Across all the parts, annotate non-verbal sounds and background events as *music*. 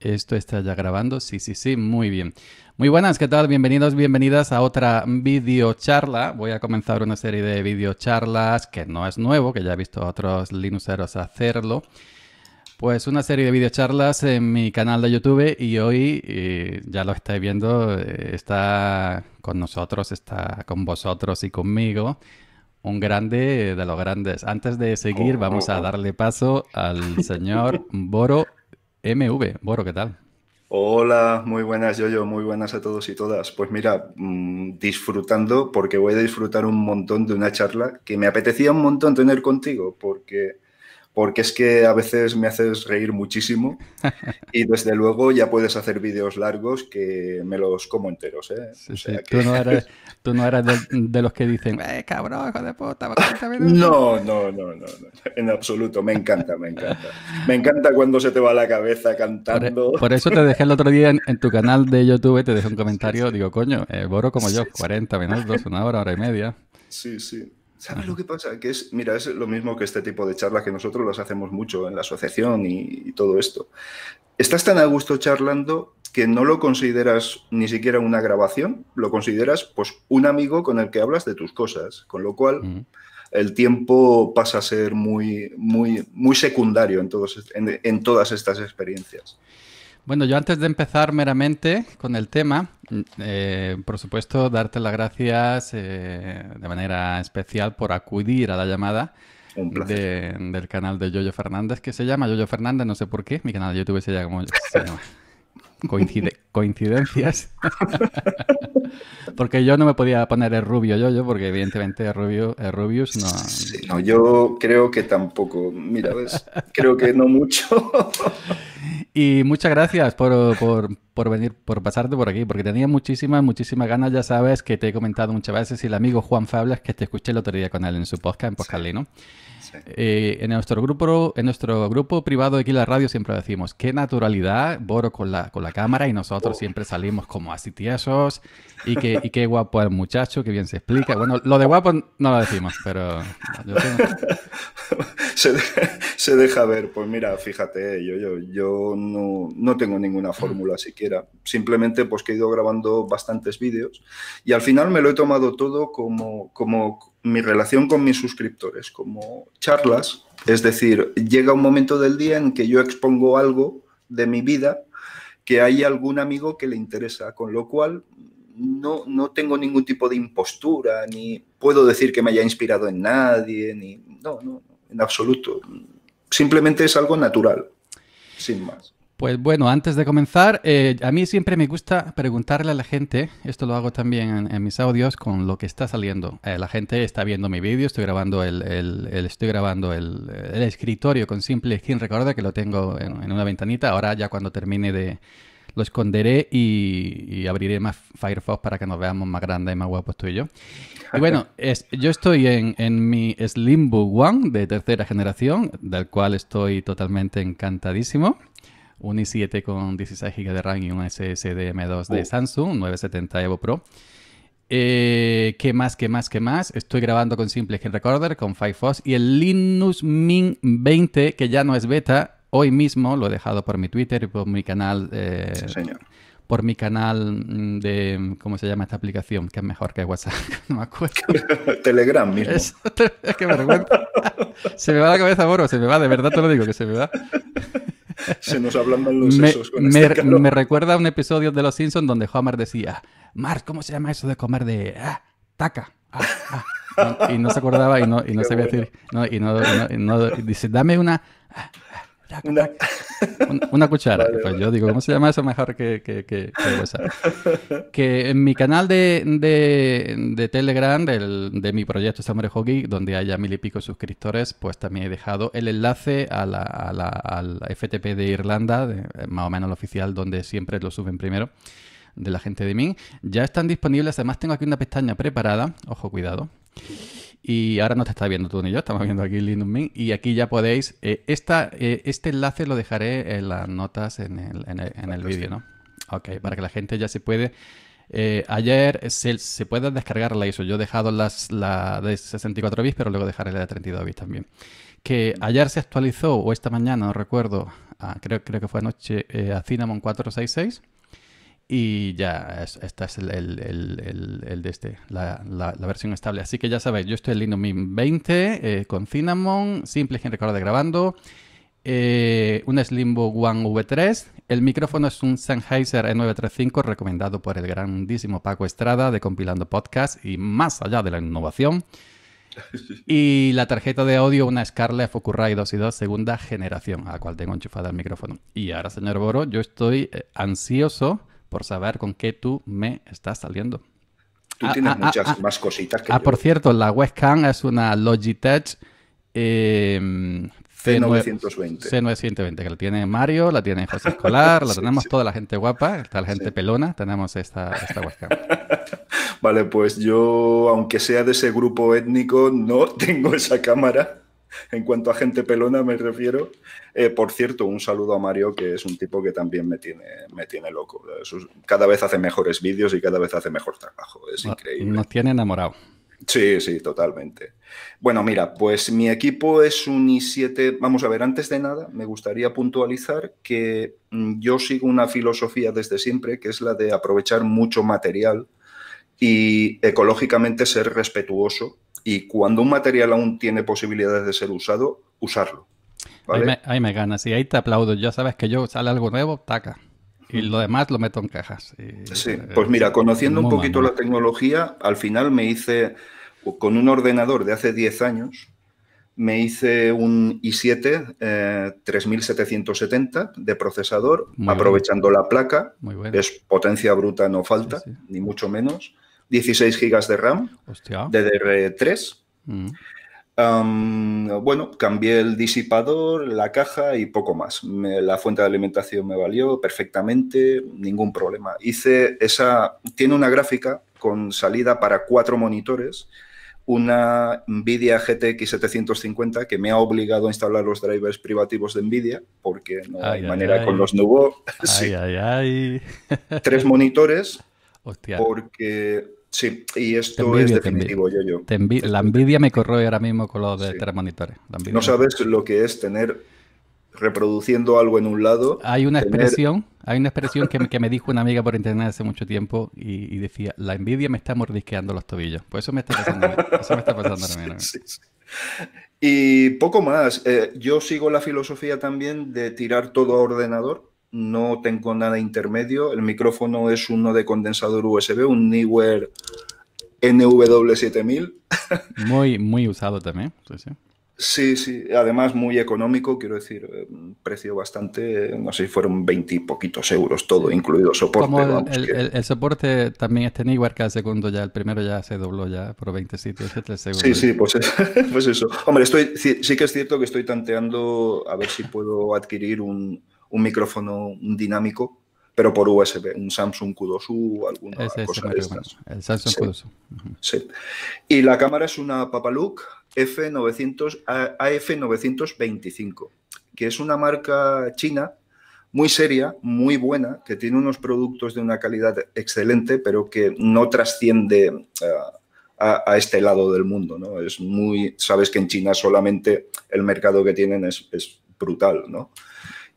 Esto está ya grabando, sí, sí, sí, muy bien. Muy buenas, ¿qué tal? Bienvenidos, bienvenidas a otra videocharla. Voy a comenzar una serie de videocharlas que no es nuevo, que ya he visto a otros Linuxeros hacerlo. Pues una serie de videocharlas en mi canal de YouTube y hoy, eh, ya lo estáis viendo, eh, está con nosotros, está con vosotros y conmigo un grande de los grandes. Antes de seguir, vamos a darle paso al señor *laughs* Boro MV. Boro, ¿qué tal? Hola, muy buenas, yo, yo, muy buenas a todos y todas. Pues mira, mm, disfrutando, porque voy a disfrutar un montón de una charla que me apetecía un montón tener contigo, porque porque es que a veces me haces reír muchísimo *laughs* y desde luego ya puedes hacer vídeos largos que me los como enteros. ¿eh? *laughs* tú, no eres, de, los que dicen, ¡eh, cabrón, hijo de puta! No, no, no, no, en absoluto. Me encanta, me encanta. Me encanta cuando se te va la cabeza cantando. Por, eso te dejé el otro día en, tu canal de YouTube, te dejé un *laughs* comentario, digo, coño, eh, Boro como yo, 40 minutos, una hora, hora y media. Sí, sí. ¿Sabes lo que pasa? Que es, mira, es lo mismo que este tipo de charlas que nosotros las hacemos mucho en la asociación y, todo esto. Estás tan a gusto charlando que no lo consideras ni siquiera una grabación, lo consideras pues un amigo con el que hablas de tus cosas, con lo cual el tiempo pasa a ser muy, muy, muy secundario en, todos, en todas estas experiencias. Bueno, yo antes de empezar meramente con el tema, eh, por supuesto, darte las gracias eh, de manera especial por acudir a la llamada del canal de Yoyo Fernández, que se llama Yoyo Fernández, no sé por qué, mi canal de YouTube se llama como se llama. coincidencias. *laughs* porque yo no me podía poner el rubio yo, yo porque evidentemente el rubio, el Rubius no... no, yo creo que tampoco. Mira, creo que no mucho. *laughs* y muchas gracias por, por, venir, por pasarte por aquí, porque tenía muchísimas, muchísimas ganas. Ya sabes que te he comentado muchas veces y el amigo Juan Fables, que te escuché el otro día con él en su podcast, en Eh, en, nuestro grupo, en nuestro grupo privado de aquí la radio siempre decimos, qué naturalidad, Boro con la, con la cámara y nosotros oh. siempre salimos como así tiesos y, que, y qué guapo el muchacho, que bien se explica. Bueno, lo de guapo no lo decimos, pero... *laughs* se, deja, ver, pues mira, fíjate, yo, yo, yo no, no tengo ninguna fórmula siquiera, simplemente pues que he ido grabando bastantes vídeos y al final me lo he tomado todo como, como mi relación con mis suscriptores, como charlas, es decir, llega un momento del día en que yo expongo algo de mi vida que hay algún amigo que le interesa, con lo cual no, no tengo ningún tipo de impostura, ni puedo decir que me haya inspirado en nadie, ni no, no, en absoluto. Simplemente es algo natural, sin más. Pues bueno, antes de comenzar, eh, a mí siempre me gusta preguntarle a la gente, esto lo hago también en, mis audios, con lo que está saliendo. Eh, la gente está viendo mi vídeo, estoy grabando el, estoy grabando el, escritorio con simple screen recorder que lo tengo en, una ventanita. Ahora ya cuando termine de lo esconderé y, abriré más Firefox para que nos veamos más grandes y más guapos tú y yo. Y bueno, *laughs* es, yo estoy en, en mi Slimbook One de tercera generación, del cual estoy totalmente encantadísimo un i7 con 16 GB de RAM y un SSD M2 de uh. Samsung, 970 Evo Pro. Eh, ¿Qué más, qué más, qué más? Estoy grabando con Simple Screen Recorder, con Firefox y el Linux Mint 20, que ya no es beta. Hoy mismo lo he dejado por mi Twitter y por mi canal. Eh, señor. Por mi canal de. ¿Cómo se llama esta aplicación? Que es mejor que WhatsApp. *laughs* no me acuerdo. *laughs* Telegram mismo. Es, *laughs* que se me va la cabeza, Boro. Se me va, de verdad te lo digo, que se me va. *laughs* Se nos ablandan los me, sesos con me, este me recuerda a un episodio de Los Simpsons donde Homer decía, Mark, ¿cómo se llama eso de comer de ah, taca? Ah, ah". Y, no se acordaba y no, y no sabía decir, no, y no, no, dice, dame una... Una, *laughs* cuchara. pues yo digo, ¿cómo se llama eso mejor que, que, que, que en mi canal de, de, Telegram, de mi proyecto Samurai Hockey, donde haya mil y pico suscriptores, pues también he dejado el enlace a la, a la, al FTP de Irlanda, más o menos el oficial, donde siempre lo suben primero de la gente de Min. Ya están disponibles, además tengo aquí una pestaña preparada, ojo, cuidado. Y ahora no te está viendo tú ni yo, estamos viendo aquí Linux Mint. Y aquí ya podéis. Eh, esta, eh, este enlace lo dejaré en las notas en el, en el, en el vídeo, ¿no? Ok, para que la gente ya se puede. Eh, ayer se, se, puede descargar la ISO. Yo he dejado las, la de 64 bits, pero luego dejaré la de 32 bits también. Que ayer se actualizó, o esta mañana, no recuerdo, creo, creo que fue anoche, eh, a Cinnamon 466. Y ya, esta es el, de este, la, versión estable. Así que ya sabéis, yo estoy en Linux Mint 20 con Cinnamon, simple y de grabando. un Slimbo One V3. El micrófono es un Sennheiser E935 recomendado por el grandísimo Paco Estrada de Compilando Podcast y más allá de la innovación. *laughs* Y la tarjeta de audio, una Scarlett Focusrite 2 y 2 segunda generación, a la cual tengo enchufada el micrófono. Y ahora, señor Boro, yo estoy eh, ansioso por saber con qué tú me estás saliendo. Tú tienes ah, ah, muchas ah, más cositas que Ah, por cierto, la webcam es una Logitech eh, C920. C920, que la tiene Mario, la tiene José Escolar, *laughs* la tenemos toda la gente guapa, está la gente pelona, tenemos esta, esta webcam. *laughs* Vale, pues yo, aunque sea de ese grupo étnico, no *laughs* tengo esa cámara. En cuanto a gente pelona me refiero. Eh, por cierto, un saludo a Mario, que es un tipo que también me tiene, me tiene loco. Cada vez hace mejores vídeos y cada vez hace mejor trabajo. Es increíble. Nos tiene enamorado. Sí, sí, totalmente. Bueno, mira, pues mi equipo es un i7. Vamos a ver, antes de nada, me gustaría puntualizar que mm, yo sigo una filosofía desde siempre, que es la de aprovechar mucho material y ecológicamente ser respetuoso. Y cuando un material aún tiene posibilidades de ser usado, usarlo. Ahí, me, ganas y ahí te aplaudo. Ya sabes que yo sale algo nuevo, taca. Y lo demás lo meto en cajas. sí, pues mira, conociendo un poquito la tecnología, al final me hice con un ordenador de hace 10 años, me hice un i7 3770 de procesador, aprovechando la placa. Es potencia bruta, no falta, ni mucho menos. 16 GB de RAM, DDR3. bueno, cambié el disipador, la caja y poco más. la fuente de alimentación me valió perfectamente, ningún problema. Hice esa, tiene una gráfica con salida para cuatro monitores, una Nvidia GTX 750 que me ha obligado a instalar los drivers privativos de Nvidia porque no hay manera con los Nubo. *laughs* Tres monitores. Hostia. Porque sí, y esto es definitivo, yo, yo. la Nvidia me corroe ahora mismo con los de tres monitores. No sabes lo que es tener reproduciendo algo en un lado. Hay una expresión, hay una expresión que, me dijo una amiga por internet hace mucho tiempo y, decía, la envidia me está mordisqueando los tobillos. Pues eso me está pasando, eso me está pasando a mí. *laughs* Y poco más. Eh, yo sigo la filosofía también de tirar todo a ordenador. No tengo nada intermedio. El micrófono es uno de condensador USB, un Neewer NW7000. Muy, muy usado también. Sí, sí. Sí, sí, además muy económico, quiero decir, eh, un precio bastante, no sé si fueron 20 y poquitos euros todo, incluido soporte. Como el, soporte también este que al segundo ya, el primero ya se dobló ya por 20 sitios, este segundo. Sí, sí, pues, *laughs* pues, eso. Hombre, estoy, sí, que es cierto que estoy tanteando a ver si puedo adquirir un, micrófono dinámico pero por USB, un Samsung Q2U, alguna cosa de estas. El Samsung Q2U. Sí. Y la cámara es una Papalook F900, AF925, que es una marca china muy seria, muy buena, que tiene unos productos de una calidad excelente, pero que no trasciende eh, a, este lado del mundo. ¿no? Es muy, sabes que en China solamente el mercado que tienen es, es brutal. ¿no?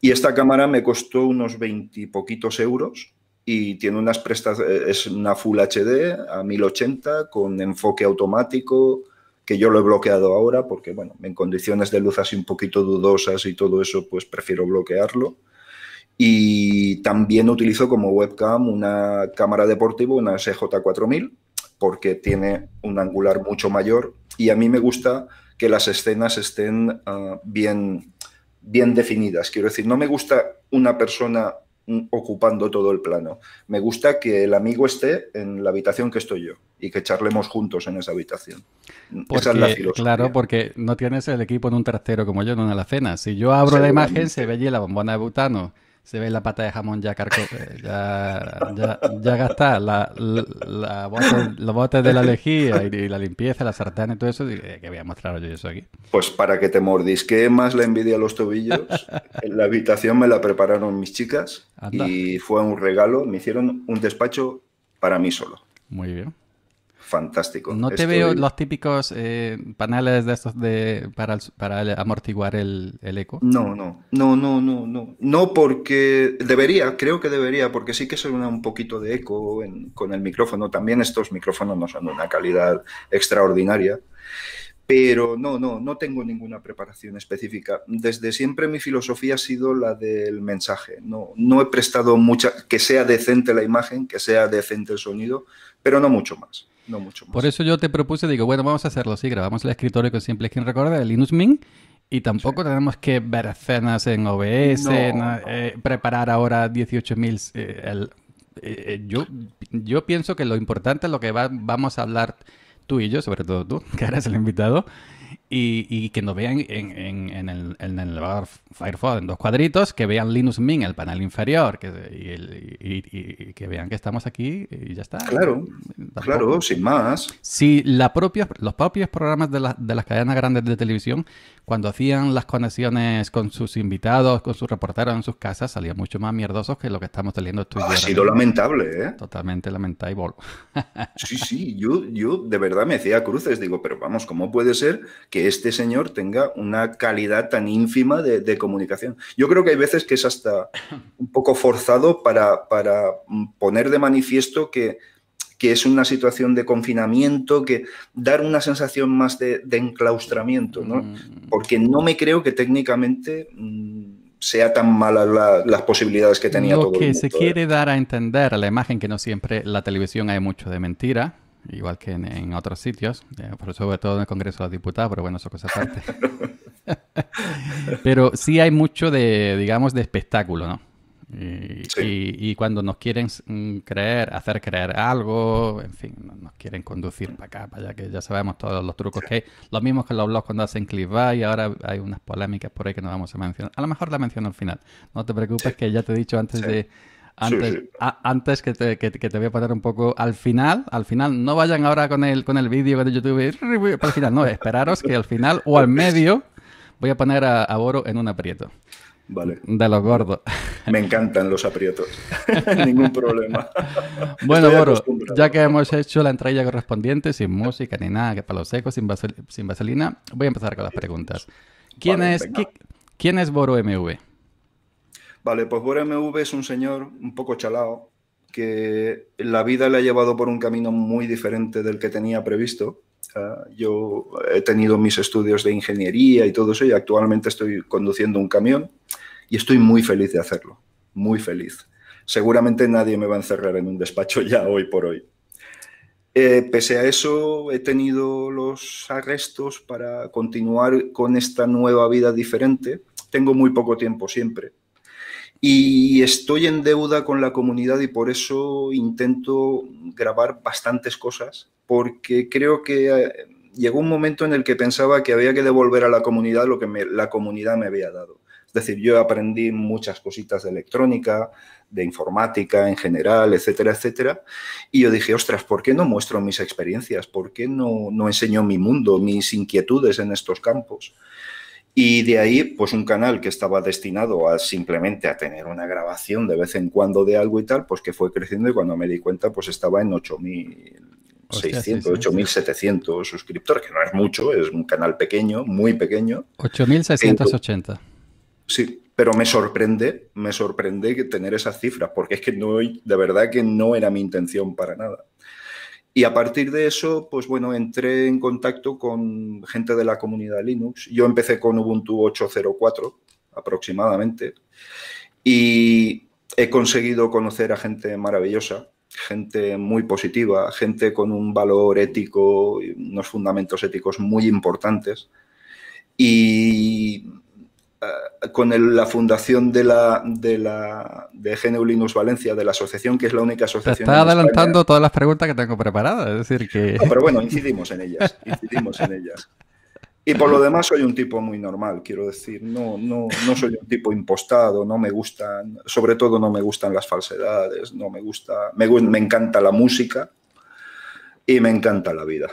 Y esta cámara me costó unos 20 poquitos euros y tiene unas prestaciones, es una Full HD a 1080 con enfoque automático, que yo lo he bloqueado ahora porque, bueno, en condiciones de luz así un poquito dudosas y todo eso, pues prefiero bloquearlo. Y también utilizo como webcam una cámara deportiva, una SJ4000, porque tiene un angular mucho mayor y a mí me gusta que las escenas estén ah, bien, bien definidas. Quiero decir, no me gusta una persona ocupando todo el plano. Me gusta que el amigo esté en la habitación que estoy yo y que charlemos juntos en esa habitación. esa es la filosofía. Claro, porque no tienes el equipo en un trastero como yo en una alacena. Si yo abro la imagen, se ve allí la bombona de butano se ve la pata de jamón ya carco, eh, ya, ya, ya gasta la, la, los botes de la lejía y, la limpieza, la sartén y todo eso, que voy a mostrar yo eso aquí. Pues para que te mordisque más la envidia a los tobillos, *laughs* en la habitación me la prepararon mis chicas y fue un regalo, me hicieron un despacho para mí solo. Muy bien. Fantástico. No te veo los típicos eh, paneles de estos de, para, para amortiguar el, eco. No, no, no, no, no, no. No porque debería, creo que debería, porque sí que suena un poquito de eco con el micrófono. También estos micrófonos no son de una calidad extraordinaria. Pero no, no, no tengo ninguna preparación específica. Desde siempre mi filosofía ha sido la del mensaje. No, no he prestado mucha, que sea decente la imagen, que sea decente el sonido, pero no mucho más. No mucho más. Por eso yo te propuse, digo, bueno, vamos a hacerlo así, grabamos el escritorio con Simple Skin Recorder de Linux Mint y tampoco tenemos que ver escenas en OBS, eh, preparar ahora 18.000... Eh, eh, yo, yo pienso que lo importante es lo que vamos a hablar tú y yo, sobre todo tú, *laughs* que eres el invitado, y, que nos vean en, en, en el, en el Firefox en dos cuadritos, que vean Linux Mint, el panel inferior, que, y, que vean que estamos aquí y ya está. Claro, claro, sin más. Si la propia, los propios programas de, de las cadenas grandes de televisión cuando hacían las conexiones con sus invitados, con sus reporteros en sus casas, salían mucho más mierdosos que lo que estamos teniendo tú Ha sido lamentable, ¿eh? Totalmente lamentable. sí, sí, yo, yo de verdad me hacía cruces. Digo, pero vamos, ¿cómo puede ser que este señor tenga una calidad tan ínfima de, comunicación? Yo creo que hay veces que es hasta un poco forzado para, para poner de manifiesto que que es una situación de confinamiento, que dar una sensación más de, enclaustramiento, ¿no? Mm. Porque no me creo que técnicamente mm, sea tan mala las posibilidades que tenía Lo todo que se quiere dar a entender a la imagen que no siempre la televisión hay mucho de mentira, igual que en, otros sitios, eh, sobre todo en el Congreso de los Diputados, pero bueno, eso cosa aparte. *laughs* pero sí hay mucho de, digamos, de espectáculo, ¿no? Y, cuando nos quieren mm, creer, hacer creer algo, en fin, nos quieren conducir para acá, para allá, que ya sabemos todos los trucos que hay. Lo mismo que los blogs cuando hacen clickbait y ahora hay unas polémicas por ahí que no vamos a mencionar. A lo mejor la menciono al final. No te preocupes que ya te he dicho antes de... Antes, antes que, te, que, te voy a poner un poco al final, al final, no vayan ahora con el, con el vídeo de YouTube para el final, no, esperaros que al final o al medio voy a poner a, a Boro en un aprieto. Vale. De los gordos. Me encantan los aprietos. *laughs* Ningún problema. Bueno, Boro, ya que hemos hecho la entrada correspondiente, sin música ni nada, que para los secos, sin, sin vaselina, voy a empezar con las preguntas. ¿Quién, es, ¿quién es Boro MV? Vale, pues Boro MV es un señor un poco chalao que la vida le ha llevado por un camino muy diferente del que tenía previsto yo he tenido mis estudios de ingeniería y todo eso y actualmente estoy conduciendo un camión y estoy muy feliz de hacerlo, muy feliz. Seguramente nadie me va a encerrar en un despacho *laughs* ya hoy por hoy. Eh, pese a eso, he tenido los arrestos para continuar con esta nueva vida diferente. Tengo muy poco tiempo siempre. Y estoy en deuda con la comunidad y por eso intento grabar bastantes cosas, porque creo que eh, llegó un momento en el que pensaba que había que devolver a la comunidad lo que la comunidad me había dado. Es decir, yo aprendí muchas cositas de electrónica, de informática en general, etcétera, etcétera. Y yo dije, ostras, ¿por qué no muestro mis experiencias? ¿Por qué no, no enseño mi mundo, mis inquietudes en estos campos? Y de ahí, pues un canal que estaba destinado a simplemente a tener una grabación de vez en cuando de algo y tal, pues que fue creciendo y cuando me di cuenta, pues estaba en 8.600, 8.700 suscriptores, que no es mucho, es un canal pequeño, muy pequeño. 8.680. Sí, pero me sorprende, me sorprende que tener esas cifras, porque es que no, de verdad que no era mi intención para nada. Y a partir de eso, pues bueno, entré en contacto con gente de la comunidad Linux. Yo empecé con Ubuntu 8.04 aproximadamente y he conseguido conocer a gente maravillosa, gente muy positiva, gente con un valor ético, unos fundamentos éticos muy importantes. Y eh, con la fundación de la de la de GNU Linux Valencia, de la asociación, que es la única asociación. Te está adelantando todas las preguntas que tengo preparadas, es decir que. No, pero bueno, incidimos en ellas, *laughs* incidimos en ellas. Y por lo demás soy un tipo muy normal, quiero decir, no, no, no soy un tipo impostado, no me gustan, sobre todo no me gustan las falsedades, no me gusta, me, me encanta la música y me encanta la vida,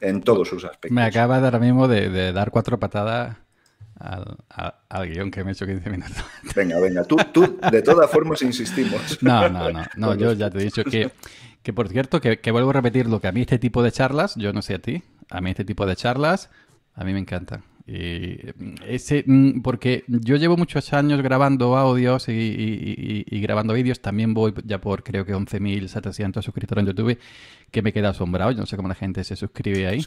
en todos sus aspectos. Me acaba de ahora mismo de dar cuatro patadas al, guion que me he hecho 15 minutos. *laughs* Venga, venga, tú, tú de todas formas insistimos. No, no, no, no yo ya te he dicho que, Que por cierto, que, que, vuelvo a repetir lo que a mí este tipo de charlas, yo no sé a ti, a mí este tipo de charlas, a mí me encanta. Y ese, mm, porque yo llevo muchos años grabando audios y, grabando vídeos, también voy ya por creo que 11.700 suscriptores en YouTube, que me queda asombrado, yo no sé cómo la gente se suscribe ahí.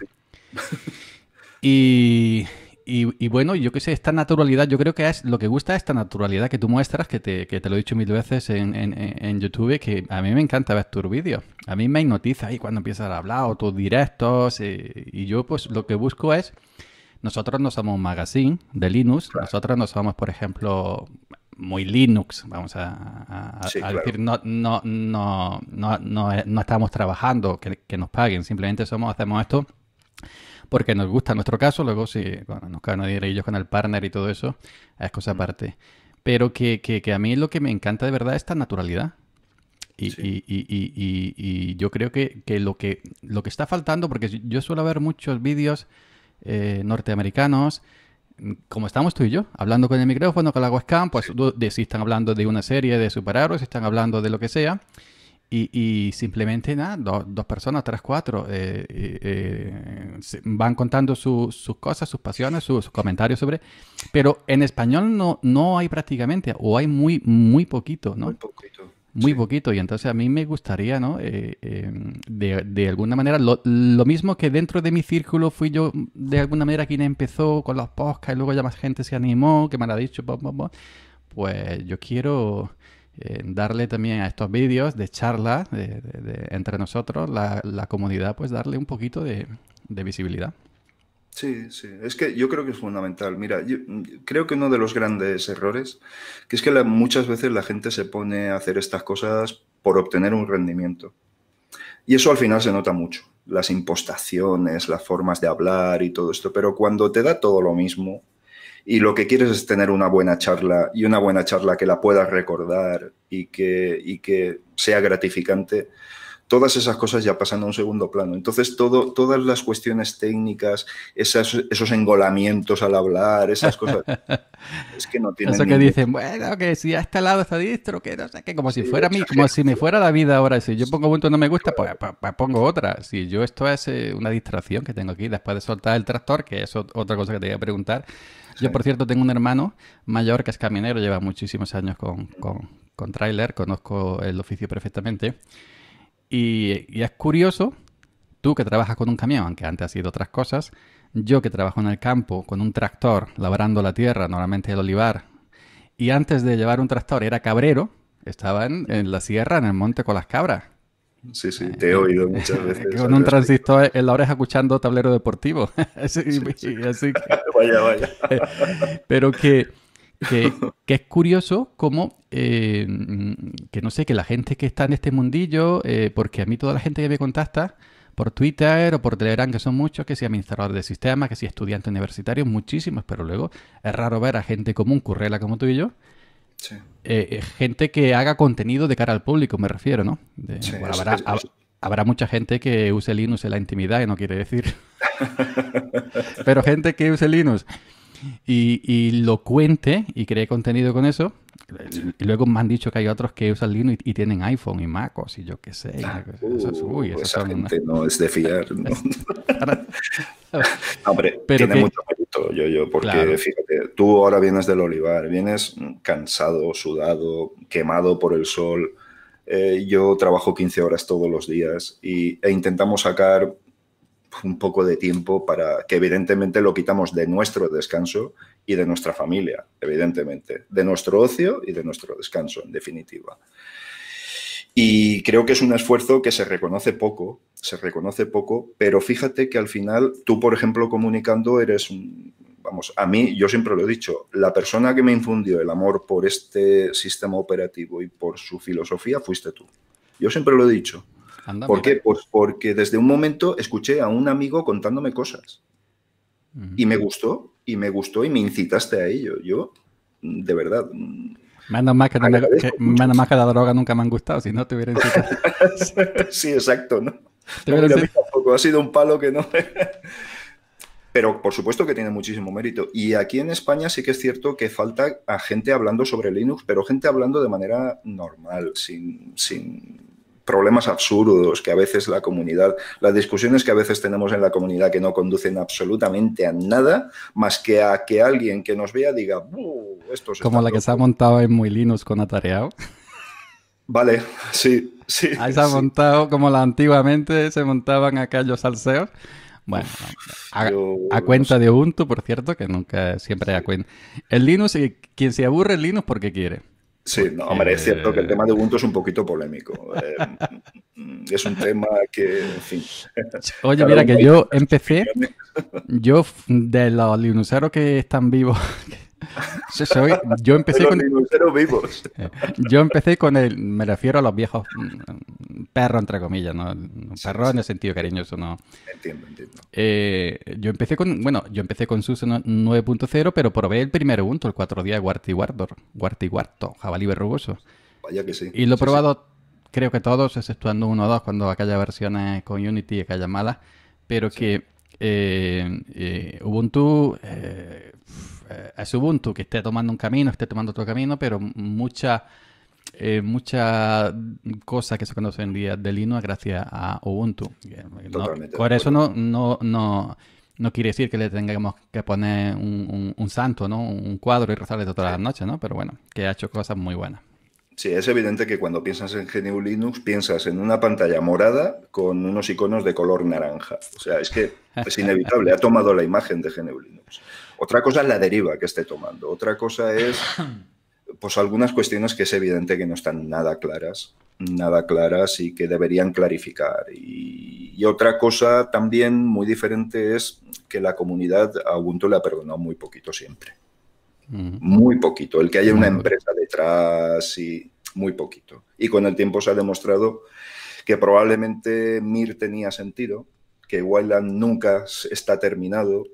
Y, y, bueno, yo qué sé, esta naturalidad, yo creo que es lo que gusta esta naturalidad que tú muestras, que te, que te lo he dicho mil veces en, en, en YouTube, que a mí me encanta ver tus vídeos. A mí me hipnotiza ahí cuando empiezas a hablar o tus directos. Eh, y yo pues lo que busco es, nosotros no somos un magazine de Linux, nosotros no somos, por ejemplo, muy Linux, vamos a, decir, no, no, no, no, no, estamos trabajando que, que nos paguen, simplemente somos, hacemos esto porque nos gusta en nuestro caso, luego si bueno, nos caen ellos con el partner y todo eso, es cosa aparte. Pero que, que, a mí lo que me encanta de verdad es esta naturalidad. Y, y, y, y, yo creo que, que, lo que lo que está faltando, porque yo suelo ver muchos vídeos eh, norteamericanos, como estamos tú y yo, hablando con el micrófono, con la webcam, pues de, si están hablando de una serie de superhéroes, si están hablando de lo que sea, y, simplemente nada, dos personas, tres, cuatro, eh, eh, van contando sus cosas, sus pasiones, sus, comentarios sobre... Pero en español no, no hay prácticamente, o hay muy, muy poquito, ¿no? Muy poquito. Muy poquito, y entonces a mí me gustaría, ¿no? Eh, em, de, de, alguna manera, lo, lo, mismo que dentro de mi círculo fui yo, de alguna manera, quien empezó con los podcasts y luego ya más gente se animó, que me lo ha dicho, pues yo quiero darle también a estos vídeos de charla entre nosotros, la, la, comunidad, pues darle un poquito de, visibilidad. Sí, sí, es que yo creo que es fundamental. Mira, creo que uno de los grandes errores, que es que muchas veces la gente se pone a hacer estas cosas por obtener un rendimiento. Y eso al final se nota mucho, las impostaciones, las formas de hablar y todo esto, pero cuando te da todo lo mismo, y lo que quieres es tener una buena charla y una buena charla que la puedas recordar y que, y que sea gratificante, todas esas cosas ya pasan a un segundo plano. Entonces, todo, todas las cuestiones técnicas, esas, esos engolamientos al hablar, esas cosas, *laughs* es que no tienen... Eso que dicen, bueno, que si a este lado está distro, que no sé qué, como si fuera mí, como si me fuera la vida ahora. Si yo pongo punto no me gusta, pues, pues, pues, pongo otra. Si yo esto es eh, una distracción que tengo aquí después de soltar el tractor, que es otra cosa que te voy a preguntar. Yo, por cierto, tengo un hermano mayor que es caminero, lleva muchísimos años con, con, con tráiler, conozco el oficio perfectamente. Y, y, es curioso, tú que trabajas con un camión, aunque antes has sido otras cosas, yo que trabajo en el campo con un tractor labrando la tierra, normalmente el olivar, y antes de llevar un tractor era cabrero, estaba en, en la sierra, en el monte con las cabras. Sí, sí, te he oído *laughs* muchas veces. Con un transistor en la oreja escuchando tablero deportivo. *laughs* así, *laughs* vaya, vaya. Pero que, que, es curioso como, eh, que no sé, que la gente que está en este mundillo, eh, porque a mí toda la gente que me contacta por Twitter o por Telegram, que son muchos, que sea administrador de sistemas, que sea estudiante universitario, muchísimos, pero luego es raro ver a gente como un currela como tú y yo, eh, eh, gente que haga contenido de cara al público, me refiero, ¿no? habrá, mucha gente que use Linux en la intimidad y no quiere decir. *laughs* Pero gente que use Linux y, lo cuente y cree contenido con eso. Y luego me han dicho que hay otros que usan Linux y, tienen iPhone y MacOS y yo qué sé. Ah, uh, esa gente no es de fiar. *laughs* hombre, tiene mucho yo, yo, porque fíjate, tú ahora vienes del olivar, vienes cansado, sudado, quemado por el sol. Eh, yo trabajo 15 horas todos los días y, e intentamos sacar un poco de tiempo para que evidentemente lo quitamos de nuestro descanso y de nuestra familia, evidentemente, de nuestro ocio y de nuestro descanso, en definitiva. Y creo que es un esfuerzo que se reconoce poco, se reconoce poco, pero fíjate que al final tú, por ejemplo, comunicando eres un, vamos, a mí, yo siempre lo he dicho, la persona que me infundió el amor por este sistema operativo y por su filosofía fuiste tú. Yo siempre lo he dicho. ¿Por qué? Pues porque desde un momento escuché a un amigo contándome cosas. Y me gustó, y me gustó, y me incitaste a ello. Yo, de verdad. Menos más que, más que la droga nunca me han gustado, si no te hubiera incitado. *laughs* sí, exacto, ¿no? ha sido un palo que no. *laughs* Pero por supuesto que tiene muchísimo mérito. Y aquí en España sí que es cierto que falta a gente hablando sobre Linux, pero gente hablando de manera normal, sin, sin problemas absurdos que a veces la comunidad, las discusiones que a veces tenemos en la comunidad que no conducen absolutamente a nada, más que a que alguien que nos vea diga, esto se Como la que se ha montado en Muy Linux con Atareado. Vale, sí, sí. Ahí se ha montado como la antiguamente se montaban aquellos salseos. Bueno, a, cuenta de Ubuntu, por cierto, que nunca, siempre a cuenta. El Linux, quien se aburre el Linux porque quiere. Sí, no, hombre, es cierto que el tema de Ubuntu es un poquito polémico. Eh, *laughs* es un tema que, en fin. *laughs* Oye, mira, que yo empecé, yo de los Linuxeros que están vivos, *laughs* yo empecé con. vivos. *laughs* Yo empecé con el. Me refiero a los viejos mm, perros, entre comillas, ¿no? Perros en el sentido cariñoso, ¿no? Entiendo, entiendo. Eh, yo empecé con. Bueno, yo empecé con SUSE 9.0, pero probé el primer Ubuntu, el 4 días Guarti Guarti Guarto, jabalí verrugoso. Vaya que sí. Y lo he probado, creo que todos, exceptuando uno o dos, cuando aquella versiones con Unity y aquella mala, pero que eh, eh, Ubuntu eh, es Ubuntu que esté tomando un camino, esté tomando otro camino, pero mucha eh, mucha cosa que se conoce en día de Linux gracias a Ubuntu. por eso no, no, no, no quiere decir que le tengamos que poner un, un, santo, ¿no? Un cuadro y rezarle todas las noches, ¿no? Pero bueno, que ha hecho cosas muy buenas. Sí, es evidente que cuando piensas en GNU Linux piensas en una pantalla morada con unos iconos de color naranja. O sea, es que es inevitable, ha tomado la imagen de GNU Linux. Otra cosa es la deriva que esté tomando. Otra cosa es, *coughs* pues, algunas cuestiones que es evidente que no están nada claras, nada claras y que deberían clarificar. Y, otra cosa también muy diferente es que la comunidad a Ubuntu le ha perdonado muy poquito siempre. Muy poquito. El que haya una empresa detrás y muy poquito. Y con el tiempo se ha demostrado que probablemente Mir tenía sentido, que Wayland nunca está terminado,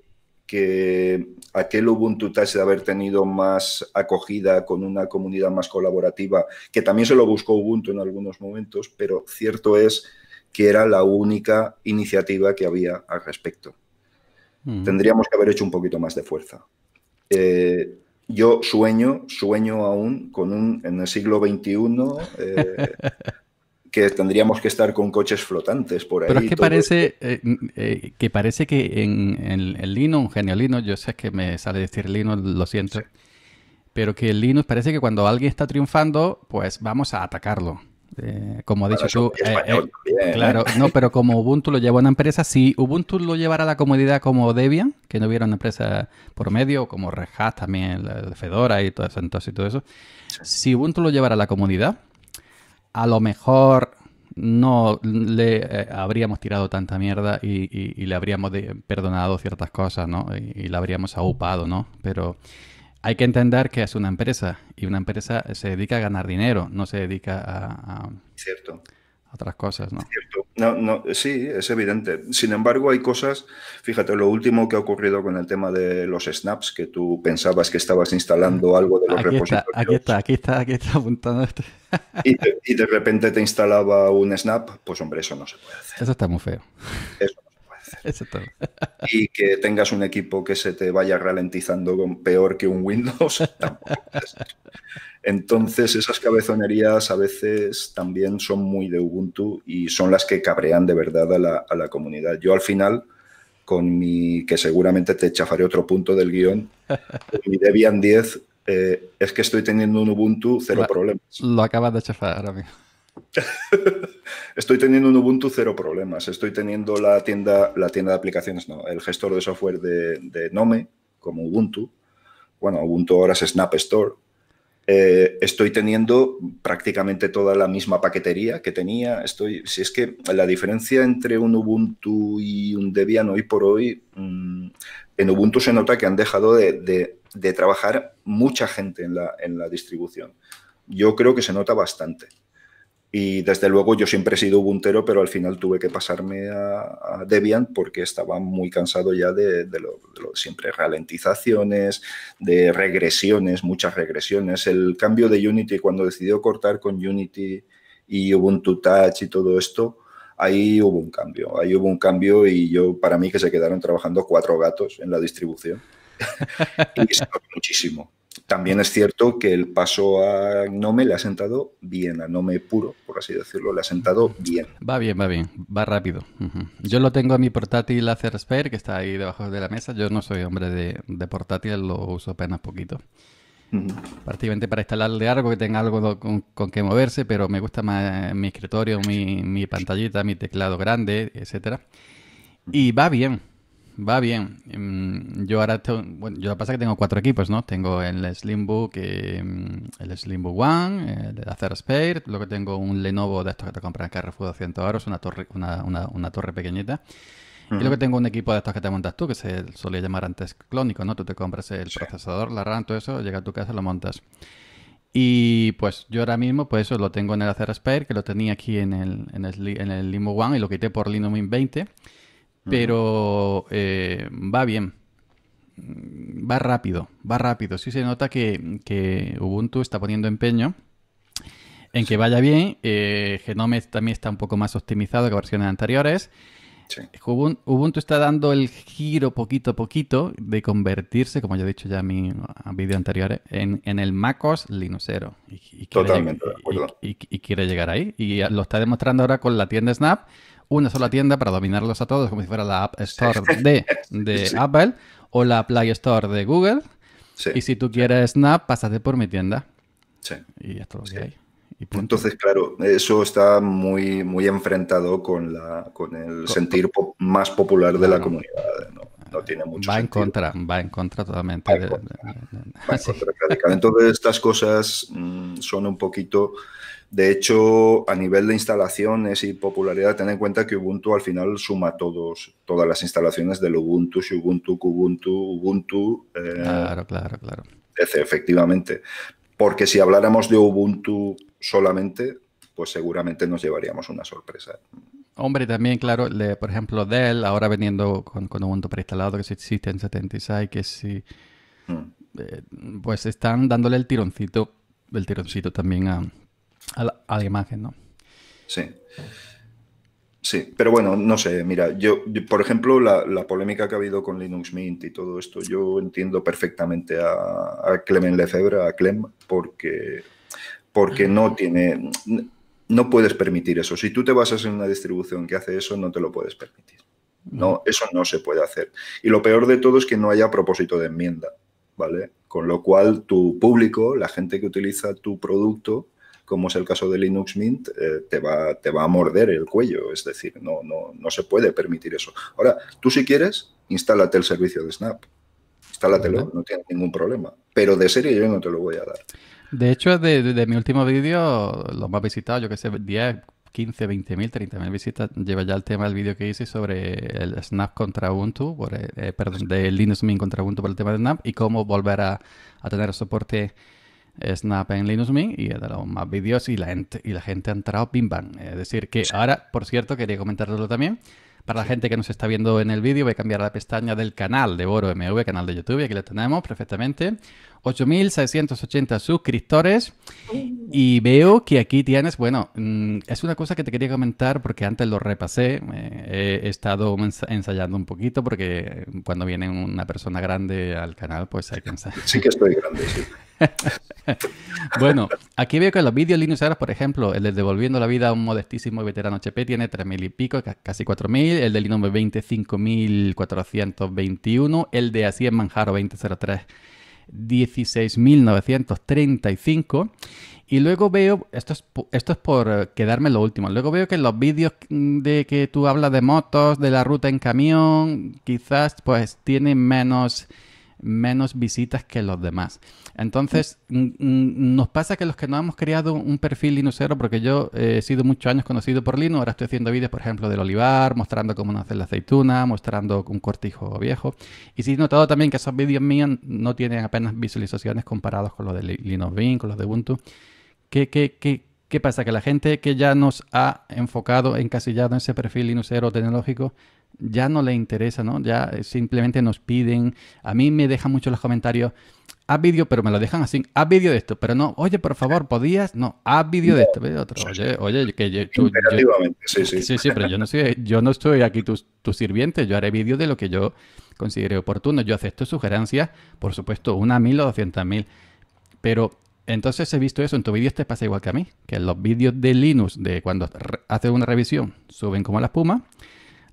que aquel Ubuntu Touch de haber tenido más acogida con una comunidad más colaborativa, que también se lo buscó Ubuntu en algunos momentos, pero cierto es que era la única iniciativa que había al respecto. Mm. Tendríamos que haber hecho un poquito más de fuerza. Eh, yo sueño, sueño aún con un, en el siglo XXI, eh, *laughs* que tendríamos que estar con coches flotantes por ahí. Pero es que parece, eh, eh, que parece que en, el Linux, un genio Linux, yo sé que me sale decir Linux, lo siento, pero que el Linux parece que cuando alguien está triunfando, pues vamos a atacarlo. Eh, como ha dicho tú, claro, no, pero como Ubuntu lo lleva una empresa, si Ubuntu lo llevara a la comodidad como Debian, que no hubiera una empresa por medio, como Red Hat también, Fedora y todo eso, entonces y todo eso, si Ubuntu lo llevara a la comunidad, a lo mejor no le eh, habríamos tirado tanta mierda y, le habríamos perdonado ciertas cosas, ¿no? Y, le habríamos aupado, ¿no? Pero hay que entender que es una empresa y una empresa se dedica a ganar dinero, no se dedica a, Cierto. Otras cosas, ¿no? No, no, sí, es evidente. Sin embargo, hay cosas, fíjate, lo último que ha ocurrido con el tema de los snaps, que tú pensabas que estabas instalando algo de los aquí Está, aquí está, aquí está, aquí está apuntando. *laughs* Y de, repente te instalaba un snap, pues hombre, eso no se puede hacer. Eso está muy feo. Eso *laughs* Y que tengas un equipo que se te vaya ralentizando peor que un Windows. *laughs* Entonces, esas cabezonerías a veces también son muy de Ubuntu y son las que cabrean de verdad a la, comunidad. Yo al final, con mi, que seguramente te chafaré otro punto del guion, mi Debian 10, eh, es que estoy teniendo un Ubuntu cero problemas. Lo acabas de chafar ahora mismo. *laughs* Estoy teniendo un Ubuntu cero problemas. Estoy teniendo la tienda, la tienda de aplicaciones, no, el gestor de software de, Nome, como Ubuntu. Bueno, Ubuntu ahora es Snap Store eh, estoy teniendo prácticamente toda la misma paquetería que tenía. Estoy, si es que la diferencia entre un Ubuntu y un Debian hoy por hoy, mm, en Ubuntu se nota que han dejado de, trabajar mucha gente en la distribución. Yo creo que se nota bastante. Y desde luego yo siempre he sido Ubuntero, pero al final tuve que pasarme a, Debian porque estaba muy cansado ya de, lo, siempre ralentizaciones, de regresiones, muchas regresiones. El cambio de Unity cuando decidió cortar con Unity y Ubuntu Touch y todo esto, ahí hubo un cambio, ahí hubo un cambio y yo para mí que se quedaron trabajando cuatro gatos en la distribución *laughs* y notó muchísimo también es cierto que el paso a Gnome le ha sentado bien, a Gnome puro, por así decirlo, le ha sentado bien. Va bien, va bien, va rápido. Yo lo tengo en mi portátil Spare, que está ahí debajo de la mesa. Yo no soy hombre de, de portátil, lo uso apenas poquito. Prácticamente para instalarle algo que tenga algo con, con que moverse, pero me gusta más mi escritorio, mi, mi pantallita, mi teclado grande, etcétera. Y va bien, va bien. Mm, yo ahora, tengo, bueno, yo lo que pasa es que tengo cuatro equipos, ¿no? Tengo el Slimbook, eh, el Slimbook One, el Acer Spare, luego tengo un Lenovo de estos que te compran en Carrefour 200 euros, una torre, una, una, una torre pequeñita. Y luego tengo un equipo de estos que te montas tú, que se solía llamar antes clónico, ¿no? Tú te compras el procesador, la RAM, todo eso, llega a tu casa, lo montas. Y pues yo ahora mismo, pues eso lo tengo en el Acer Spare, que lo tenía aquí en el, en el, en el Limo One y lo quité por Linux Mint 20 pero eh, va bien. Va rápido, va rápido. Sí se nota que, Ubuntu está poniendo empeño en que vaya bien. Eh, Genome también está un poco más optimizado que versiones anteriores. Ubuntu está dando el giro poquito a poquito de convertirse, como ya he dicho ya en mi vídeo anterior, en, el MacOS Linuxero. Y, Totalmente de acuerdo. Y, quiere llegar ahí. Y lo está demostrando ahora con la tienda Snap una sola tienda para dominarlos a todos, como si fuera la App Store *laughs* de, de Apple o la Play Store de Google. Y si tú quieres Snap, pásate por mi tienda. Sí. Y esto es lo que hay. Entonces, claro, eso está muy, muy enfrentado con, la, con el sentir más popular de la comunidad. No, tiene mucho va en contra, va en contra totalmente. Va en contra, *laughs* Entonces, estas cosas mm, son un poquito de hecho, a nivel de instalaciones y popularidad, ten en cuenta que Ubuntu al final suma todos, todas las instalaciones del Ubuntu, Ubuntu, Kubuntu, Ubuntu. Eh, claro, claro, claro. Efectivamente. Porque si habláramos de Ubuntu solamente, pues seguramente nos llevaríamos una sorpresa. Hombre, también, claro, por ejemplo, Dell, ahora vendiendo con, Ubuntu preinstalado, que existe en 76, que sí, mm. eh, pues están dándole el tironcito, el tironcito también a, a la, imagen, ¿no? Sí. Sí, pero bueno, no sé, mira, yo, por ejemplo, la, polémica que ha habido con Linux Mint y todo esto, yo entiendo perfectamente a, a Clement Lefebvre, a Clem, porque, porque no tiene, no puedes permitir eso. Si tú te basas en una distribución que hace eso, no te lo puedes permitir. No, eso no se puede hacer. Y lo peor de todo es que no haya propósito de enmienda, ¿vale? Con lo cual tu público, la gente que utiliza tu producto, como es el caso de Linux Mint, eh, te, va, te va a morder el cuello. Es decir, no, no, no se puede permitir eso. Ahora, tú si quieres, instálate el servicio de Snap. Instálatelo, no tienes ningún problema. Pero de serie yo no te lo voy a dar. De hecho, de, mi último vídeo, lo más visitado, yo que sé, 10, 15, 20 mil, 30 mil visitas, lleva ya el tema del vídeo que hice sobre el Snap contra Ubuntu, por, eh, perdón, de Linux Mint contra Ubuntu por el tema de Snap y cómo volver a, a tener soporte Snap en Linux Mint y he dado más vídeos y la gente, y la gente ha entrado pim bam. Es decir, que ahora, por cierto, quería comentarlo también. Para la gente que nos está viendo en el vídeo, voy a cambiar la pestaña del canal de Boro MV, canal de YouTube, aquí lo tenemos perfectamente. 8.680 suscriptores y veo que aquí tienes, bueno, mm, es una cosa que te quería comentar porque antes lo repasé, eh, he estado ensayando un poquito porque cuando viene una persona grande al canal, pues hay que ensayar. Sí que estoy grande, sí. *laughs* bueno, aquí veo que los vídeos Linux por ejemplo, el de Devolviendo la Vida a un modestísimo y veterano HP tiene 3.000 y pico, casi 4.000. El de Linux 20, 5.421. El de Así en Manjaro 2003, 16.935. Y luego veo, esto es, esto es por quedarme lo último, luego veo que los vídeos de que tú hablas de motos, de la ruta en camión, quizás pues tienen menos menos visitas que los demás. Entonces, nos pasa que los que no hemos creado un perfil Linuxero, porque yo he sido muchos años conocido por Linux, ahora estoy haciendo vídeos, por ejemplo, del olivar, mostrando cómo nace la aceituna, mostrando un cortijo viejo. Y sí he notado también que esos vídeos míos no tienen apenas visualizaciones comparados con los de Linux Mint, con los de Ubuntu. ¿Qué, qué, qué, qué pasa? Que la gente que ya nos ha enfocado, encasillado en ese perfil Linuxero tecnológico, ya no le interesa, ¿no? Ya simplemente nos piden, a mí me dejan mucho los comentarios, haz vídeo, pero me lo dejan así, haz vídeo de esto, pero no, oye, por favor, ¿podías? No, haz vídeo de esto, de otro. Oye, oye, que yo, sí, sí. Sí, sí, pero yo no soy, yo no estoy aquí tu, tu sirviente, yo haré vídeo de lo que yo considere oportuno. Yo acepto sugerencias, por supuesto, una mil o doscientas mil. Pero entonces he visto eso, en tu vídeo te pasa igual que a mí, que los vídeos de Linux, de cuando hace una revisión, suben como la espuma.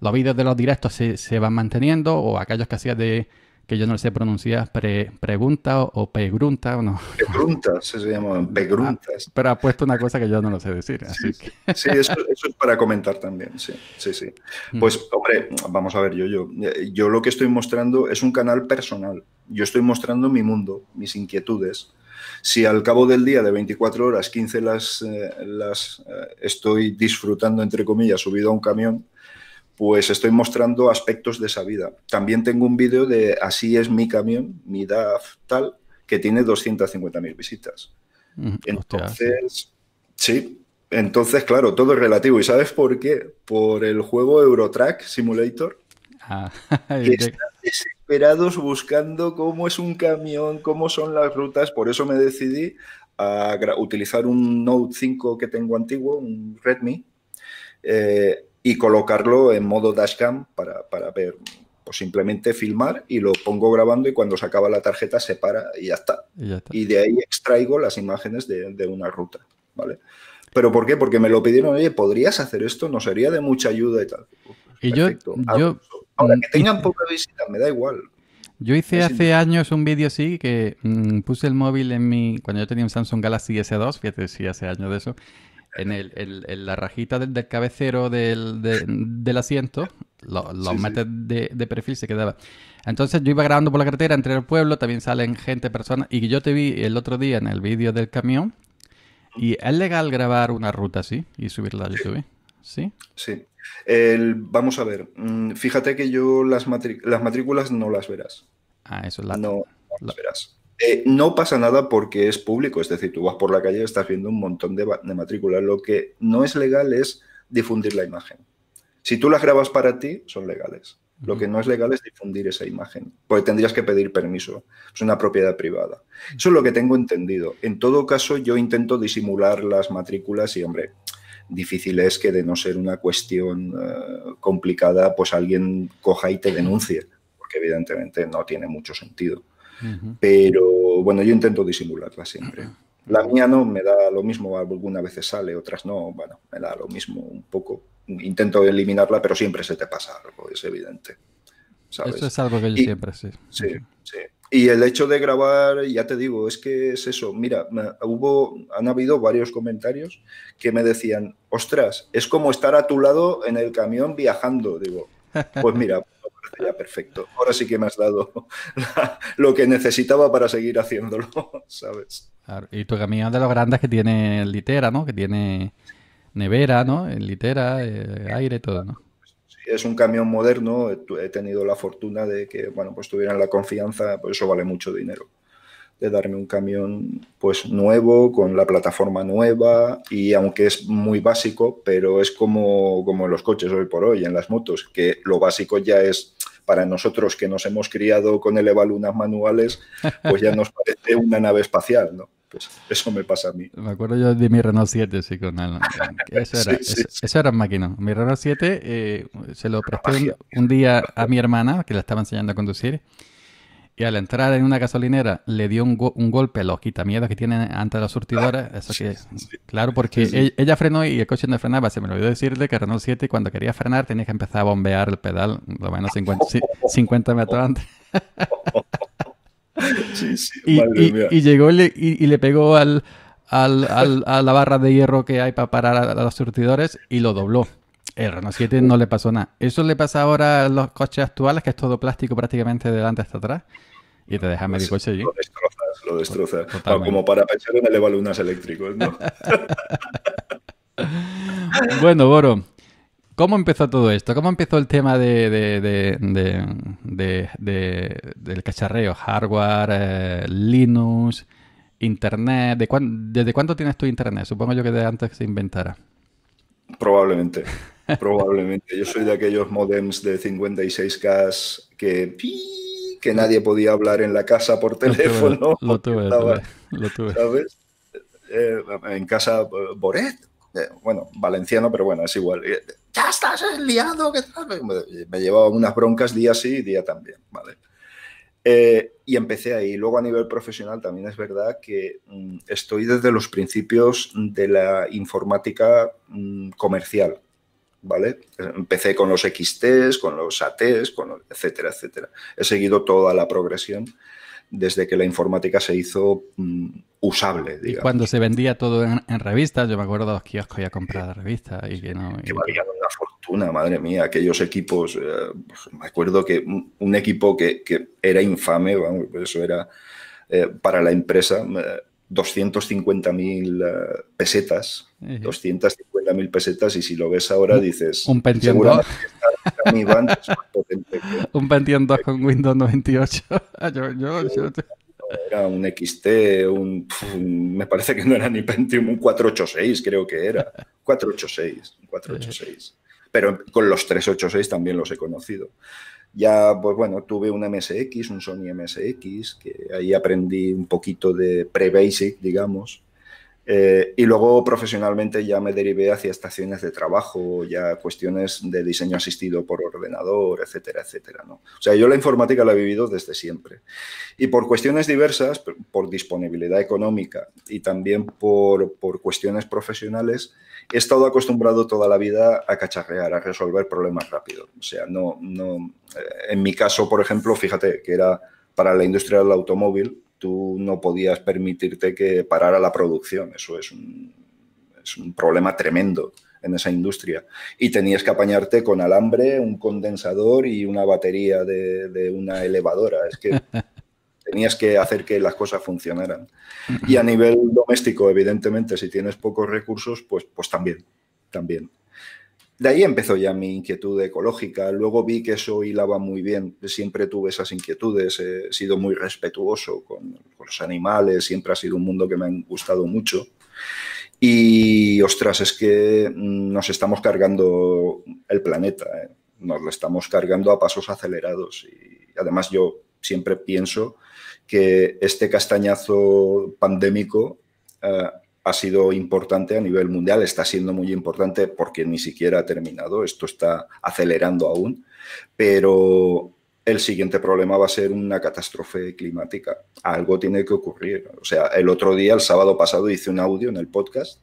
Los vídeos de los directos se, se van manteniendo, o aquellos que hacías de que yo no sé pronunciar, pre, pregunta o, pegrunta o no. Pegruntas, se llaman pegruntas. Ah, pero ha puesto una cosa que yo no lo sé decir. sí, sí eso, es para comentar también, sí, sí, sí. Mm. Pues, hombre, vamos a ver, yo, yo, yo lo que estoy mostrando es un canal personal. Yo estoy mostrando mi mundo, mis inquietudes. Si al cabo del día de 24 horas, 15 las, eh, las eh, estoy disfrutando, entre comillas, subido a un camión, pues estoy mostrando aspectos de esa vida. También tengo un vídeo de Así es mi camión, mi DAF tal, que tiene 250.000 visitas. Entonces, sí, entonces, claro, todo es relativo. ¿Y sabes por qué? Por el juego Eurotrack Simulator. Ah, *laughs* que están desesperados buscando cómo es un camión, cómo son las rutas. Por eso me decidí a utilizar un Note 5 que tengo antiguo, un Redmi, eh, y colocarlo en modo dashcam para, para ver, pues simplemente filmar y lo pongo grabando y cuando se acaba la tarjeta se para y ya está. Y, de ahí extraigo las imágenes de, de, una ruta, ¿vale? ¿Pero por qué? Porque me lo pidieron, oye, ¿podrías hacer esto? Nos sería de mucha ayuda y tal. Y yo, yo, Ahora, que tengan poca visita, me da igual. Yo hice hace años un vídeo así que mm, puse el móvil en mi... Cuando yo tenía un Samsung Galaxy S2, fíjate, sí, hace años de eso, en, el, en, la rajita del, cabecero del, del asiento, los metes De, de, perfil se quedaba. Entonces yo iba grabando por la carretera entre el pueblo, también salen gente, personas, y yo te vi el otro día en el vídeo del camión, y es legal grabar una ruta así y subirla a YouTube, ¿sí? Sí. vamos a ver, mm, fíjate que yo las, las matrículas no las verás. Ah, eso es la... No, las verás. Eh, no pasa nada porque es público, es decir, tú vas por la calle y estás viendo un montón de, matrículas. Lo que no es legal es difundir la imagen. Si tú las grabas para ti, son legales. Lo que no es legal es difundir esa imagen, porque tendrías que pedir permiso. Es una propiedad privada. Eso es lo que tengo entendido. En todo caso, yo intento disimular las matrículas y, hombre, difícil es que de no ser una cuestión eh, complicada, pues alguien coja y te denuncie, porque evidentemente no tiene mucho sentido. Pero bueno, yo intento disimularla siempre. La mía no, me da lo mismo, algunas veces sale, otras no, bueno, me da lo mismo un poco. Intento eliminarla, pero siempre se te pasa algo, es evidente. Eso es algo que yo siempre sé. Sí, sí. Y el hecho de grabar, ya te digo, es que es eso. Mira, hubo, han habido varios comentarios que me decían, ostras, es como estar a tu lado en el camión viajando. Digo, pues mira, ya perfecto. Ahora sí que me has dado *laughs* lo que necesitaba para seguir haciéndolo, *laughs* ¿sabes? Y tu camión de los grandes que tiene litera, ¿no? Que tiene nevera, ¿no? Litera, eh, aire, todo, ¿no? es un camión moderno, he tenido la fortuna de que, bueno, pues tuvieran la confianza, pues eso vale mucho dinero de darme un camión pues nuevo, con la plataforma nueva y aunque es muy básico, pero es como, como en los coches hoy por hoy, en las motos, que lo básico ya es para nosotros que nos hemos criado con elevalunas manuales, pues ya nos parece una nave espacial, ¿no? Pues eso me pasa a mí. Me acuerdo yo de mi Renault 7, sí, con el, eso, era, eso, era máquina. Mi Renault 7 eh, se lo presté un, día a mi hermana, que la estaba enseñando a conducir, y al entrar en una gasolinera le dio un, un golpe a los quitamiedos que tienen antes de los surtidores. Eso que, claro, porque ella, frenó y el coche no frenaba. Se me olvidó decirle que Renault 7 cuando quería frenar tenía que empezar a bombear el pedal lo menos 50, 50 metros antes. *laughs* y, y, llegó y le, y, le pegó al, al, al, a la barra de hierro que hay para parar a los surtidores y lo dobló. El Renault 7 no le pasó nada. Eso le pasa ahora a los coches actuales, que es todo plástico prácticamente de delante hasta atrás. Y te deja medio coche allí. Lo destrozas, lo destrozas. como para pensar en elevalunas eléctricos, ¿no? *laughs* bueno, Boro, ¿cómo empezó todo esto? ¿Cómo empezó el tema de, de, de, del cacharreo? Hardware, eh, Linux, Internet. ¿Desde cuándo tienes tu Internet? Supongo yo que de antes que se inventara. Probablemente. Probablemente. Yo soy de aquellos modems de 56K que, que nadie podía hablar en la casa por teléfono. Lo tuve, lo tuve. ¿Sabes? Eh, en casa, Boret, eh, bueno, valenciano, pero bueno, es igual. Ya estás liado, ¿qué tal? Me llevaba unas broncas día sí y día también, ¿vale? Eh, y empecé ahí. Luego a nivel profesional también es verdad que mm, estoy desde los principios de la informática mm, comercial. ¿Vale? Empecé con los XTs, con los ATs, con etcétera, etcétera. He seguido toda la progresión desde que la informática se hizo mm, usable. Y cuando se vendía todo en, revistas, yo me acuerdo de los kioscos ya compradas revistas y que no. Que valían una fortuna, madre mía, aquellos equipos. Eh, pues, me acuerdo que un, equipo que, era infame, vamos, eso era eh, para la empresa. 250.000 eh, pesetas, 250.000 pesetas y si lo ves ahora dices... Un Pentium 2. *laughs* un Pentium 2 con Windows 98. *laughs* yo, yo, era un XT, un, me parece que no era ni Pentium, un 486 creo que era. 486, 486. Pero con los 386 también los he conocido. Ya, pues bueno, tuve un MSX, un Sony MSX, que ahí aprendí un poquito de pre-basic, digamos. Eh, y luego profesionalmente ya me derivé hacia estaciones de trabajo, ya cuestiones de diseño asistido por ordenador, etcétera, etcétera. ¿no? O sea, yo la informática la he vivido desde siempre. Y por cuestiones diversas, por disponibilidad económica y también por, por cuestiones profesionales, he estado acostumbrado toda la vida a cacharrear, a resolver problemas rápido. O sea, no, no, eh, en mi caso, por ejemplo, fíjate que era para la industria del automóvil, tú no podías permitirte que parara la producción. Eso es un, es un problema tremendo en esa industria. Y tenías que apañarte con alambre, un condensador y una batería de, de una elevadora. Es que *laughs* tenías que hacer que las cosas funcionaran. Y a nivel doméstico, evidentemente, si tienes pocos recursos, pues, pues también, también. De ahí empezó ya mi inquietud ecológica. Luego vi que eso hilaba muy bien. Siempre tuve esas inquietudes. He sido muy respetuoso con, los animales. Siempre ha sido un mundo que me ha gustado mucho. Y ostras, es que nos estamos cargando el planeta. ¿eh? Nos lo estamos cargando a pasos acelerados. Y además yo siempre pienso que este castañazo pandémico eh, ha sido importante a nivel mundial, está siendo muy importante porque ni siquiera ha terminado, esto está acelerando aún, pero el siguiente problema va a ser una catástrofe climática. Algo tiene que ocurrir. O sea, el otro día, el sábado pasado, hice un audio en el podcast.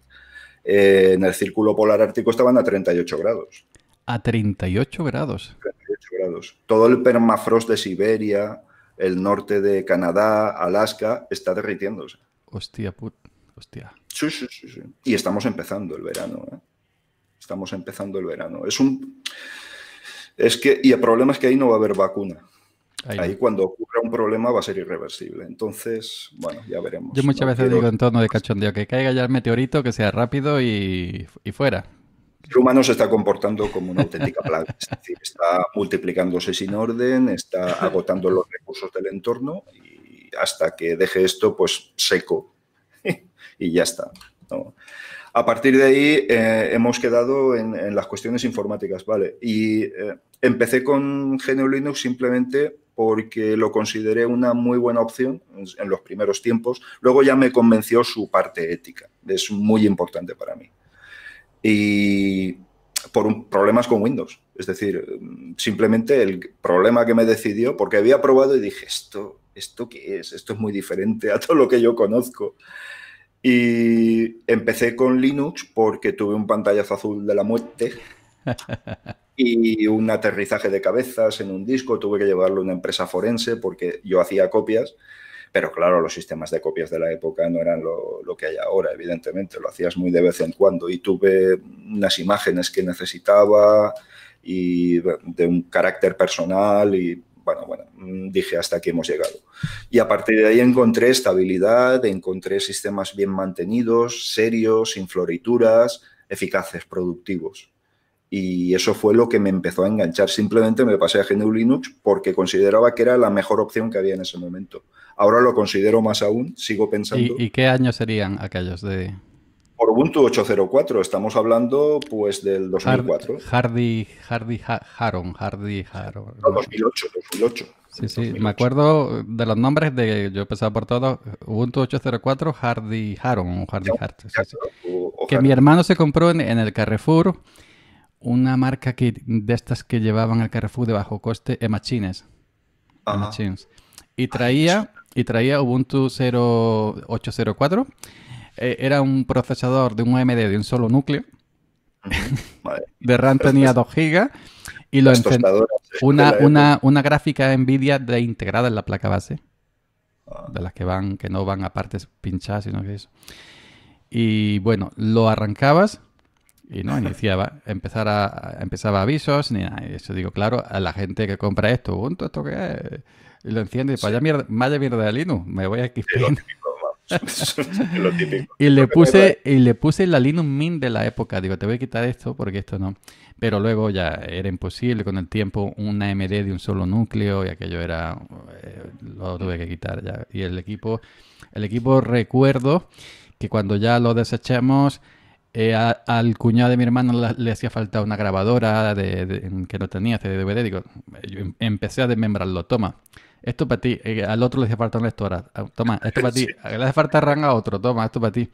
Eh, en el círculo polar ártico estaban a 38 grados. ¿A 38 grados? 38 grados. Todo el permafrost de Siberia, el norte de Canadá, Alaska, está derritiéndose. Hostia, put... hostia. Sí, sí, sí, sí. Y estamos empezando el verano. ¿eh? Estamos empezando el verano. Es un. Es que. Y el problema es que ahí no va a haber vacuna. Ahí, cuando ocurra un problema va a ser irreversible. Entonces, bueno, ya veremos. Yo muchas veces digo en tono de cachondeo que caiga ya el meteorito, que sea rápido y, y fuera el humano se está comportando como una auténtica plaga. Es decir, está multiplicándose sin orden, está agotando los recursos del entorno y hasta que deje esto, pues seco. *laughs* y ya está. A partir de ahí eh, hemos quedado en, las cuestiones informáticas, ¿vale? Y eh, empecé con GNU Linux simplemente porque lo consideré una muy buena opción en los primeros tiempos. Luego ya me convenció su parte ética. Es muy importante para mí y por problemas con Windows. Es decir, simplemente el problema que me decidió, porque había probado y dije, ¿esto, ¿esto qué es? Esto es muy diferente a todo lo que yo conozco. Y empecé con Linux porque tuve un pantallazo azul de la muerte *laughs* y un aterrizaje de cabezas en un disco. Tuve que llevarlo a una empresa forense porque yo hacía copias pero claro, los sistemas de copias de la época no eran lo, que hay ahora, evidentemente, lo hacías muy de vez en cuando y tuve unas imágenes que necesitaba y de un carácter personal y bueno, bueno, dije hasta aquí hemos llegado. Y a partir de ahí encontré estabilidad, encontré sistemas bien mantenidos, serios, sin florituras, eficaces, productivos. Y eso fue lo que me empezó a enganchar. Simplemente me pasé a GNU Linux porque consideraba que era la mejor opción que había en ese momento. Ahora lo considero más aún, sigo pensando. ¿Y, qué años serían aquellos de...? Por Ubuntu 8.04, estamos hablando pues del 2004. Hardy, Hardy Haron, Hardy Haron. No, 2008, 2008. Sí, sí, me acuerdo de los nombres de, yo he pasado por todo, Ubuntu 804, Hardy Haron, Hardy Hart. que mi hermano se compró en, el Carrefour una marca que, de estas que llevaban al Carrefour de bajo coste, E-Machines. Y traía, y traía Ubuntu 0804. Eh, era un procesador de un AMD de un solo núcleo. *laughs* de RAM tenía 2 GB y lo una, una, una, gráfica Nvidia de integrada en la placa base. Ah. De las que van, que no van a partes pinchadas, sino que eso. Y bueno, lo arrancabas y no iniciaba. Empezar a, empezaba avisos, ni nada. Eso digo, claro, a la gente que compra esto, ¿Ubuntu esto qué es? Y lo enciende y pues vaya mierda, vaya mierda de Linux, me voy a XP. *laughs* y le puse y le puse la Linux Mint de la época. Digo, te voy a quitar esto porque esto no. Pero luego ya era imposible con el tiempo una AMD de un solo núcleo y aquello era eh, lo tuve que quitar ya. Y el equipo el equipo recuerdo que cuando ya lo desechamos eh, al cuñado de mi hermano le, hacía falta una grabadora de, que no tenía de DVD. Digo, yo em, empecé a desmembrarlo. Toma, esto para ti. Eh, al otro le hacía falta una lectora. Ah, toma, esto para *laughs* ti. Le hace falta RAM a otro. Toma, esto para ti.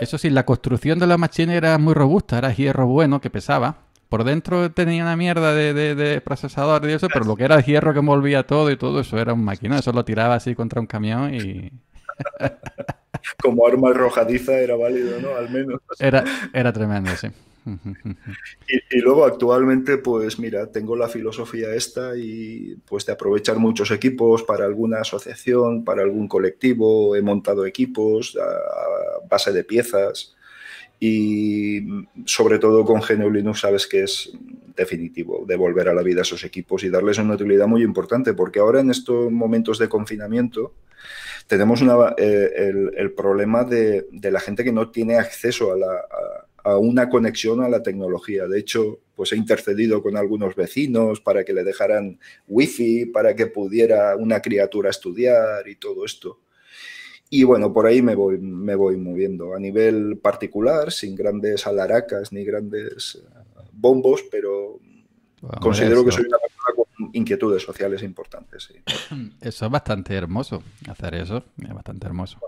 Eso sí, la construcción de la máquina era muy robusta. Era hierro bueno que pesaba. Por dentro tenía una mierda de, procesador y eso, pero lo que era hierro que envolvía todo y todo eso era un máquina. Eso lo tiraba así contra un camión y... *laughs* *laughs* Como arma arrojadiza era válido, ¿no? Al menos. Era, era tremendo, sí. *laughs* Y, luego actualmente, pues mira, tengo la filosofía esta y pues de aprovechar muchos equipos para alguna asociación, para algún colectivo, he montado equipos a, base de piezas y sobre todo con GNU Linux sabes que es definitivo devolver a la vida a esos equipos y darles una utilidad muy importante porque ahora en estos momentos de confinamiento tenemos eh, el, problema de, la gente que no tiene acceso a la, a una conexión a la tecnología. De hecho, pues he intercedido con algunos vecinos para que le dejaran wifi, para que pudiera una criatura estudiar y todo esto. Y bueno, por ahí me voy, me voy moviendo a nivel particular, sin grandes alaracas ni grandes eh, bombos, pero considero que soy una persona inquietudes sociales importantes. *clears throat* Eso es bastante hermoso, hacer eso, es bastante hermoso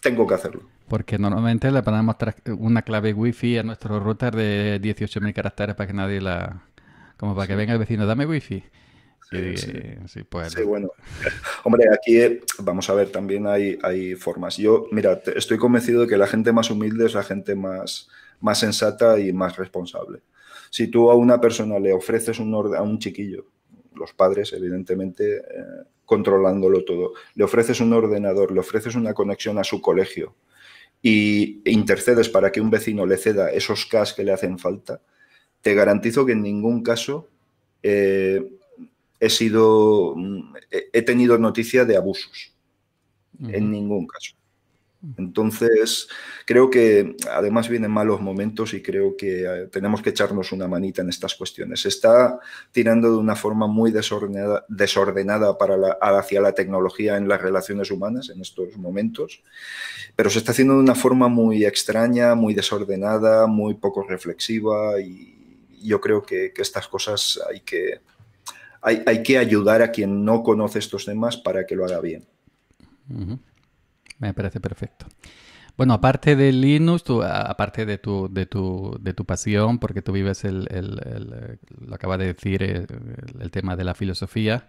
tengo que hacerlo. Porque normalmente le ponemos una clave wifi a nuestro router de 18.000 caracteres para que nadie la... Como para que venga el vecino, dame wifi. Sí, sí. Pues, sí, bueno. Hombre, aquí eh, vamos a ver, también hay, hay formas. Yo, mira, estoy convencido de que la gente más humilde es la gente más, más sensata y más responsable. Si tú a una persona le ofreces un orden, a un chiquillo, los padres, evidentemente, eh, controlándolo todo. Le ofreces un ordenador, le ofreces una conexión a su colegio y intercedes para que un vecino le ceda esos CAS que le hacen falta, te garantizo que en ningún caso eh, he sido he tenido noticia de abusos. En ningún caso. Entonces, creo que además vienen malos momentos y creo que eh, tenemos que echarnos una manita en estas cuestiones. Se está tirando de una forma muy desordenada, desordenada para hacia la tecnología en las relaciones humanas en estos momentos, pero se está haciendo de una forma muy extraña, muy desordenada, muy poco reflexiva y yo creo que, estas cosas hay que, hay, que ayudar a quien no conoce estos temas para que lo haga bien. Me parece perfecto. Bueno, aparte de Linux, aparte de tu, de, tu, de tu pasión, porque tú vives el, el, lo acaba de decir, eh, el, tema de la filosofía,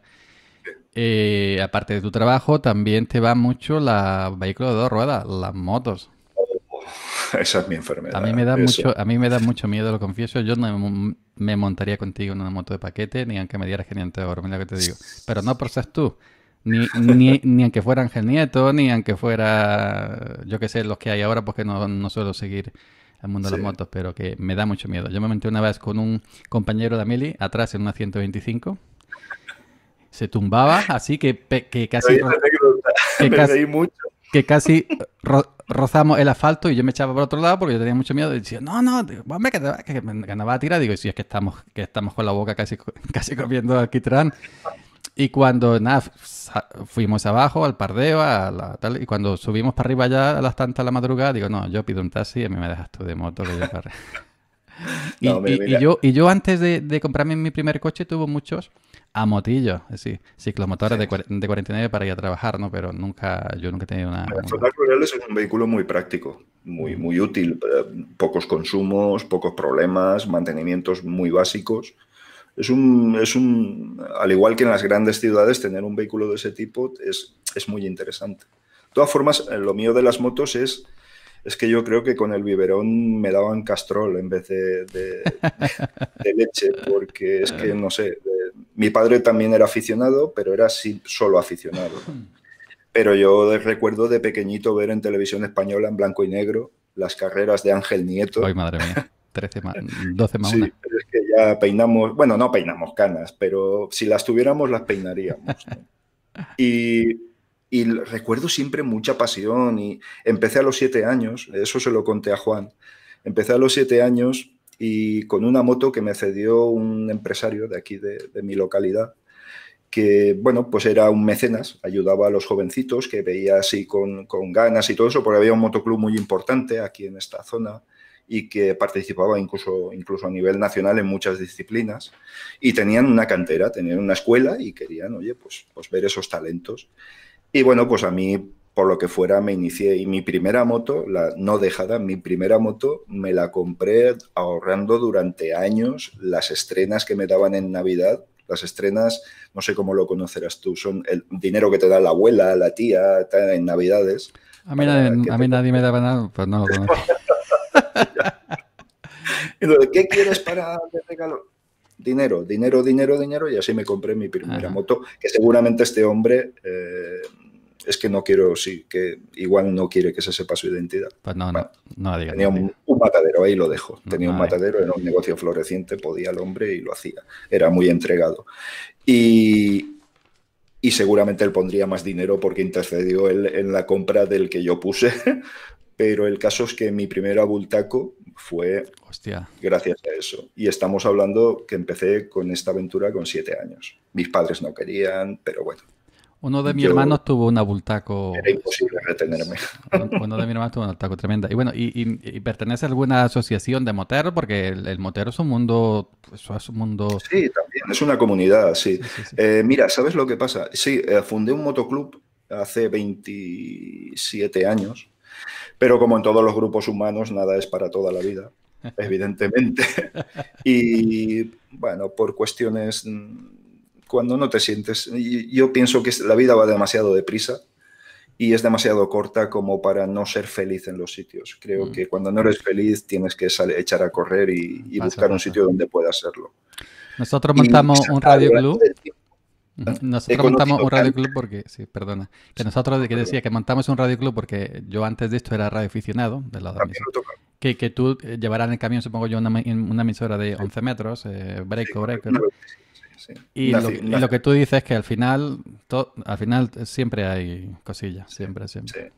eh, aparte de tu trabajo, también te va mucho la vehículo de dos ruedas, las motos. esa es mi enfermedad. A mí me da mucho, a mí me da mucho miedo, lo confieso. Yo no me montaría contigo en una moto de paquete, ni aunque me dieras 500 euros, mira lo que te digo. Pero no por ser tú, ni, ni, ni aunque fuera Ángel Nieto, ni aunque fuera, yo que sé, los que hay ahora, porque no, no suelo seguir el mundo de las motos, pero que me da mucho miedo. Yo me metí una vez con un compañero de Ameli atrás en una 125. Se tumbaba así que, que casi... Que casi, rozamos el asfalto y yo me echaba por otro lado porque yo tenía mucho miedo y decía, no, no, hombre, que, que, que me ganaba a tirar. Digo, si es que estamos, que estamos con la boca casi, *laughs* casi comiendo alquitrán. Y cuando nada, fuimos abajo al pardeo, a la, tal, y cuando subimos para arriba ya a las tantas de la madrugada, digo, no, yo pido un taxi y a mí me dejas tú de moto que yo *laughs* y, yo, y yo antes de, comprarme mi primer coche tuve muchos a motillo, es decir, ciclomotores de, de 49 para ir a trabajar, ¿no? Pero nunca, yo nunca he tenido una... Zonas rurales es un vehículo muy práctico, muy, muy útil, eh, pocos consumos, pocos problemas, mantenimientos muy básicos. Es un, es un, al igual que en las grandes ciudades, tener un vehículo de ese tipo es, es muy interesante. De todas formas, eh, lo mío de las motos es es que yo creo que con el biberón me daban castrol en vez de, leche, porque es que, no sé, mi padre también era aficionado, pero era así, solo aficionado. Pero yo recuerdo de pequeñito ver en televisión española en blanco y negro las carreras de Ángel Nieto. Ay, madre mía. 13 más, 12 más sí, pero es que ya peinamos, bueno, no peinamos canas, pero si las tuviéramos las peinaríamos. *laughs* Y y recuerdo siempre mucha pasión y empecé a los siete años, eso se lo conté a Juan, empecé a los siete años y con una moto que me cedió un empresario de aquí, de, mi localidad, que, bueno, pues era un mecenas, ayudaba a los jovencitos que veía así con, con, ganas y todo eso, porque había un motoclub muy importante aquí en esta zona y que participaba incluso, incluso a nivel nacional en muchas disciplinas y tenían una cantera, tenían una escuela y querían, oye, pues, pues ver esos talentos. Y bueno, pues a mí, por lo que fuera, me inicié. Y mi primera moto, la no dejada, mi primera moto, me la compré ahorrando durante años las estrenas que me daban en Navidad. Las estrenas, no sé cómo lo conocerás tú, son el dinero que te da la abuela, la tía, en Navidades. A mí, nadie, me daba nada, pues no lo conozco. *laughs* ¿Qué quieres para el regalo? dinero, dinero, dinero, dinero, y así me compré mi primera moto, que seguramente este hombre eh, es que no quiero, sí, que igual no quiere que se sepa su identidad. Pues no, no, no Tenía un, matadero, ahí lo dejo. tenía un matadero, era un negocio floreciente, podía el hombre y lo hacía. Era muy entregado. Y, y seguramente él pondría más dinero porque intercedió él en la compra del que yo puse. Pero el caso es que mi primer abultaco fue gracias a eso. Y estamos hablando que empecé con esta aventura con siete años. Mis padres no querían, pero bueno. Uno de mis hermanos tuvo un abultaco. Era imposible retenerme. Uno de mis hermanos tuvo un abultaco tremenda. Y bueno, y, pertenece a alguna asociación de moteros? Porque el, motero es un mundo, pues, es un mundo... Sí, también, es una comunidad, sí. Eh, mira, ¿sabes lo que pasa? Sí, eh, fundé un motoclub hace 27 años, pero como en todos los grupos humanos, nada es para toda la vida, *laughs* evidentemente. y bueno, por cuestiones cuando no te sientes. Yo pienso que la vida va demasiado deprisa y es demasiado corta como para no ser feliz en los sitios. Creo mm. que cuando no eres feliz tienes que echar a correr y, buscar un sitio donde puedas hacerlo. Nosotros montamos un radio club. Nosotros montamos un radio club porque, sí, perdona, que nosotros que decía que montamos un radio club porque yo antes de esto era radio aficionado de la que, que tú eh, llevarás en el camión, supongo yo, una, una emisora de 11 metros, eh, break break, ¿no? Y, lo, que tú dices es que al final, al final siempre hay cosillas, siempre, siempre.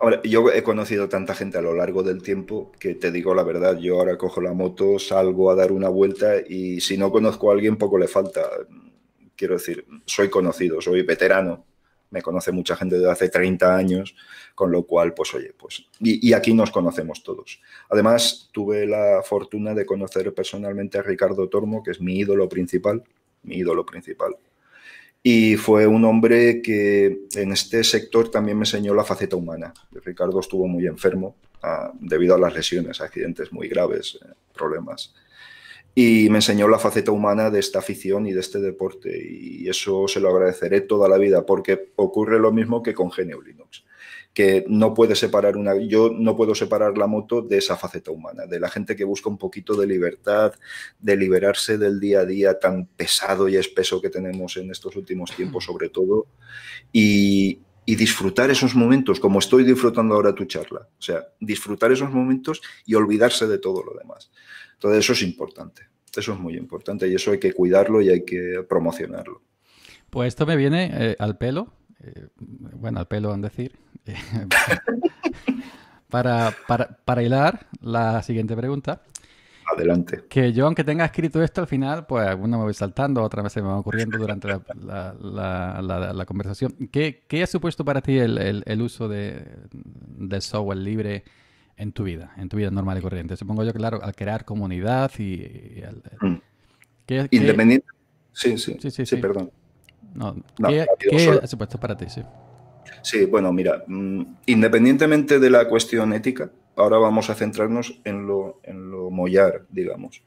Ahora, yo he conocido tanta gente a lo largo del tiempo que te digo la verdad, yo ahora cojo la moto, salgo a dar una vuelta y si no conozco a alguien poco le falta. Quiero decir, soy conocido, soy veterano, me conoce mucha gente desde hace 30 años, con lo cual, pues oye, pues... Y, y, aquí nos conocemos todos. Además, tuve la fortuna de conocer personalmente a Ricardo Tormo, que es mi ídolo principal, mi ídolo principal. Y fue un hombre que en este sector también me enseñó la faceta humana. Ricardo estuvo muy enfermo ah, debido a las lesiones, accidentes muy graves, eh, problemas. Y me enseñó la faceta humana de esta afición y de este deporte. Y eso se lo agradeceré toda la vida porque ocurre lo mismo que con Genio Linux que no puede separar una, yo no puedo separar la moto de esa faceta humana, de la gente que busca un poquito de libertad, de liberarse del día a día tan pesado y espeso que tenemos en estos últimos tiempos, sobre todo, y, disfrutar esos momentos, como estoy disfrutando ahora tu charla. O sea, disfrutar esos momentos y olvidarse de todo lo demás. Entonces, eso es importante. Eso es muy importante y eso hay que cuidarlo y hay que promocionarlo. Pues esto me viene eh, al pelo, eh, bueno, al pelo en decir, *laughs* para, para, hilar la siguiente pregunta. Adelante. Que yo, aunque tenga escrito esto al final, pues alguna me voy saltando, otra vez se me va ocurriendo durante la, conversación. ¿Qué, ¿Qué, ha supuesto para ti el, uso de, del software libre en tu vida, en tu vida normal y corriente. Supongo yo, claro, al crear comunidad y... Mm. Independiente. Sí, sí, sí, sí, perdón. No, ¿Qué, supuesto para ti? Sí. Sí, bueno, mira, mm, independientemente de la cuestión ética, ahora vamos a centrarnos en lo, en lo mollar, digamos.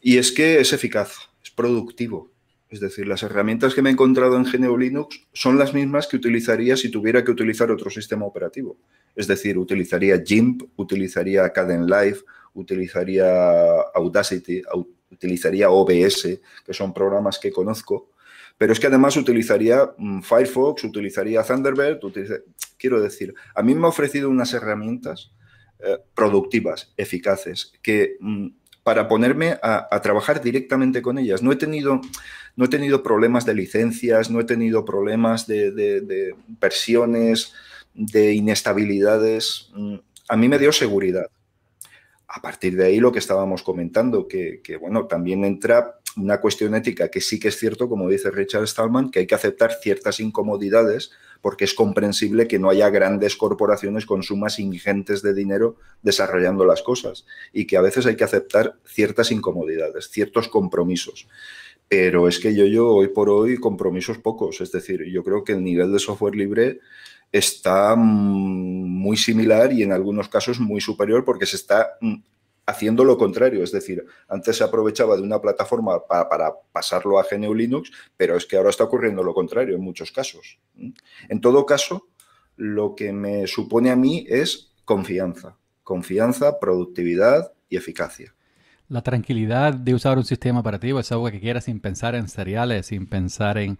Y es que es eficaz, es productivo. Es decir, las herramientas que me he encontrado en GNU Linux son las mismas que utilizaría si tuviera que utilizar otro sistema operativo. Es decir, utilizaría GIMP, utilizaría Kdenlive, utilizaría Audacity, utilizaría OBS, que son programas que conozco, pero es que además utilizaría mm, Firefox, utilizaría Thunderbird, quiero decir, a mí me ha ofrecido unas herramientas eh, productivas, eficaces, que mm, para ponerme a, trabajar directamente con ellas. No he tenido, no he tenido problemas de licencias, no he tenido problemas de versiones, de inestabilidades. Mm, a mí me dio seguridad a partir de ahí lo que estábamos comentando, que, bueno, también entra una cuestión ética que sí que es cierto, como dice Richard Stallman, que hay que aceptar ciertas incomodidades porque es comprensible que no haya grandes corporaciones con sumas ingentes de dinero desarrollando las cosas y que a veces hay que aceptar ciertas incomodidades, ciertos compromisos. Pero es que yo, yo hoy por hoy compromisos pocos, es decir, yo creo que el nivel de software libre está mm, muy similar y en algunos casos muy superior porque se está mm, haciendo lo contrario. Es decir, antes se aprovechaba de una plataforma para, pasarlo a GNU Linux, pero es que ahora está ocurriendo lo contrario en muchos casos. En todo caso, lo que me supone a mí es confianza. Confianza, productividad y eficacia. La tranquilidad de usar un sistema operativo es algo que quieras sin pensar en seriales, sin pensar en...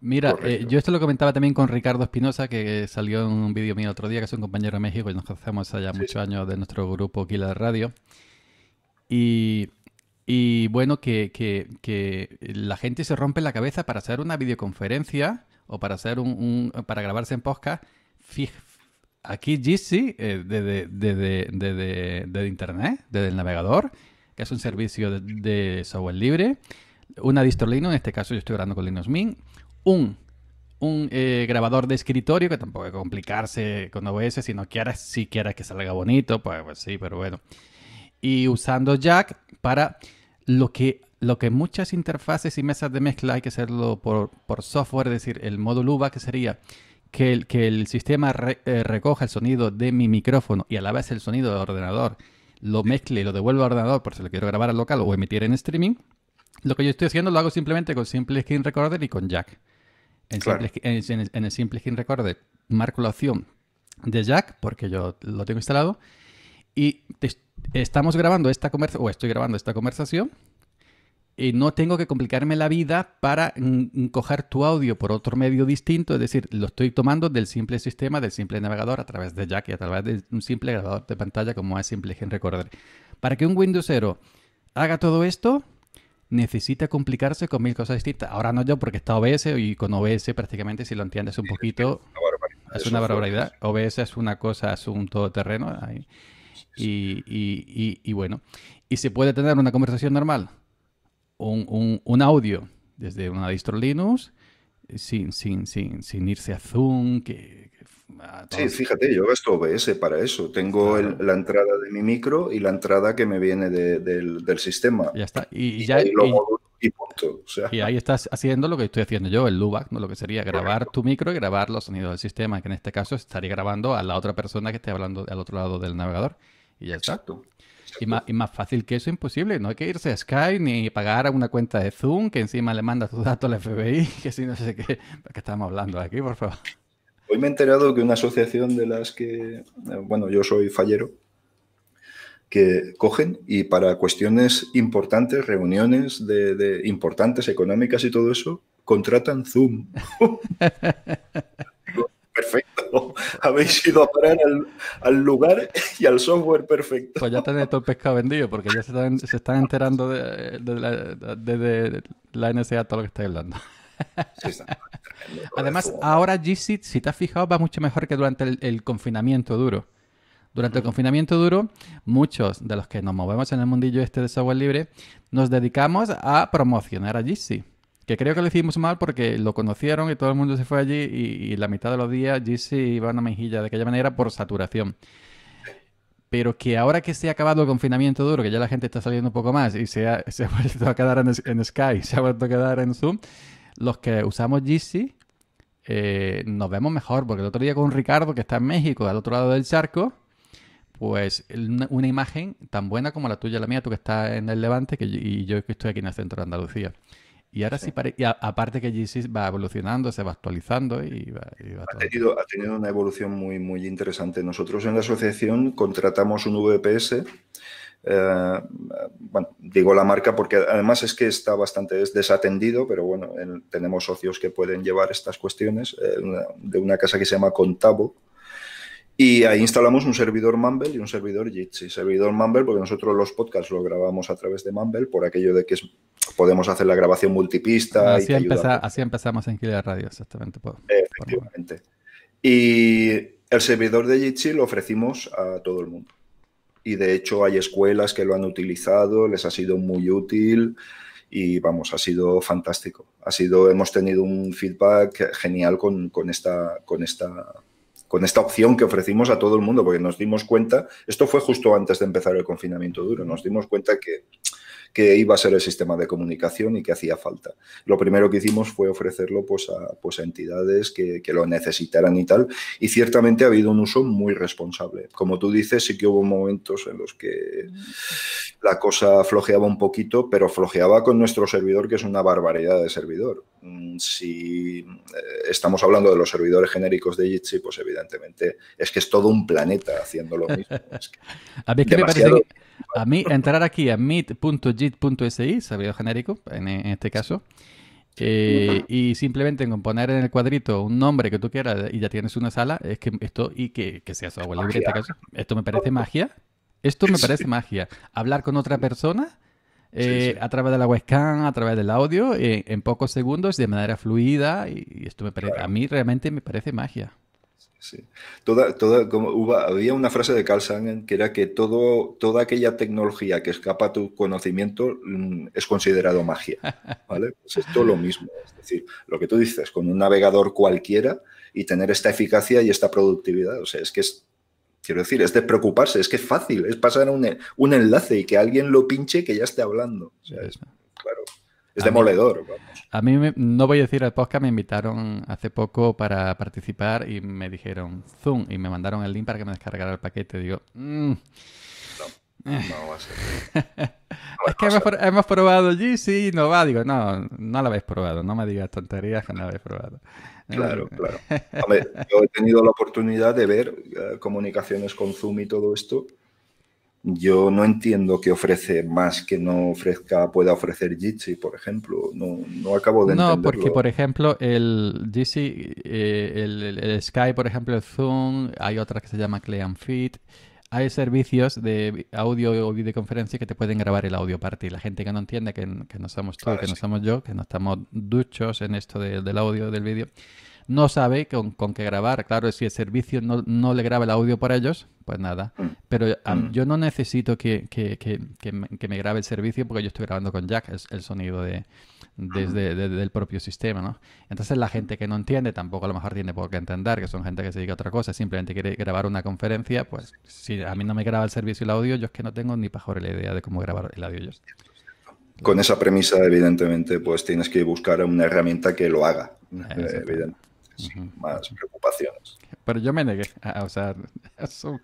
Mira, eh, yo esto lo comentaba también con Ricardo Espinosa, que salió en un vídeo mío otro día, que es un compañero de México y nos conocemos allá muchos años de nuestro grupo Kila Radio. Y, bueno, que, la gente se rompe la cabeza para hacer una videoconferencia o para hacer un, para grabarse en podcast. Aquí Jitsi, eh, desde, internet, desde el navegador, que es un servicio de, software libre, una distro Linux, en este caso yo estoy grabando con Linux Mint, un, un eh, grabador de escritorio, que tampoco hay que complicarse con OBS, si no quieres, si quieres que salga bonito, pues, pues, sí, pero bueno. Y usando Jack para lo que, lo que muchas interfaces y mesas de mezcla hay que hacerlo por, software, es decir, el módulo UVA, que sería que el, que el sistema eh, recoja el sonido de mi micrófono y a la vez el sonido del ordenador, lo mezcle y lo devuelva al ordenador por si lo quiero grabar al local o emitir en streaming. Lo que yo estoy haciendo lo hago simplemente con Simple Screen Recorder y con Jack. En, el, Simple Screen Recorder marco la opción de Jack, porque yo lo tengo instalado, y estamos grabando esta conversación, o estoy grabando esta conversación, y no tengo que complicarme la vida para coger tu audio por otro medio distinto, es decir, lo estoy tomando del simple sistema, del simple navegador a través de Jack y a través de un simple grabador de pantalla como es Simple Screen Recorder. Para que un Windows 0 haga todo esto, necesita complicarse con mil cosas distintas. Ahora no yo porque está OBS y con OBS prácticamente si lo entiendes un poquito es una barbaridad. OBS es una cosa, es un todoterreno. Y, y, y, bueno, y se puede tener una conversación normal, un, un, audio desde una distro Linux sin, sin, sin, sin irse a Zoom, que, Sí, fíjate, yo gasto OBS para eso. Tengo la entrada de mi micro y la entrada que me viene del, sistema. Ya está. Y, ya, y, ahí estás haciendo lo que estoy haciendo yo, el LUBAC, ¿no? lo que sería grabar tu micro y grabar los sonidos del sistema, que en este caso estaría grabando a la otra persona que esté hablando al otro lado del navegador. Y ya está. Y más, y más, fácil que eso, imposible. No hay que irse a Skype ni pagar a una cuenta de Zoom que encima le manda tus datos al FBI, *laughs* que si no sé qué. ¿Qué estamos hablando aquí, por favor? Hoy me he enterado que una asociación de las que, eh, bueno, yo soy fallero, que cogen y para cuestiones importantes, reuniones de, importantes, económicas y todo eso, contratan Zoom. *laughs* *laughs* Habéis ido a parar al, lugar y al software perfecto. Pues ya tenéis todo el pescado vendido, porque ya se están, enterando de, de, la, NSA todo lo que estáis hablando. *laughs* Además, ahora GC, si te has fijado, va mucho mejor que durante el, confinamiento duro. Durante el confinamiento duro, muchos de los que nos movemos en el mundillo este de software libre, nos dedicamos a promocionar a GC. Que creo que lo hicimos mal porque lo conocieron y todo el mundo se fue allí y, la mitad de los días GC iba a una mejilla de aquella manera por saturación. pero que ahora que se ha acabado el confinamiento duro, que ya la gente está saliendo un poco más y se ha, se ha *laughs* vuelto a quedar en, en, Sky, se ha vuelto a quedar en Zoom, los que usamos Jitsi eh, nos vemos mejor, porque el otro día con Ricardo, que está en México, al otro lado del charco, pues una, imagen tan buena como la tuya, la mía, tú que estás en el Levante y yo que estoy aquí en el centro de Andalucía. Y ahora sí, aparte que GC va evolucionando, se va actualizando y va, ha, tenido, ha, tenido, una evolución muy, muy interesante. Nosotros en la asociación contratamos un VPS. Eh, bueno, digo la marca porque además es que está bastante desatendido, pero bueno, tenemos socios que pueden llevar estas cuestiones eh, de una casa que se llama Contabo, y ahí instalamos un servidor Mumble y un servidor Jitsi. Servidor Mumble, porque nosotros los podcasts los grabamos a través de Mumble, por aquello de que podemos hacer la grabación multipista. Así, así empezamos en Killer Radio, exactamente. Efectivamente. Y el servidor de Jitsi lo ofrecimos a todo el mundo. Y de hecho hay escuelas que lo han utilizado, les ha sido muy útil y vamos, ha sido fantástico. Ha sido, hemos tenido un feedback genial con, con esta, con esta con esta opción que ofrecimos a todo el mundo, porque nos dimos cuenta, esto fue justo antes de empezar el confinamiento duro, nos dimos cuenta que que iba a ser el sistema de comunicación y que hacía falta. Lo primero que hicimos fue ofrecerlo pues, a, pues, entidades que, lo necesitaran y tal, y ciertamente ha habido un uso muy responsable. Como tú dices, sí que hubo momentos en los que la cosa flojeaba un poquito, pero flojeaba con nuestro servidor, que es una barbaridad de servidor. Mm, si eh, estamos hablando de los servidores genéricos de Jitsi, pues evidentemente es que es todo un planeta haciendo lo mismo. *laughs* a mí que me parece que a mí, entrar aquí a meet.jit.si, servidor genérico, en, este caso, eh, y simplemente poner en el cuadrito un nombre que tú quieras y ya tienes una sala, es que esto, y que, sea software libre en este caso, esto me parece magia. Esto me parece magia. Hablar con otra persona eh, a través de la webcam, a través del audio, eh, en pocos segundos, de manera fluida, y esto me parece, a mí realmente me parece magia. Sí. Toda, toda, como había una frase de Carl Sagan que era que todo, toda aquella tecnología que escapa a tu conocimiento mm, es considerado magia. *laughs* ¿vale? Pues es todo lo mismo. Es decir, lo que tú dices, con un navegador cualquiera y tener esta eficacia y esta productividad. O sea, es que es, quiero decir, es de preocuparse, es que es fácil, es pasar un, un enlace y que alguien lo pinche que ya esté hablando. O sea, es, claro. Es demoledor. A mí, no voy a decir al podcast, me invitaron hace poco para participar y me dijeron Zoom y me mandaron el link para que me descargara el paquete. Digo, mm". no, no va a ser. *laughs* es que hemos, probado GC y no va. Digo, no, no lo habéis probado. No me digas tonterías que no lo habéis probado. Claro, claro. *laughs* yo he tenido la oportunidad de ver eh, comunicaciones con Zoom y todo esto yo no entiendo qué ofrece más que no ofrezca, pueda ofrecer Jitsi, por ejemplo. No, no acabo de no, No, porque, por ejemplo, el Jitsi, eh, el, Sky, por ejemplo, el Zoom, hay otra que se llama Clean Fit. Hay servicios de audio o videoconferencia que te pueden grabar el audio para ti. La gente que no entiende que, no somos tú, que no somos yo, que no estamos duchos en esto del audio, del vídeo, no sabe con, con, qué grabar. Claro, si el servicio no, no, le graba el audio por ellos, pues nada. Mm. Pero mm. yo no necesito que, que, que, me, grabe el servicio porque yo estoy grabando con Jack el, sonido de, desde del propio sistema, ¿no? Entonces la gente que no entiende tampoco a lo mejor tiene por qué entender, que son gente que se dedica a otra cosa, simplemente quiere grabar una conferencia, pues si a mí no me graba el servicio y el audio, yo es que no tengo ni para la idea de cómo grabar el audio yo. Con esa premisa, evidentemente, pues tienes que buscar una herramienta que lo haga. Más preocupaciones. Pero yo me negué. *laughs* o sea, eso,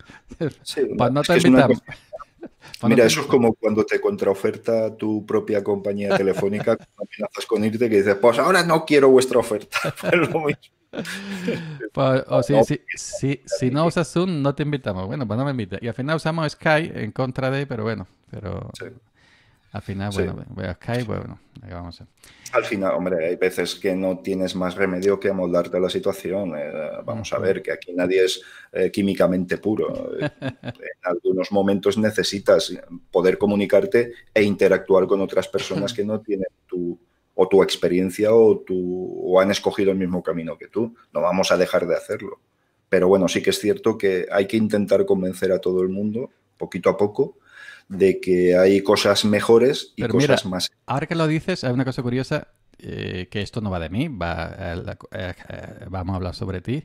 Mira, eso es como cuando te contraoferta tu propia compañía telefónica, *laughs* amenazas con irte, que dices, pues ahora no quiero vuestra oferta. Pues, o si, no usas Zoom, no te invitamos. Bueno, pues no me invites. Y al final usamos Sky en contra de, pero bueno, pero al final, bueno, voy a Skype, bueno, ahí vamos a Al final, hombre, hay veces que no tienes más remedio que amoldarte a la situación. Eh, vamos a ver, que aquí nadie es eh, químicamente puro. *laughs* en algunos momentos necesitas poder comunicarte e interactuar con otras personas *laughs* que no tienen tu, o tu experiencia o, tu, o han escogido el mismo camino que tú. No vamos a dejar de hacerlo. Pero bueno, sí que es cierto que hay que intentar convencer a todo el mundo, poquito a poco, de que hay cosas mejores y cosas más. Ahora que lo dices, hay una cosa curiosa, eh, que esto no va de mí, va, eh, eh, vamos a hablar sobre ti,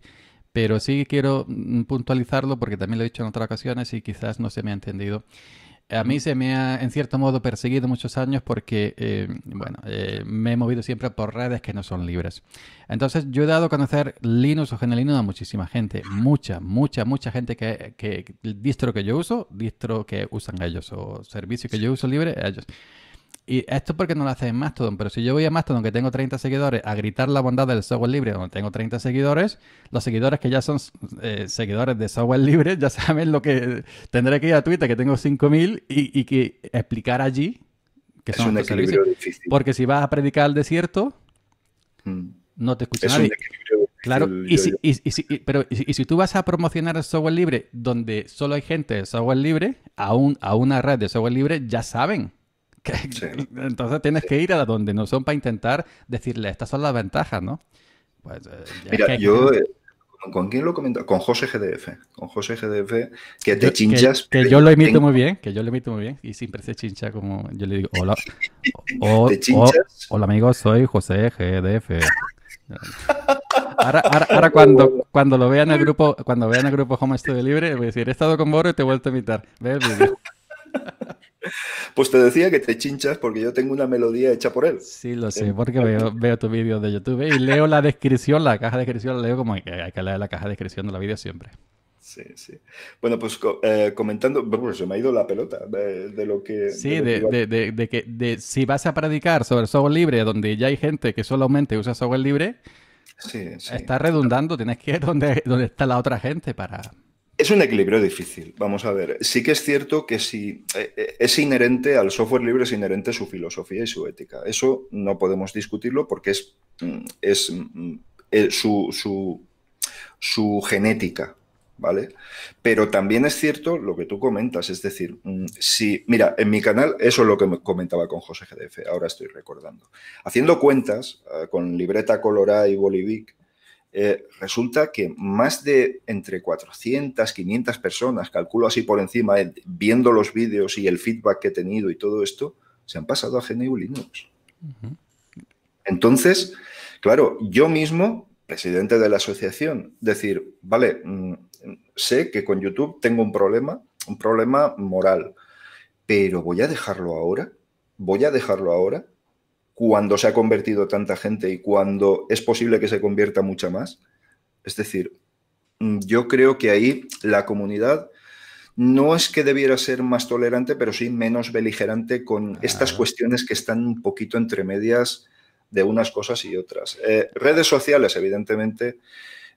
pero sí quiero mm, puntualizarlo porque también lo he dicho en otras ocasiones y quizás no se me ha entendido. A mí se me ha, en cierto modo, perseguido muchos años porque, eh, bueno, eh, me he movido siempre por redes que no son libres. Entonces, yo he dado a conocer Linux o GNU a muchísima gente. Mucha, mucha, mucha gente que, que distro que yo uso, distro que usan ellos o servicio que yo uso libre, ellos. Y esto porque no lo hacen en Mastodon, pero si yo voy a Mastodon que tengo 30 seguidores a gritar la bondad del software libre donde tengo 30 seguidores, los seguidores que ya son eh, seguidores de software libre *laughs* ya saben lo que tendré que ir a Twitter que tengo 5000 y, y que explicar allí que es un equilibrio difícil. Porque si vas a predicar al desierto, mm. no te escucha nadie. Claro, y si, y, y, pero y, si tú vas a promocionar el software libre donde solo hay gente de software libre, a, un, a una red de software libre, ya saben *laughs* entonces tienes que ir a donde no son para intentar decirle, estas son las ventajas, ¿no? Pues, eh, Mira, yo... Eh, ¿Con quién lo comento? Con José GDF. Con José GDF, que te chinchas. Que, yo lo imito muy bien, que yo lo imito muy bien. Y siempre se chincha como yo le digo, hola. ¿Te *laughs* chinchas? hola amigos, soy José GDF. Ahora, ahora, cuando, cuando lo vean en el grupo, cuando vean el grupo Home Studio Libre, voy a decir, he estado con Boro y te he vuelto a imitar. Ve el vídeo. Pues te decía que te chinchas porque yo tengo una melodía hecha por él. Sí, lo sé, porque veo, veo tu vídeo de YouTube y leo la *laughs* descripción, la caja de descripción, leo como que hay que leer la caja de descripción de la vídeo siempre. Sí, sí. Bueno, pues eh, comentando, pues se me ha ido la pelota de, lo que... Sí, de, que de, si vas a predicar sobre software libre donde ya hay gente que solamente usa software libre, sí, está redundando, tienes que ir donde, donde está la otra gente para, es un equilibrio difícil. Vamos a ver. Sí que es cierto que si eh, eh, es inherente al software libre, es inherente su filosofía y su ética. Eso no podemos discutirlo porque es, mm, mm, eh, su, su, genética. ¿Vale? Pero también es cierto lo que tú comentas, es decir, mm, si, mira, en mi canal, eso es lo que me comentaba con José GDF, ahora estoy recordando. Haciendo cuentas con libreta Colorá y Bolivic, eh, resulta que más de entre 400, 500 personas, calculo así por encima, eh, viendo los vídeos y el feedback que he tenido y todo esto, se han pasado a GNU Linux. Entonces, claro, yo mismo, presidente de la asociación, decir, vale, mm, sé que con YouTube tengo un problema, un problema moral, pero voy a dejarlo ahora, voy a dejarlo ahora cuando se ha convertido tanta gente y cuando es posible que se convierta mucha más. Es decir, mm, yo creo que ahí la comunidad no es que debiera ser más tolerante, pero sí menos beligerante con estas cuestiones que están un poquito entre medias de unas cosas y otras. Eh, redes sociales, evidentemente,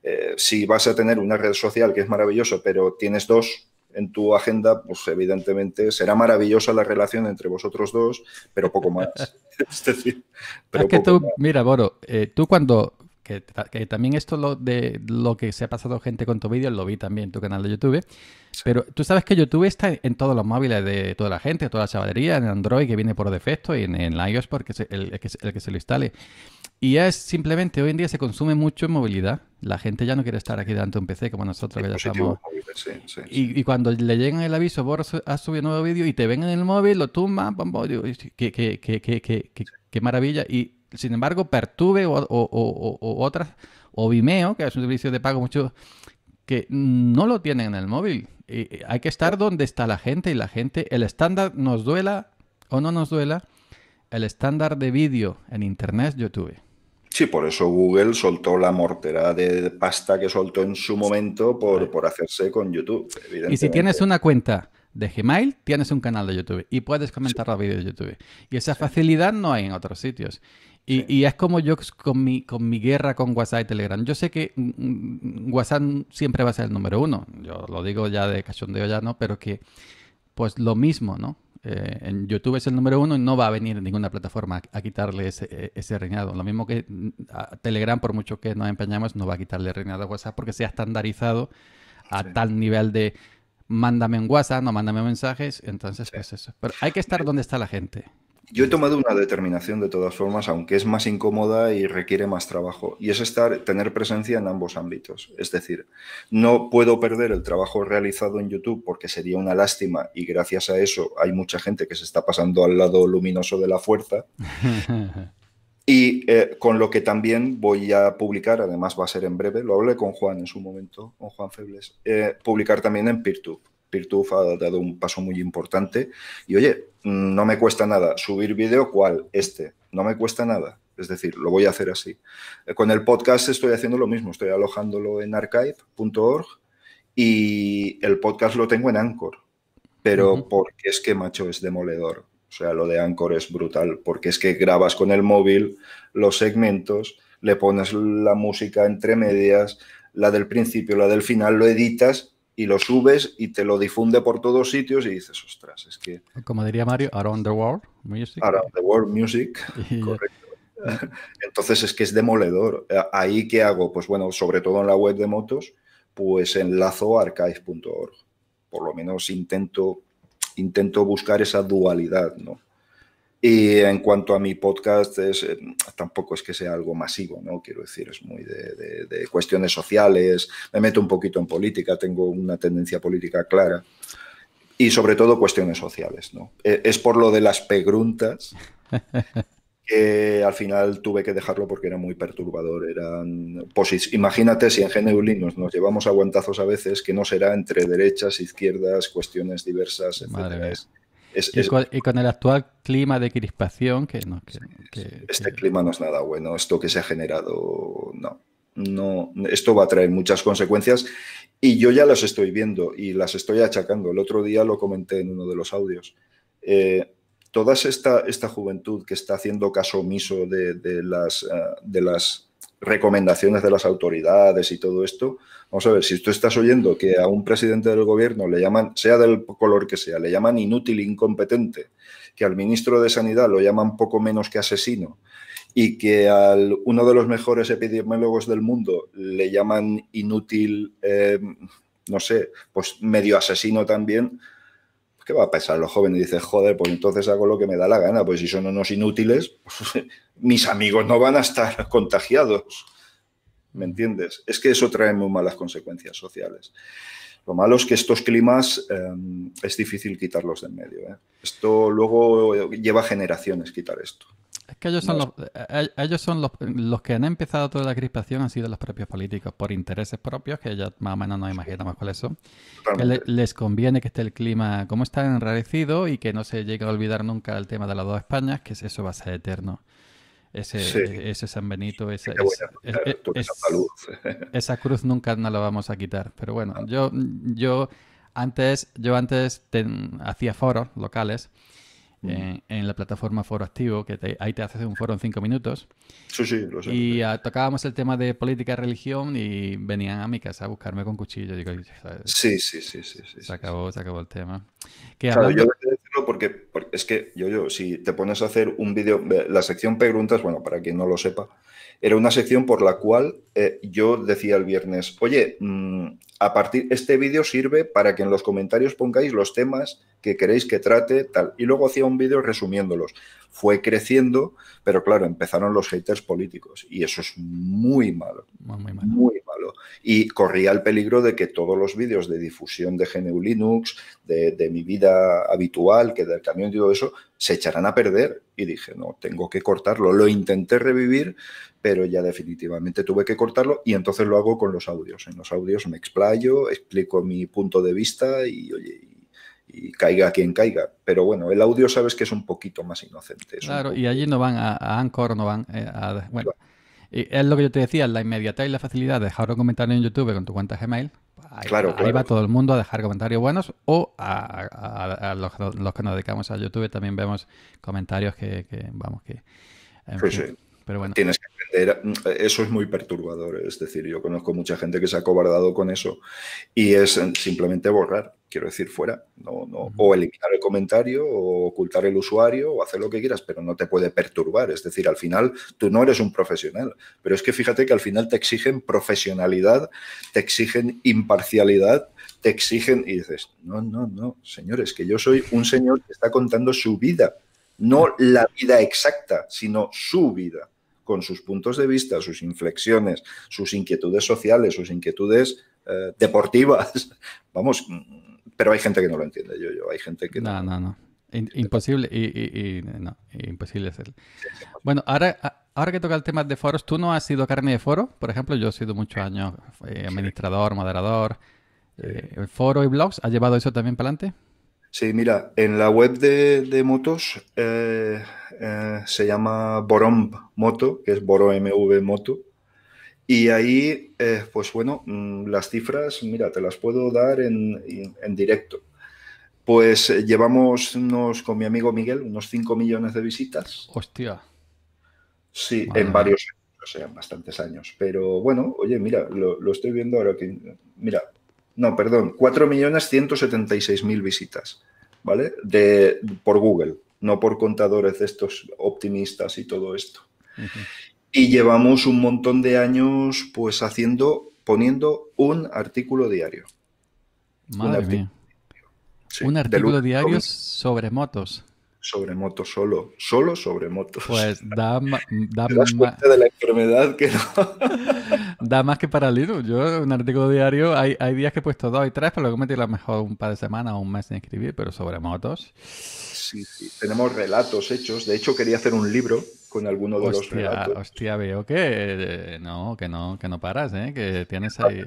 eh, si vas a tener una red social que es maravilloso, pero tienes dos en tu agenda, pues evidentemente será maravillosa la relación entre vosotros dos, pero poco más. *laughs* es decir, pero es que tú, mira, Boro, eh, tú cuando, que, también esto lo de lo que se ha pasado gente con tu vídeo, lo vi también en tu canal de YouTube, pero tú sabes que YouTube está en todos los móviles de toda la gente, toda la chavalería, en Android que viene por defecto y en, en iOS porque es el, el, que, se lo instale. Y es simplemente, hoy en día se consume mucho en movilidad. La gente ya no quiere estar aquí delante de un PC como nosotros que ya estamos. y, cuando le llegan el aviso, vos has subido un nuevo vídeo y te ven en el móvil, lo tumban, pam, qué, qué, qué, qué, maravilla. Y sin embargo, Pertube o, o, otras, o Vimeo, que es un servicio de pago mucho, que no lo tienen en el móvil. Y hay que estar donde está la gente y la gente, el estándar nos duela o no nos duela, el estándar de vídeo en Internet es YouTube. Sí, por eso Google soltó la mortera de pasta que soltó en su momento por, por hacerse con YouTube. Y si tienes una cuenta de Gmail, tienes un canal de YouTube y puedes comentar los vídeos de YouTube. Y esa facilidad no hay en otros sitios. Y, es como yo con mi, con mi guerra con WhatsApp y Telegram. Yo sé que mm, mm, WhatsApp siempre va a ser el número uno. Yo lo digo ya de cachondeo ya, ¿no? Pero que, pues lo mismo, ¿no? Eh, en YouTube es el número uno y no va a venir ninguna plataforma a, quitarle ese, ese, reinado. Lo mismo que mm, Telegram, por mucho que nos empeñamos, no va a quitarle el reinado a WhatsApp porque se ha estandarizado a tal nivel de mándame un WhatsApp, no mándame mensajes. Entonces, pues eso. Pero hay que estar donde está la gente. Yo he tomado una determinación de todas formas, aunque es más incómoda y requiere más trabajo, y es estar, tener presencia en ambos ámbitos. Es decir, no puedo perder el trabajo realizado en YouTube porque sería una lástima y gracias a eso hay mucha gente que se está pasando al lado luminoso de la fuerza. *laughs* Y eh, con lo que también voy a publicar, además va a ser en breve, lo hablé con Juan en su momento, con Juan Febles, eh, publicar también en PeerTube. PeerTube ha dado un paso muy importante y oye, no me cuesta nada subir vídeo, ¿cuál? Este, no me cuesta nada. Es decir, lo voy a hacer así. Eh, con el podcast estoy haciendo lo mismo, estoy alojándolo en archive.org y el podcast lo tengo en Anchor, pero porque es que, macho, es demoledor. O sea, lo de Anchor es brutal, porque es que grabas con el móvil los segmentos, le pones la música entre medias, la del principio, la del final, lo editas y lo subes y te lo difunde por todos sitios y dices, ostras, es que... Como diría Mario, Around the World Music. Around the World Music, *laughs* correcto. *laughs* Entonces es que es demoledor. ¿Ahí qué hago? Pues bueno, sobre todo en la web de motos, pues enlazo archive.org. Por lo menos intento intento buscar esa dualidad, ¿no? Y en cuanto a mi podcast, es, eh, tampoco es que sea algo masivo, ¿no? Quiero decir, es muy de, cuestiones sociales, me meto un poquito en política, tengo una tendencia política clara y sobre todo cuestiones sociales, ¿no? E, es por lo de las preguntas *laughs* que al final tuve que dejarlo porque era muy perturbador. Eran Imagínate si en GNU Linux nos llevamos aguantazos a veces, que no será entre derechas, izquierdas, cuestiones diversas, etc. y, con, el actual clima de crispación, que no. este clima no es nada bueno. Esto que se ha generado, no. No, esto va a traer muchas consecuencias y yo ya las estoy viendo y las estoy achacando. El otro día lo comenté en uno de los audios. Eh, toda esta, esta juventud que está haciendo caso omiso de, las, eh, de las recomendaciones de las autoridades y todo esto, vamos a ver, si tú estás oyendo que a un presidente del gobierno le llaman, sea del color que sea, le llaman inútil, incompetente, que al ministro de Sanidad lo llaman poco menos que asesino y que a uno de los mejores epidemiólogos del mundo le llaman inútil, eh, no sé, pues medio asesino también, ¿qué va a pensar los jóvenes? Dices, joder, pues entonces hago lo que me da la gana, pues si son unos inútiles, *laughs* pues, mis amigos no van a estar *laughs* contagiados. ¿Me entiendes? Es que eso trae muy malas consecuencias sociales. Lo malo es que estos climas em, es difícil quitarlos de en medio. ¿eh? Esto luego lleva generaciones quitar esto. Es que ellos son, los, eh, ellos son los, que han empezado toda la crispación, han sido los propios políticos, por intereses propios, que ya más o menos nos imaginamos cuáles son. Que les conviene que esté el clima como está enrarecido y que no se llegue a olvidar nunca el tema de las dos Españas, que eso va a ser eterno. Ese, ese San Benito, esa, *laughs* esa cruz nunca nos la vamos a quitar. Pero bueno, yo, yo antes, yo antes hacía foros locales en, la plataforma Foro Activo, que ahí te haces un foro en cinco minutos. Sí, sí, lo sé. Y tocábamos el tema de política y religión y venían a mi casa a buscarme con cuchillo. Digo, sí, sí, sí, sí, Se acabó, se acabó el tema. claro, yo porque, porque, es que yo, yo, si te pones a hacer un vídeo, la sección preguntas, bueno, para quien no lo sepa, era una sección por la cual eh, yo decía el viernes, oye, mm, a partir, este vídeo sirve para que en los comentarios pongáis los temas que queréis que trate, tal. Y luego hacía un vídeo resumiéndolos. Fue creciendo, pero claro, empezaron los haters políticos y eso es muy malo. Muy, malo. Muy. Y corría el peligro de que todos los vídeos de difusión de GNU Linux, de, de mi vida habitual, que del camión y todo eso, se echarán a perder. Y dije, no, tengo que cortarlo. Lo intenté revivir, pero ya definitivamente tuve que cortarlo y entonces lo hago con los audios. En los audios me explayo, explico mi punto de vista y, oye, y, caiga quien caiga. Pero bueno, el audio sabes que es un poquito más inocente. Claro, y allí no van a, Anchor, no van eh, a... Bueno, y es lo que yo te decía, la inmediatez y la facilidad de dejar un comentario en YouTube con tu cuenta Gmail. Ahí, claro, ahí va todo el mundo a dejar comentarios buenos o a, los, que nos dedicamos a YouTube también vemos comentarios que, vamos, que... Pero bueno. Tienes que aprender. Eso es muy perturbador. Es decir, yo conozco mucha gente que se ha cobardado con eso y es simplemente borrar. Quiero decir, fuera. No, no, O eliminar el comentario, o ocultar el usuario, o hacer lo que quieras, pero no te puede perturbar. Es decir, al final tú no eres un profesional. Pero es que fíjate que al final te exigen profesionalidad, te exigen imparcialidad, te exigen. Y dices, no, no, no, señores, que yo soy un señor que está contando su vida. No la vida exacta, sino su vida con sus puntos de vista, sus inflexiones, sus inquietudes sociales, sus inquietudes eh, deportivas. *laughs* Vamos, pero hay gente que no lo entiende, yo, yo, hay gente que no. No, no, no. imposible, y, no, imposible hacerlo. Bueno, ahora, ahora que toca el tema de foros, ¿tú no has sido carne de foro? Por ejemplo, yo he sido muchos años eh, administrador, moderador. Eh, foro y blogs, ¿has llevado eso también para adelante? Sí, mira, en la web de, motos eh, se llama Borom Moto, que es Boro MV Moto. Y ahí, pues bueno, mm, las cifras, mira, te las puedo dar en, en directo. Pues llevamos unos, con mi amigo Miguel, unos 5 millones de visitas. Hostia. Sí, en varios años, o sea, en bastantes años. Pero bueno, oye, mira, lo, estoy viendo ahora que. Mira, no, perdón, 4.176.000 visitas, ¿vale? De, por Google, no por contadores de estos optimistas y todo esto. Y llevamos un montón de años, pues, haciendo, poniendo un artículo diario. Madre mía. un artículo diario sobre motos sobre motos solo, solo sobre motos. Pues da, da *laughs* más de la enfermedad que no. *laughs* da más que para Linux. Yo un artículo diario, hay, hay días que he puesto dos y tres, pero luego me tiro a lo mejor un par de semanas o un mes sin escribir, pero sobre motos. Sí, sí. Tenemos relatos hechos. De hecho, quería hacer un libro con alguno de los relatos. Hostia, veo que eh, no, que no, que no paras, ¿eh? que tienes ahí.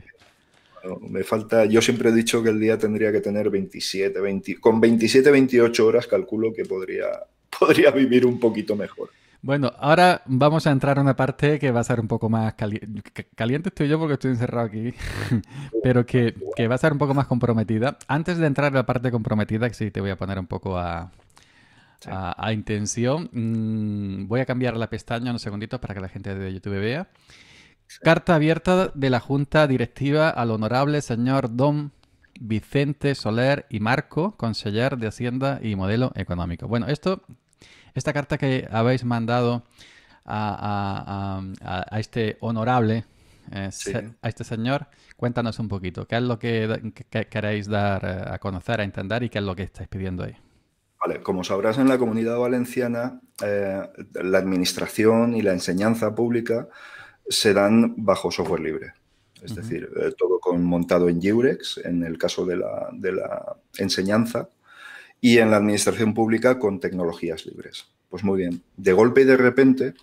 Me falta, yo siempre he dicho que el día tendría que tener 27, 20, con 27, 28 horas calculo que podría, *laughs* podría vivir un poquito mejor. Bueno, ahora vamos a entrar a una parte que va a ser un poco más caliente. Caliente estoy yo porque estoy encerrado aquí, *laughs* pero que, va a ser un poco más comprometida. Antes de entrar a la parte comprometida, que sí te voy a poner un poco a, a, intención, mm, voy a cambiar la pestaña unos segunditos para que la gente de YouTube vea. Carta abierta de la Junta Directiva al honorable señor Don Vicente Soler y Marco, conseller de Hacienda y Modelo Económico. Bueno, esto, esta carta que habéis mandado a, este honorable, eh, a este señor, cuéntanos un poquito, ¿qué es lo que, queréis dar eh, a conocer, a entender y qué es lo que estáis pidiendo ahí? Vale, como sabrás, en la comunidad valenciana, eh, la administración y la enseñanza pública se dan bajo software libre. Es decir, eh, todo con, montado en Eurex, en el caso de la, enseñanza, y en la administración pública con tecnologías libres. Pues muy bien, de golpe y de repente,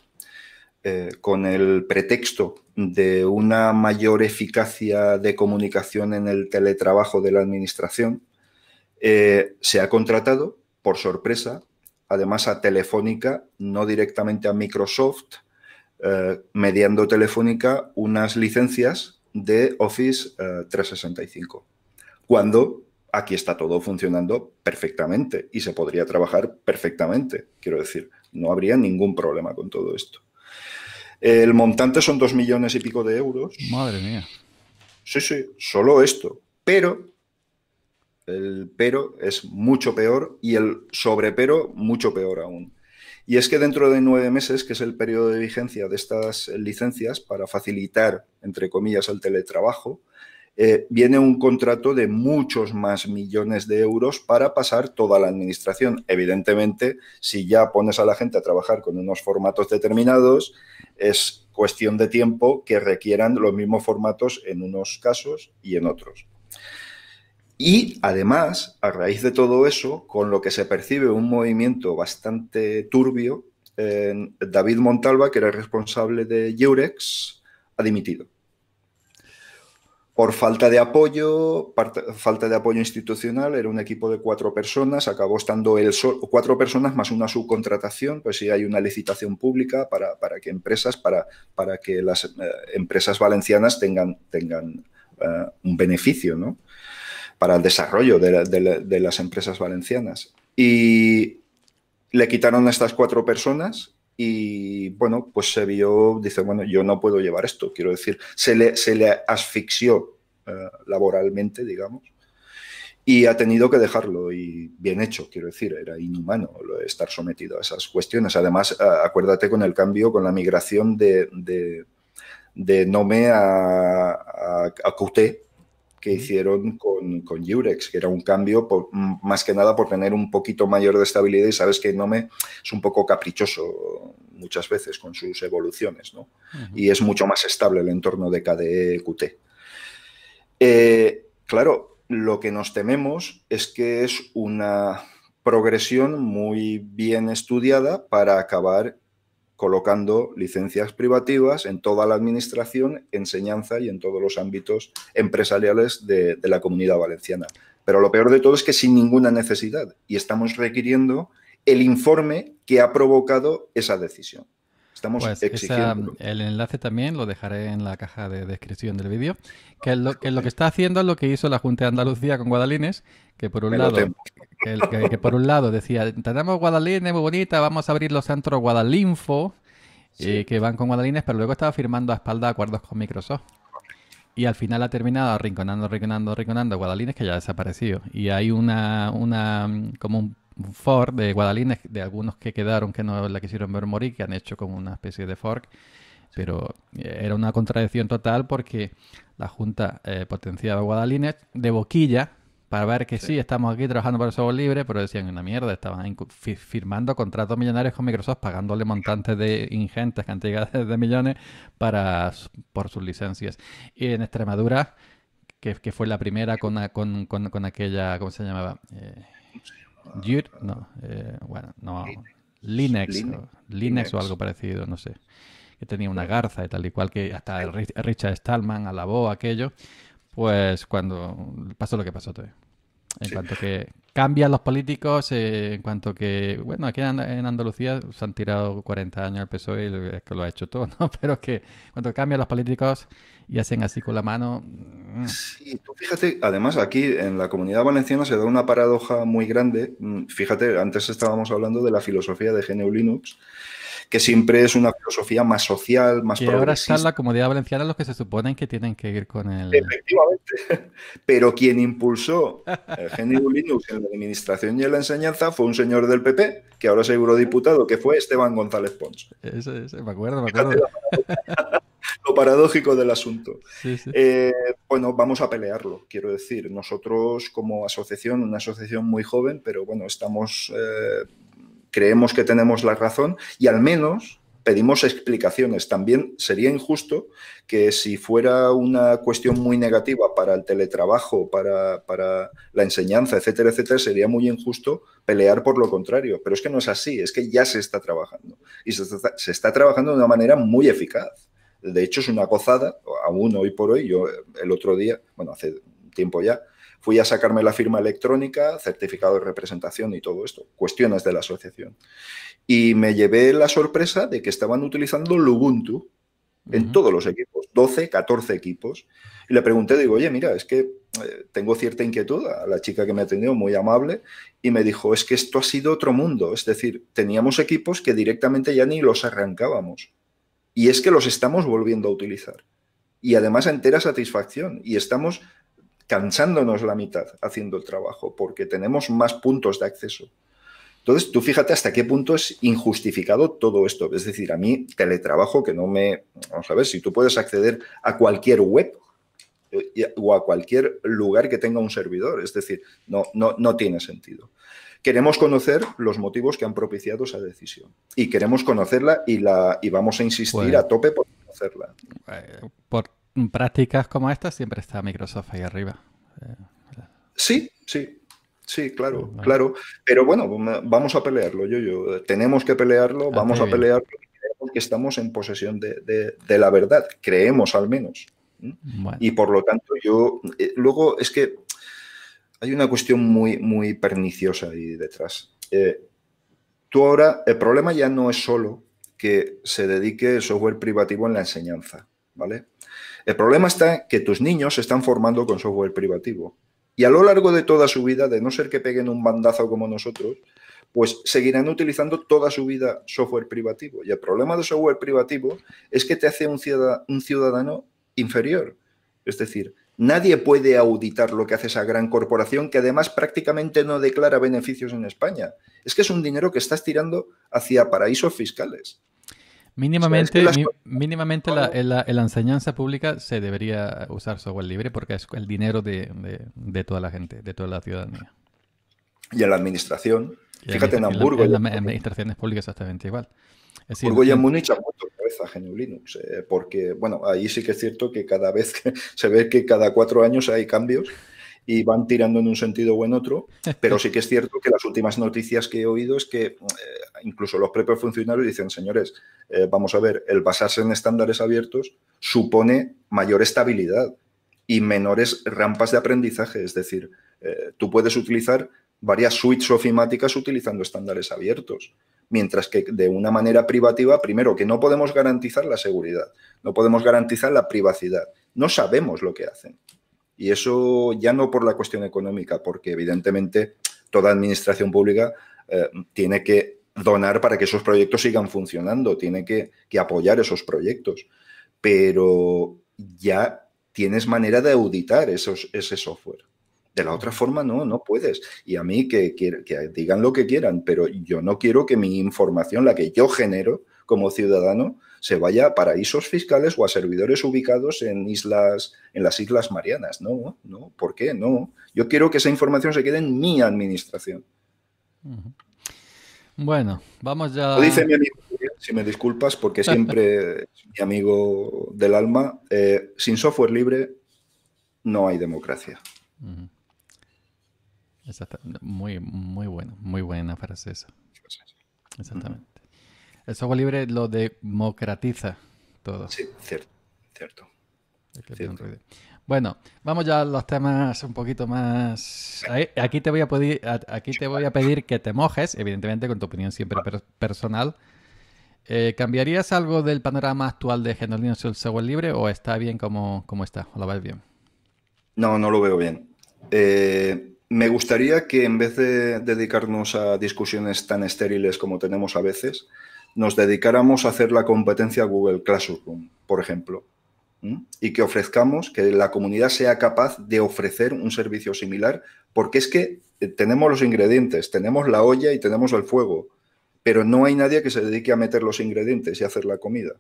eh, con el pretexto de una mayor eficacia de comunicación en el teletrabajo de la administración, eh, se ha contratado, por sorpresa, además a Telefónica, no directamente a Microsoft, eh, mediando Telefónica unas licencias de Office 365. Eh, Cuando aquí está todo funcionando perfectamente y se podría trabajar perfectamente. Quiero decir, no habría ningún problema con todo esto. El montante son dos millones y pico de euros. Madre mía. Sí, sí, solo esto. Pero el pero es mucho peor y el sobrepero mucho peor aún. Y es que dentro de nueve meses, que es el periodo de vigencia de estas licencias para facilitar, entre comillas, el teletrabajo, eh, viene un contrato de muchos más millones de euros para pasar toda la administración. Evidentemente, si ya pones a la gente a trabajar con unos formatos determinados, es cuestión de tiempo que requieran los mismos formatos en unos casos y en otros. Y además, a raíz de todo eso, con lo que se percibe un movimiento bastante turbio, David Montalva, que era responsable de Eurex, ha dimitido. Por falta de apoyo, falta de apoyo institucional, era un equipo de cuatro personas, acabó estando cuatro personas más una subcontratación, pues si hay una licitación pública para, que empresas, para, para que las eh, empresas valencianas tengan, tengan eh, un beneficio, ¿no? Para el desarrollo de, las empresas valencianas. Y le quitaron a estas cuatro personas y bueno, pues se vio, dice, bueno, yo no puedo llevar esto, quiero decir, se le, se le asfixió eh, laboralmente, digamos, y ha tenido que dejarlo y bien hecho, quiero decir, era inhumano estar sometido a esas cuestiones. Además, acuérdate con el cambio, con la migración de, de, Nome a, a, a Qt, que hicieron con, con Eurex, que era un cambio más que nada por tener un poquito mayor de estabilidad y sabes que Nome es un poco caprichoso muchas veces con sus evoluciones, ¿no? Y es mucho más estable el entorno de KDE Qt. Eh, claro, lo que nos tememos es que es una progresión muy bien estudiada para acabar colocando licencias privativas en toda la administración, enseñanza y en todos los ámbitos empresariales de, la comunidad valenciana. Pero lo peor de todo es que sin ninguna necesidad y estamos requiriendo el informe que ha provocado esa decisión. Estamos Pues exigiendo. esa- el enlace también lo dejaré en la caja de descripción del vídeo. Que lo, que lo que está haciendo es lo que hizo la Junta de Andalucía con Guadalines, que por un Me lado, que, que- que por un lado decía, tenemos Guadalines muy bonita, vamos a abrir los centros Guadalinfo, Sí. que van con Guadalines, pero luego estaba firmando a espalda acuerdos con Microsoft. Y al final ha terminado arrinconando, arrinconando, arrinconando Guadalines, que ya ha desaparecido. Y hay una, una mm, como un fork de Guadalines, de algunos que quedaron que no la quisieron ver morir, que han hecho como una especie de fork. Pero eh, era una contradicción total porque la Junta eh, potenciaba Guadalines de boquilla para ver que sí, estamos aquí trabajando por el software libre, pero decían una mierda, estaban firmando contratos millonarios con Microsoft, pagándole montantes de ingentes cantidades de millones para, por sus licencias. Y en Extremadura, que, que fue la primera con, con- con aquella, ¿cómo se llamaba? Eh, No, eh, bueno, no, Linux, Linux. o, Linux Linux. o algo parecido, no sé. Que tenía una garza y tal y cual que hasta Ri- Richard Stallman alabó aquello. Pues cuando pasó lo que pasó todo. En Sí. cuanto que cambian los políticos, eh, en cuanto que, bueno, aquí en, Andalucía se han tirado 40 años el PSOE y es que lo ha hecho todo, ¿no? *laughs* Pero que cuando cambian los políticos y hacen así con la mano, mm, Sí, tú fíjate, además aquí en la comunidad valenciana se da una paradoja muy grande. Mm, Fíjate, antes estábamos hablando de la filosofía de GNU Linux, que siempre es una filosofía más social, más que ahora está progresista. en la comunidad valenciana los que se suponen que tienen que ir con el... Efectivamente. *laughs* Pero quien impulsó el GNU Linux en la administración y en la enseñanza fue un señor del PP, que ahora es eurodiputado, que fue Esteban González Pons. Ese- ese, me acuerdo, me acuerdo. *laughs* Lo paradójico del asunto. Sí, sí. Eh, bueno, vamos a pelearlo, quiero decir. Nosotros como asociación, una asociación muy joven, pero bueno, estamos, eh, creemos que tenemos la razón y al menos pedimos explicaciones. También sería injusto que si fuera una cuestión muy negativa para el teletrabajo, para, para la enseñanza, etcétera, etcétera, sería muy injusto pelear por lo contrario. Pero es que no es así, es que ya se está trabajando. Y se está, se está trabajando de una manera muy eficaz. De hecho, es una gozada, aún hoy por hoy, yo el otro día, bueno, hace tiempo ya, fui a sacarme la firma electrónica, certificado de representación y todo esto, cuestiones de la asociación. Y me llevé la sorpresa de que estaban utilizando Ubuntu en Ujú. todos los equipos, 12, 14 equipos. Y le pregunté, digo, oye, mira, es que eh, tengo cierta inquietud a la chica que me atendió, muy amable, y me dijo, es que esto ha sido otro mundo. Es decir, teníamos equipos que directamente ya ni los arrancábamos. Y es que los estamos volviendo a utilizar. Y además a entera satisfacción. Y estamos cansándonos la mitad haciendo el trabajo porque tenemos más puntos de acceso. Entonces, tú fíjate hasta qué punto es injustificado todo esto. Es decir, a mí teletrabajo que no me... Vamos a ver, si tú puedes acceder a cualquier web eh, o a cualquier lugar que tenga un servidor, es decir, no, no, no tiene sentido. Queremos conocer los motivos que han propiciado esa decisión y queremos conocerla y, la, y vamos a insistir Bueno. a tope por conocerla. Eh, Por prácticas como estas siempre está Microsoft ahí arriba. Eh, Sí, sí, sí, claro, claro. Pero bueno, vamos a pelearlo, yo, yo. Tenemos que pelearlo, Ah, vamos a pelearlo y creemos que estamos en posesión de, de- de la verdad, creemos al menos. Y por lo tanto, yo. eh, luego es que hay una cuestión muy, muy perniciosa ahí detrás. Eh, tú ahora, el problema ya no es solo que se dedique el software privativo en la enseñanza, ¿vale? El problema está que tus niños se están formando con software privativo. Y a lo largo de toda su vida, de no ser que peguen un bandazo como nosotros, pues seguirán utilizando toda su vida software privativo. Y el problema de software privativo es que te hace un ciudad- un ciudadano inferior. Es decir, nadie puede auditar lo que hace esa gran corporación que además prácticamente no declara beneficios en España. Es que es un dinero que estás tirando hacia paraísos fiscales. Mínimamente, las mi- co- mínimamente la, en, la, en la enseñanza pública se debería usar software libre porque es el dinero de, de- de toda la gente, de toda la ciudadanía. Y en la administración, Y fíjate en la- Hamburgo, En, y las en administraciones públicas exactamente igual. Es decir, Hamburgo y en en- Múnich han puesto cabeza a GNU Linux, eh, porque, bueno, ahí sí que es cierto que cada vez que *laughs* se ve que cada cuatro años hay cambios y van tirando en un sentido o en otro, *laughs* pero sí que es cierto que las últimas noticias que he oído es que eh, incluso los propios funcionarios dicen, señores, eh, vamos a ver, el basarse en estándares abiertos supone mayor estabilidad y menores rampas de aprendizaje. Es decir, eh, tú puedes utilizar varias suites ofimáticas utilizando estándares abiertos. Mientras que de una manera privativa, primero, que no podemos garantizar la seguridad, no podemos garantizar la privacidad, no sabemos lo que hacen. Y eso ya no por la cuestión económica, porque evidentemente toda administración pública eh, tiene que donar para que esos proyectos sigan funcionando, tiene que, apoyar esos proyectos. Pero ya tienes manera de auditar esos, ese software. De la otra forma, no, no puedes. Y a mí que, que, digan lo que quieran, pero yo no quiero que mi información, la que yo genero como ciudadano, se vaya a paraísos fiscales o a servidores ubicados en islas, en las Islas Marianas. No, no, ¿por qué? No. Yo quiero que esa información se quede en mi administración. Bueno, vamos ya. Lo dice mi amigo, si me disculpas, porque siempre *laughs* es mi amigo del alma. Eh, sin software libre no hay democracia. Muy, muy bueno, muy buena frase esa. Exactamente. El software libre lo democratiza todo. Sí, cierto, cierto. Bueno, vamos ya a los temas un poquito más. Aquí te voy a pedir, aquí te voy a pedir que te mojes, evidentemente con tu opinión siempre personal. Eh, ¿Cambiarías algo del panorama actual de GNU Linux el software libre o está bien como, como está? ¿O lo ves bien? No, no lo veo bien. Eh, me gustaría que en vez de dedicarnos a discusiones tan estériles como tenemos a veces, nos dedicáramos a hacer la competencia Google Classroom, por ejemplo, y que ofrezcamos, que la comunidad sea capaz de ofrecer un servicio similar, porque es que eh, tenemos los ingredientes, tenemos la olla y tenemos el fuego, pero no hay nadie que se dedique a meter los ingredientes y hacer la comida.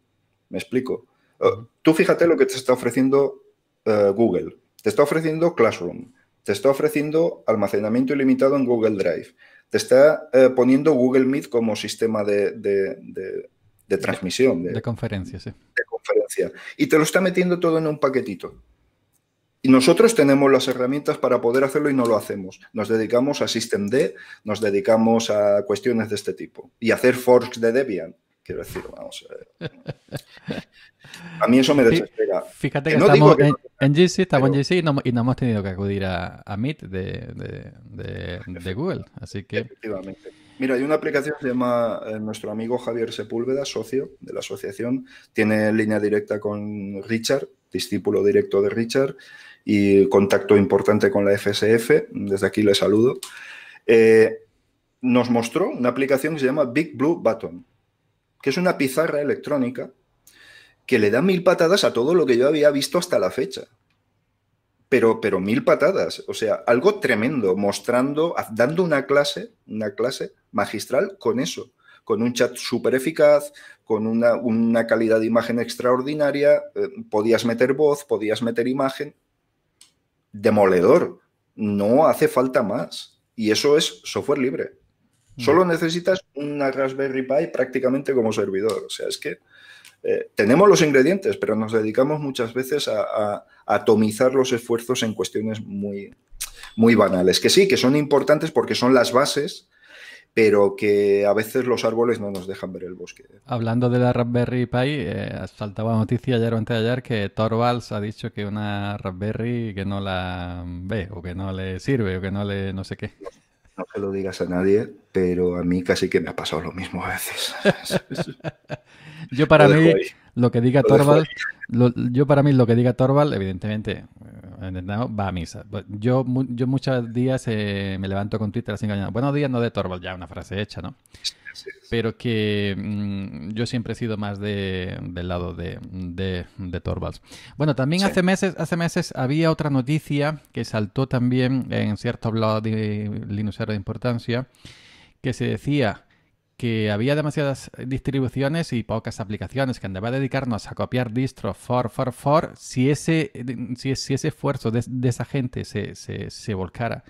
¿Me explico? Uh, tú fíjate lo que te está ofreciendo uh, Google. Te está ofreciendo Classroom, te está ofreciendo almacenamiento ilimitado en Google Drive, te está eh, poniendo Google Meet como sistema de, transmisión. De, conferencia, sí. De conferencia. Y te lo está metiendo todo en un paquetito. Y nosotros tenemos las herramientas para poder hacerlo y no lo hacemos. Nos dedicamos a Systemd, nos dedicamos a cuestiones de este tipo. Y hacer forks de Debian. Quiero decir, vamos a ver. A mí eso me desespera. Fíjate que, estamos en, GC, estamos en GC y no, hemos tenido que acudir a, Meet de, Google. Así que. Efectivamente. Mira, hay una aplicación que se llama eh, nuestro amigo Javier Sepúlveda, socio de la asociación. Tiene línea directa con Richard, discípulo directo de Richard, y contacto importante con la FSF. Desde aquí le saludo. Eh, nos mostró una aplicación que se llama Big Blue Button, que es una pizarra electrónica que le da mil patadas a todo lo que yo había visto hasta la fecha. Pero, pero mil patadas, o sea, algo tremendo, mostrando, dando una clase, una clase magistral con eso, con un chat súper eficaz, con una, calidad de imagen extraordinaria, eh, podías meter voz, podías meter imagen, demoledor, no hace falta más. Y eso es software libre. Solo necesitas una Raspberry Pi prácticamente como servidor. O sea, es que eh, tenemos los ingredientes, pero nos dedicamos muchas veces a, atomizar los esfuerzos en cuestiones muy, muy banales, que sí, que son importantes porque son las bases, pero que a veces los árboles no nos dejan ver el bosque. Hablando de la Raspberry Pi, eh, saltaba noticia ayer o antes de ayer que Torvalds ha dicho que una Raspberry que no la ve o que no le sirve o que no le no sé qué. No, se lo digas a nadie, pero a mí casi que me ha pasado lo mismo a veces. *laughs* Yo para mí, lo que diga Torvald, yo para mí lo que diga Torvald, evidentemente, va a misa. Yo, yo muchos días eh, me levanto con Twitter así engañado. Buenos días, no de Torvald, ya una frase hecha, ¿no? Pero que mm, yo siempre he sido más de, del lado de, de, Bueno, también hace meses, hace meses había otra noticia que saltó también en cierto blog de Linuxero de importancia, que se decía que había demasiadas distribuciones y pocas aplicaciones, que andaba a dedicarnos a copiar distro for, for, for, si ese, si, ese esfuerzo de, esa gente se, se, volcara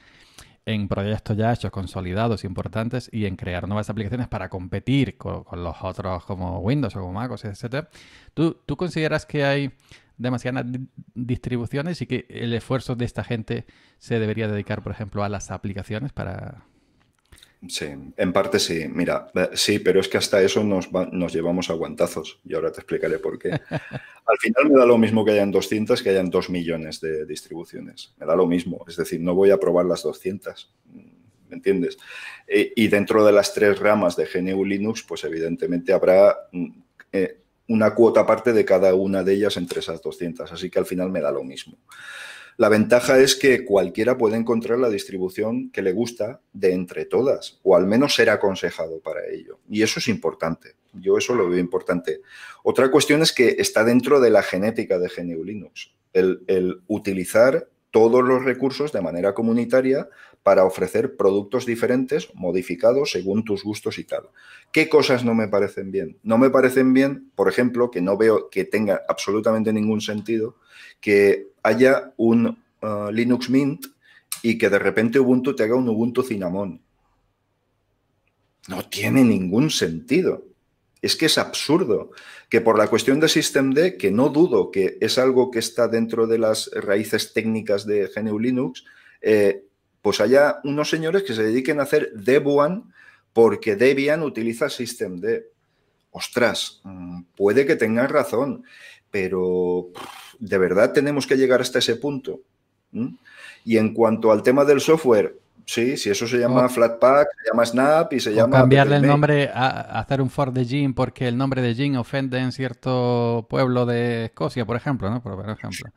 en proyectos ya hechos, consolidados, importantes, y en crear nuevas aplicaciones para competir con, los otros como Windows o como MacOS, etc. ¿Tú, ¿Tú consideras que hay demasiadas distribuciones y que el esfuerzo de esta gente se debería dedicar, por ejemplo, a las aplicaciones para, Sí, en parte sí. Mira, eh, sí, pero es que hasta eso nos, nos llevamos a guantazos y ahora te explicaré por qué. *laughs* Al final me da lo mismo que hayan 200 que hayan 2 millones de distribuciones. Me da lo mismo. Es decir, no voy a probar las 200. ¿Me entiendes? Eh, y dentro de las tres ramas de GNU Linux, pues evidentemente habrá mm, eh, una cuota aparte de cada una de ellas entre esas 200. Así que al final me da lo mismo. La ventaja es que cualquiera puede encontrar la distribución que le gusta de entre todas, o al menos ser aconsejado para ello. Y eso es importante. Yo eso lo veo importante. Otra cuestión es que está dentro de la genética de GNU Linux, el, el utilizar todos los recursos de manera comunitaria para ofrecer productos diferentes, modificados según tus gustos y tal. ¿Qué cosas no me parecen bien? No me parecen bien, por ejemplo, que no veo que tenga absolutamente ningún sentido que haya un uh, Linux Mint y que de repente Ubuntu te haga un Ubuntu Cinnamon. No tiene ningún sentido. Es que es absurdo que por la cuestión de Systemd, que no dudo que es algo que está dentro de las raíces técnicas de GNU Linux, eh, pues haya unos señores que se dediquen a hacer Debian porque Debian utiliza Systemd. Ostras, mm, puede que tengan razón, pero ¿de verdad tenemos que llegar hasta ese punto? ¿Mm? Y en cuanto al tema del software, sí, si eso se llama Flatpak, se llama Snap y se llama... Cambiarle el nombre a, hacer un for de Jim porque el nombre de Jim ofende en cierto pueblo de Escocia, por ejemplo, ¿no? Por ejemplo.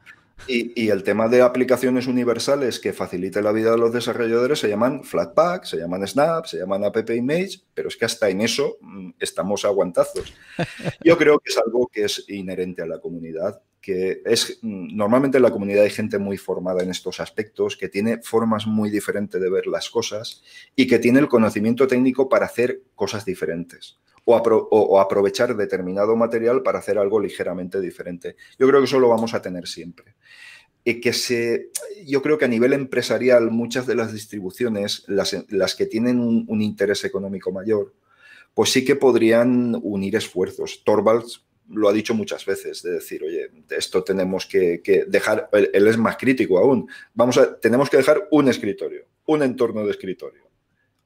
Y, el tema de aplicaciones universales que facilite la vida de los desarrolladores se llaman Flatpak, se llaman Snap, se llaman App Image, pero es que hasta en eso mm, estamos aguantazos. *laughs* Yo creo que es algo que es inherente a la comunidad, que es mm, normalmente en la comunidad hay gente muy formada en estos aspectos, que tiene formas muy diferentes de ver las cosas y que tiene el conocimiento técnico para hacer cosas diferentes o, aprovechar determinado material para hacer algo ligeramente diferente. Yo creo que eso lo vamos a tener siempre. Y que se, yo creo que a nivel empresarial muchas de las distribuciones, las, que tienen un, interés económico mayor, pues sí que podrían unir esfuerzos. Torvalds lo ha dicho muchas veces, de decir, oye, esto tenemos que, dejar, él es más crítico aún, vamos a, tenemos que dejar un escritorio, un entorno de escritorio,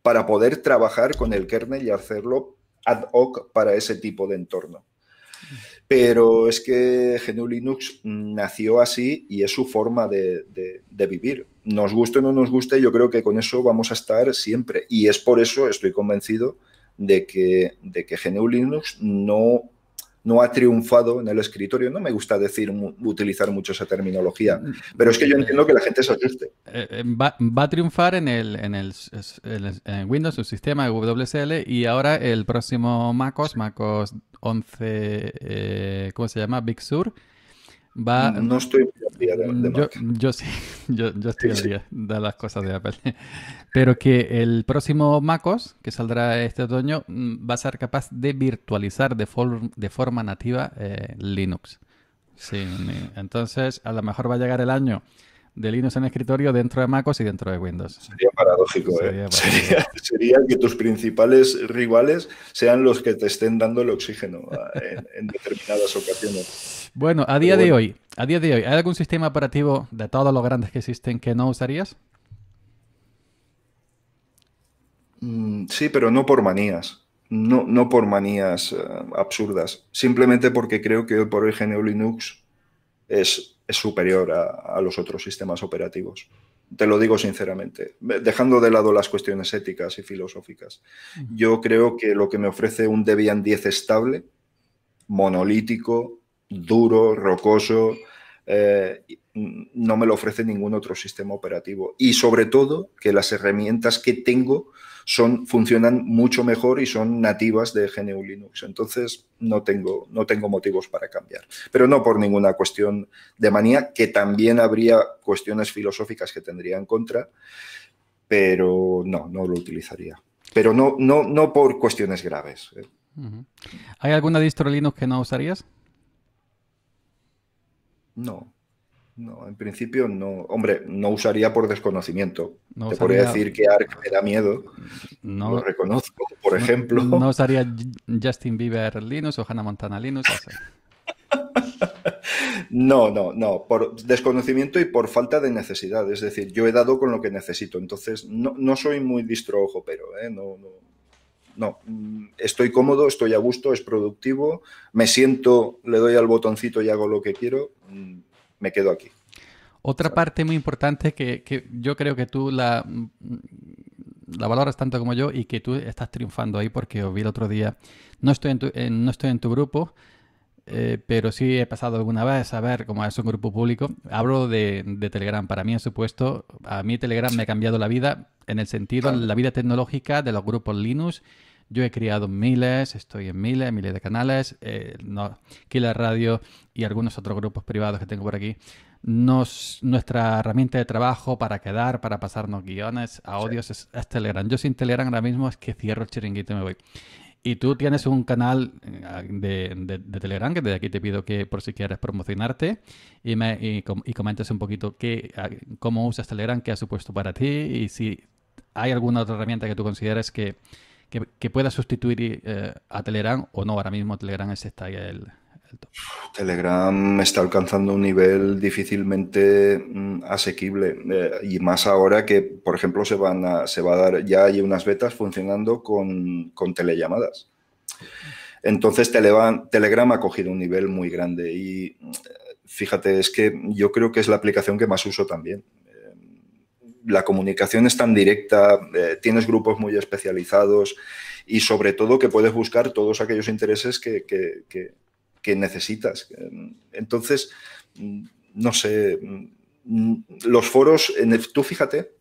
para poder trabajar con el kernel y hacerlo ad hoc para ese tipo de entorno. Pero es que GNU Linux nació así y es su forma de, vivir. Nos guste o no nos guste, yo creo que con eso vamos a estar siempre. Y es por eso, estoy convencido, de que, de que GNU Linux no no ha triunfado en el escritorio. No me gusta decir, utilizar mucho esa terminología, pero es que yo entiendo que la gente se asuste. Eh, eh, va, a triunfar en el, en el en Windows, su sistema de WSL, y ahora el próximo MacOS, MacOS 11, eh, ¿cómo se llama? Big Sur Va, no estoy día de, yo, yo, sí, *laughs* yo, estoy al día de las cosas de Apple. *laughs* Pero que el próximo MacOS, que saldrá este otoño, mm, va a ser capaz de virtualizar de, de forma nativa eh, Linux. Sí, entonces a lo mejor va a llegar el año de Linux en escritorio dentro de MacOS y dentro de Windows. Sería paradójico, ¿eh? *laughs* Sería, que tus principales rivales sean los que te estén dando el oxígeno ah, en, determinadas ocasiones. Bueno, a día de hoy, a día de hoy, ¿hay algún sistema operativo de todos los grandes que existen que no usarías? Mm, sí, pero no por manías. No, no por manías eh, absurdas. Simplemente porque creo que hoy por hoy GNU Linux es es superior a, los otros sistemas operativos. Te lo digo sinceramente, dejando de lado las cuestiones éticas y filosóficas. Yo creo que lo que me ofrece un Debian 10 estable, monolítico, duro, rocoso, eh, no me lo ofrece ningún otro sistema operativo. Y sobre todo que las herramientas que tengo son, funcionan mucho mejor y son nativas de GNU Linux. Entonces no tengo, no tengo motivos para cambiar. Pero no por ninguna cuestión de manía, que también habría cuestiones filosóficas que tendría en contra, pero no, no lo utilizaría. Pero no, no, no por cuestiones graves. ¿eh? ¿Hay alguna distro Linux que no usarías? No. No, en principio no. Hombre, no usaría por desconocimiento. Te podría decir que ARC me da miedo. No lo reconozco, por ejemplo. No, usaría Justin Bieber Linux o Hannah Montana Linux. *laughs* No, no, no, por desconocimiento y por falta de necesidad. Es decir, yo he dado con lo que necesito. Entonces, no, soy muy distro ojo, pero ¿eh? no, no, no. Mm, estoy cómodo, estoy a gusto, es productivo, me siento, le doy al botoncito y hago lo que quiero, mm, me quedo aquí. Otra parte muy importante que, que yo creo que tú la, la valoras tanto como yo y que tú estás triunfando ahí porque os vi el otro día. No estoy en tu, no estoy en tu grupo, eh, pero sí he pasado alguna vez a ver cómo es un grupo público. Hablo de, Telegram. Para mí, en supuesto, a mí Telegram me ha cambiado la vida en el sentido, en la vida tecnológica de los grupos Linux. Yo he creado miles, estoy en miles, miles de canales, eh, no, Killer Radio y algunos otros grupos privados que tengo por aquí. Nos, nuestra herramienta de trabajo para quedar, para pasarnos guiones, audios, es, es, Telegram. Yo sin Telegram ahora mismo es que cierro el chiringuito y me voy. Y tú tienes un canal eh, de, de, Telegram que desde aquí te pido que por si quieres promocionarte y, me, y, comentes un poquito qué, cómo usas Telegram, qué ha supuesto para ti y si hay alguna otra herramienta que tú consideres que, que, pueda sustituir eh, a Telegram o no. Ahora mismo Telegram es está el, Telegram está alcanzando un nivel difícilmente mm, asequible eh, y más ahora que, por ejemplo, se, van a, se va a dar, ya hay unas betas funcionando con, con telellamadas. Entonces Telegram ha cogido un nivel muy grande y mm, fíjate, es que yo creo que es la aplicación que más uso también. La comunicación es tan directa, eh, tienes grupos muy especializados y sobre todo que puedes buscar todos aquellos intereses que que necesitas. Entonces, no sé, los foros, tú fíjate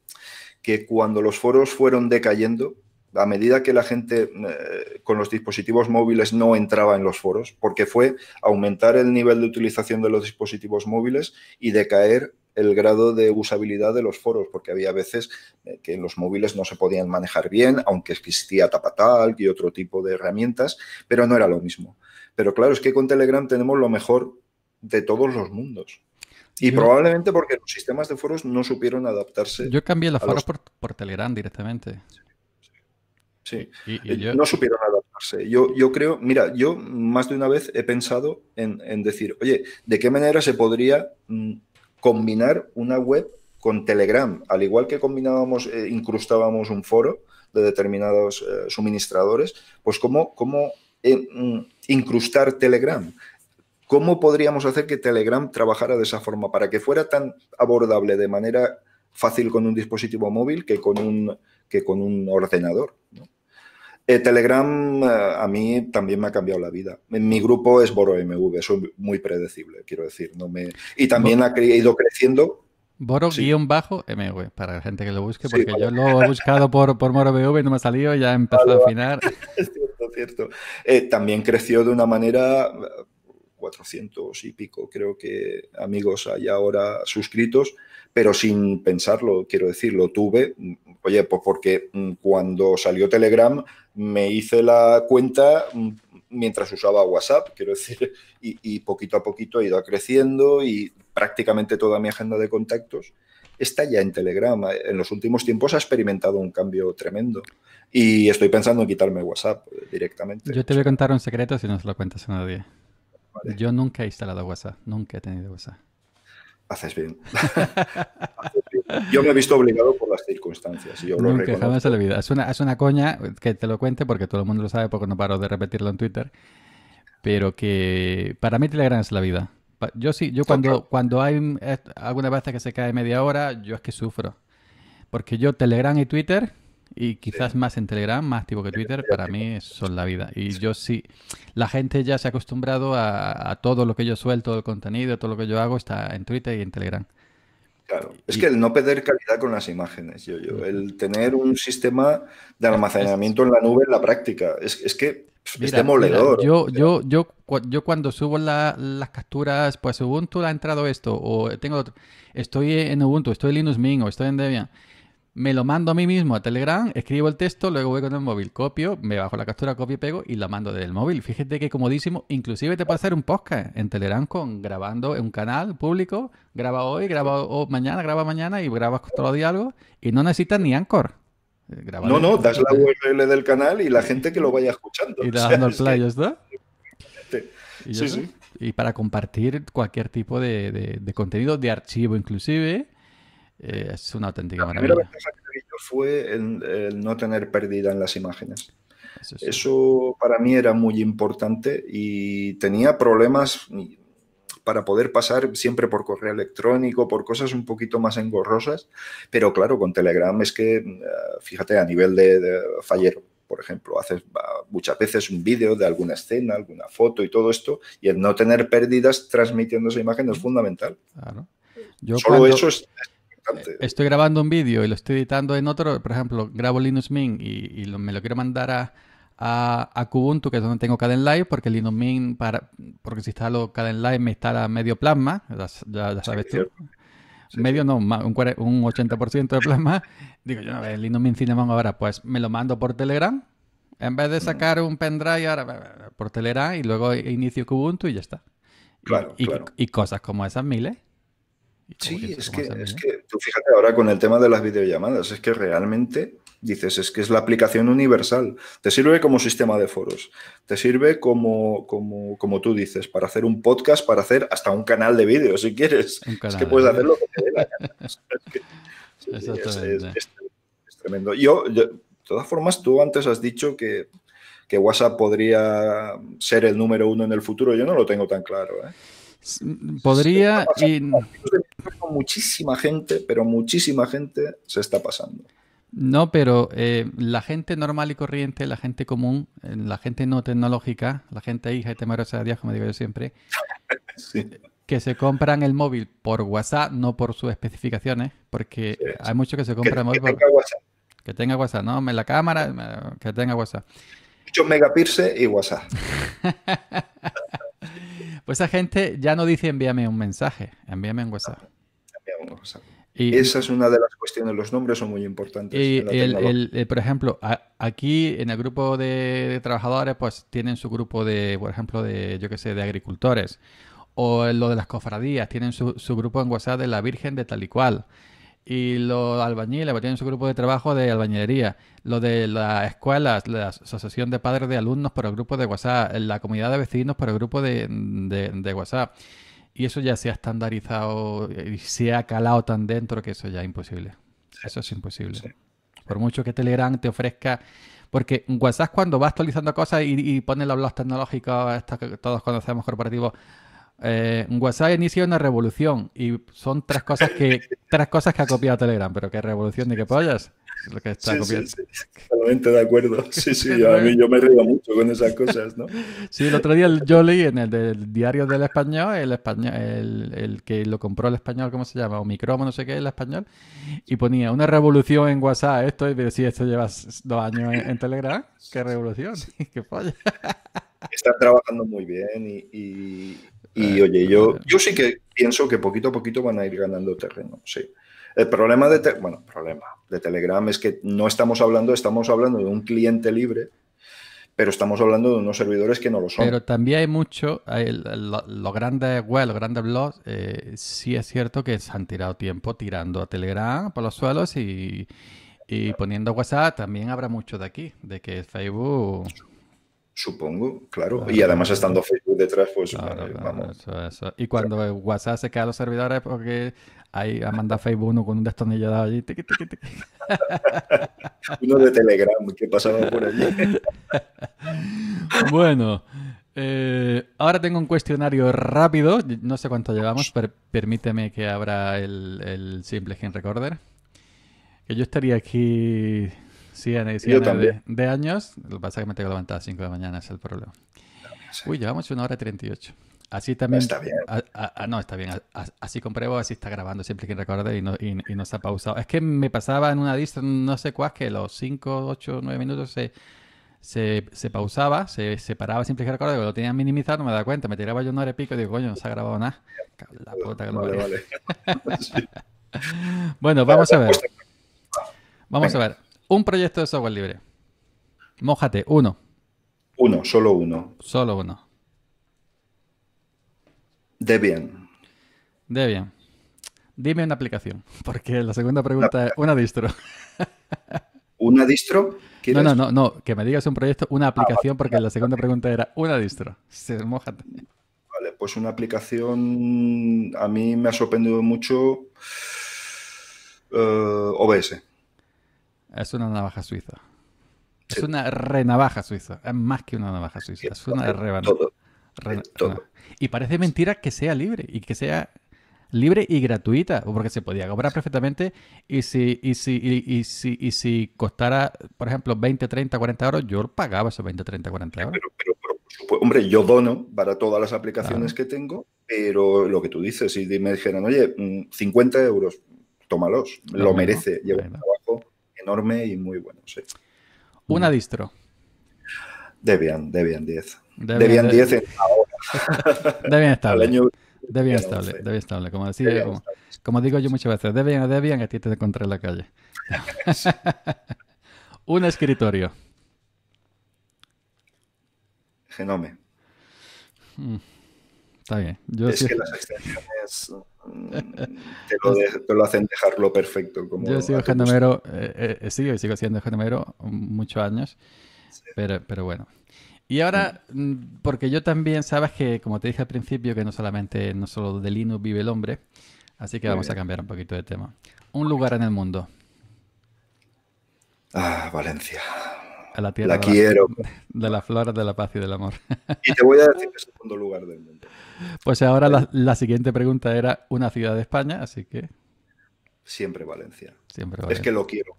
que cuando los foros fueron decayendo, a medida que la gente eh, con los dispositivos móviles no entraba en los foros, porque fue aumentar el nivel de utilización de los dispositivos móviles y decaer el grado de usabilidad de los foros, porque había veces eh, que los móviles no se podían manejar bien, aunque existía Tapatal y otro tipo de herramientas, pero no era lo mismo. Pero claro, es que con Telegram tenemos lo mejor de todos los mundos. Y probablemente porque los sistemas de foros no supieron adaptarse. Yo cambié los foros por, Telegram directamente. Sí. Eh, no supieron adaptarse. Yo, yo creo, mira, yo más de una vez he pensado en, decir, oye, ¿de qué manera se podría mm, combinar una web con Telegram? Al igual que combinábamos, eh, incrustábamos un foro de determinados eh, suministradores, pues cómo, cómo Mm, incrustar Telegram. ¿Cómo podríamos hacer que Telegram trabajara de esa forma para que fuera tan abordable de manera fácil con un dispositivo móvil que con un, que con un ordenador? Eh, Telegram eh, a mí también me ha cambiado la vida. Mi grupo es Boro MV, soy muy predecible, quiero decir. No me... Y también ha ido creciendo Boro-MV, para la gente que lo busque, porque yo lo he buscado por, por Moro y no me ha salido, ya he empezado a afinar. *laughs* cierto. Eh, también creció de una manera 400 y pico, creo que amigos hay ahora suscritos, pero sin pensarlo, quiero decir, lo tuve, oye, pues porque mm, cuando salió Telegram me hice la cuenta mm, mientras usaba WhatsApp, quiero decir, *laughs* y, y poquito a poquito ha ido creciendo y prácticamente toda mi agenda de contactos está ya en Telegram. En los últimos tiempos ha experimentado un cambio tremendo. Y estoy pensando en quitarme WhatsApp directamente. Yo te voy a contar un secreto si no se lo cuentas a nadie. Yo nunca he instalado WhatsApp, nunca he tenido WhatsApp. *laughs* Haces bien. Yo me he visto obligado por las circunstancias. yo nunca, jamás en la vida. Es una, es una coña que te lo cuente porque todo el mundo lo sabe porque no paro de repetirlo en Twitter. Pero que para mí Telegram es la vida. Yo sí, yo cuando, cuando hay alguna vez que se cae media hora, yo es que sufro. Porque yo Telegram y Twitter, y quizás más en Telegram, más activo que Twitter, para mí son la vida. Y yo sí, la gente ya se ha acostumbrado a, todo lo que yo suelto, el contenido, todo lo que yo hago está en Twitter y en Telegram. Claro, es que el no perder calidad con las imágenes, yo, yo, el tener un sistema de almacenamiento en la nube en la práctica, es, es que es demoledor. yo, yo, yo, yo cuando subo las capturas, pues Ubuntu ha entrado esto, o tengo estoy en Ubuntu, estoy en Linux Mint, o estoy en Debian, me lo mando a mí mismo a Telegram, escribo el texto, luego voy con el móvil, copio, me bajo la captura, copio y pego y lo mando desde el móvil. Fíjate que comodísimo, inclusive te puede hacer un podcast en Telegram con grabando en un canal público, graba hoy, graba mañana, graba mañana y grabas todo los diálogos y no necesitas ni Anchor. Eh, no, no, das la URL del canal y la gente que lo vaya escuchando. Y *laughs* dando el play, ¿no? Sí, sí. y para compartir cualquier tipo de, de, contenido, de archivo inclusive. Eh, es una auténtica maravilla. La primera ventaja que vi fue el, no tener pérdida en las imágenes. Eso para mí era muy importante y tenía problemas para poder pasar siempre por correo electrónico, por cosas un poquito más engorrosas, pero claro, con Telegram es que, eh, fíjate, a nivel de, fallero, por ejemplo, haces muchas veces un vídeo de alguna escena, alguna foto y todo esto, y el no tener pérdidas transmitiendo esa imagen es fundamental. Claro. Yo Solo eso es importante. Estoy grabando un vídeo y lo estoy editando en otro, por ejemplo, grabo Linux Mint y, me lo quiero mandar a, a, Kubuntu, que es donde tengo Caden Live, porque Linux Mint, para, porque si instalo Caden Live me instala medio plasma, ya, sabes tú. medio no, un, 80% de plasma. *laughs* Digo yo, no, el Linux Mint Cinnamon ahora, pues me lo mando por Telegram. En vez de sacar un pendrive ahora por Telegram y luego inicio Kubuntu y ya está. Claro, y, claro. y cosas como esas miles. Sí, es que, es que tú fíjate ahora con el tema de las videollamadas, es que realmente dices, es que es la aplicación universal. Te sirve como sistema de foros, te sirve como, como, como tú dices, para hacer un podcast, para hacer hasta un canal de vídeo, si quieres. *laughs* Es que puedes hacer lo que te dé la gana. *laughs* es, tremendo. Yo, de todas formas, tú antes has dicho que, que, WhatsApp podría ser el número uno en el futuro. Yo no lo tengo tan claro. ¿eh? Podría y... Muchísima gente, pero muchísima gente se está pasando. No, pero eh, la gente normal y corriente, la gente común, eh, la gente no tecnológica, la gente hija y temerosa de Dios, como digo yo siempre, *laughs* que se compran el móvil por WhatsApp, no por sus especificaciones, porque hay muchos que se compran el móvil que tenga WhatsApp. Que tenga WhatsApp, ¿no? La cámara, que tenga WhatsApp. 8 megapíxeles y WhatsApp. *laughs* pues esa gente ya no dice envíame un mensaje, envíame un WhatsApp. Envíame un WhatsApp. Y, Esa es una de las cuestiones, los nombres son muy importantes. Y el, por ejemplo, aquí en el grupo de, trabajadores, pues tienen su grupo de, por ejemplo, de, yo qué sé, de agricultores. O lo de las cofradías, tienen su, su grupo en WhatsApp de la Virgen de tal y cual. Y los albañiles, pues tienen su grupo de trabajo de albañilería. Lo de las escuelas, la asociación de padres de alumnos por el grupo de WhatsApp. La comunidad de vecinos por el grupo de, de, de WhatsApp. Y eso ya se ha estandarizado y se ha calado tan dentro que eso ya es imposible. Eso es imposible. Por mucho que Telegram te ofrezca... Porque WhatsApp cuando va actualizando cosas y, y pone los blogs tecnológicos, estos que todos conocemos corporativos, eh, WhatsApp inicia una revolución y son tres cosas que *laughs* tres cosas que ha copiado Telegram, pero qué revolución ni qué pollas. Lo que está sí, sí, totalmente de acuerdo. *laughs* Sí, sí, a mí yo me río mucho con esas cosas, ¿no? Sí, el otro día yo leí en el del diario del español, el español, el, que lo compró el español, ¿cómo se llama? O micrófono, no sé qué, el español, y ponía una revolución en WhatsApp, esto, y decía, esto lleva dos años en, Telegram, qué revolución, *laughs* qué polla. Están trabajando muy bien y y oye, yo, yo sí que pienso que poquito a poquito van a ir ganando terreno, sí. El problema de, bueno, problema de Telegram es que no estamos hablando, estamos hablando de un cliente libre, pero estamos hablando de unos servidores que no lo son. Pero también hay mucho, los grandes web, los grandes blogs, eh, sí es cierto que se han tirado tiempo tirando a Telegram por los suelos y, y poniendo WhatsApp, también habrá mucho de aquí, de que Facebook Supongo, claro. Y además estando Facebook detrás, pues vamos. Y cuando WhatsApp se queda los servidores porque ahí ha mandado Facebook uno con un destornillador allí. *laughs* uno de Telegram que pasaba por allí. *laughs* bueno, eh, ahora tengo un cuestionario rápido. No sé cuánto llevamos, pero permíteme que abra el, el simple Gen Recorder. Que yo estaría aquí Sí, en de, de, años. Lo que pasa es que me tengo que levantar a las 5 de la mañana, es el problema. Uy, llevamos una hora y 38. Así también. Está bien. no, está bien. así compruebo, así está grabando siempre que recordé y no, y, no se ha pausado. Es que me pasaba en una dista, no sé cuál, que los 5, 8, 9 minutos se, se, se pausaba, se separaba siempre que recordé, lo tenía minimizado, no me da cuenta. Me tiraba yo una hora y pico y digo, coño, no se ha grabado nada. La puta que vale, vale. *laughs* bueno, vamos a ver. Vamos a ver. Un proyecto de software libre. Mójate, uno. Uno, solo uno. Solo uno. Debian. Debian. Dime una aplicación, *laughs* porque la segunda pregunta es una distro. *laughs* ¿Una distro? No, no, no, no, que me digas un proyecto, una aplicación, porque la segunda pregunta era una distro. Se, mójate. pues una aplicación a mí me ha sorprendido mucho eh, OBS. Es una navaja suiza. Es una renavaja suiza. Es más que una navaja suiza. Es una todo, todo. Y parece mentira que sea libre y que sea libre y gratuita, porque se podía cobrar perfectamente y si, y si, y, si, y si costara, por ejemplo, 20, 30, 40 euros, yo pagaba esos 20, 30, 40 euros. Pero, hombre, yo dono para todas las aplicaciones que tengo, pero lo que tú dices, si me dijeran, oye, 50 mm, euros, tómalos, lo, merece, lleva un trabajo enorme y muy bueno, sí. Una distro. Debian, Debian 10. Debian, 10 en ahora. *laughs* Debian estable. Debian estable, Debian estable. Como, decía, como, digo yo muchas veces, Debian Debian, a ti te encontré en la calle. *laughs* Un escritorio. Genome. Mm, está bien. es que las extensiones mm, te, lo hacen dejarlo perfecto. Como yo sigo genomero, eh, eh, sigo, sigo siendo genomero muchos años, pero, pero bueno. Y ahora, mm, porque yo también sabes que, como te dije al principio, que no solamente, no solo de Linux vive el hombre, así que vamos a cambiar un poquito de tema. Un lugar en el mundo. Ah, Valencia. A la tierra la quiero. de la flor, de la paz y del amor. Y te voy a decir que *laughs* es el segundo lugar del mundo. Pues ahora la, la siguiente pregunta era una ciudad de España, así que... Siempre Valencia. Siempre Valencia. Es que lo quiero.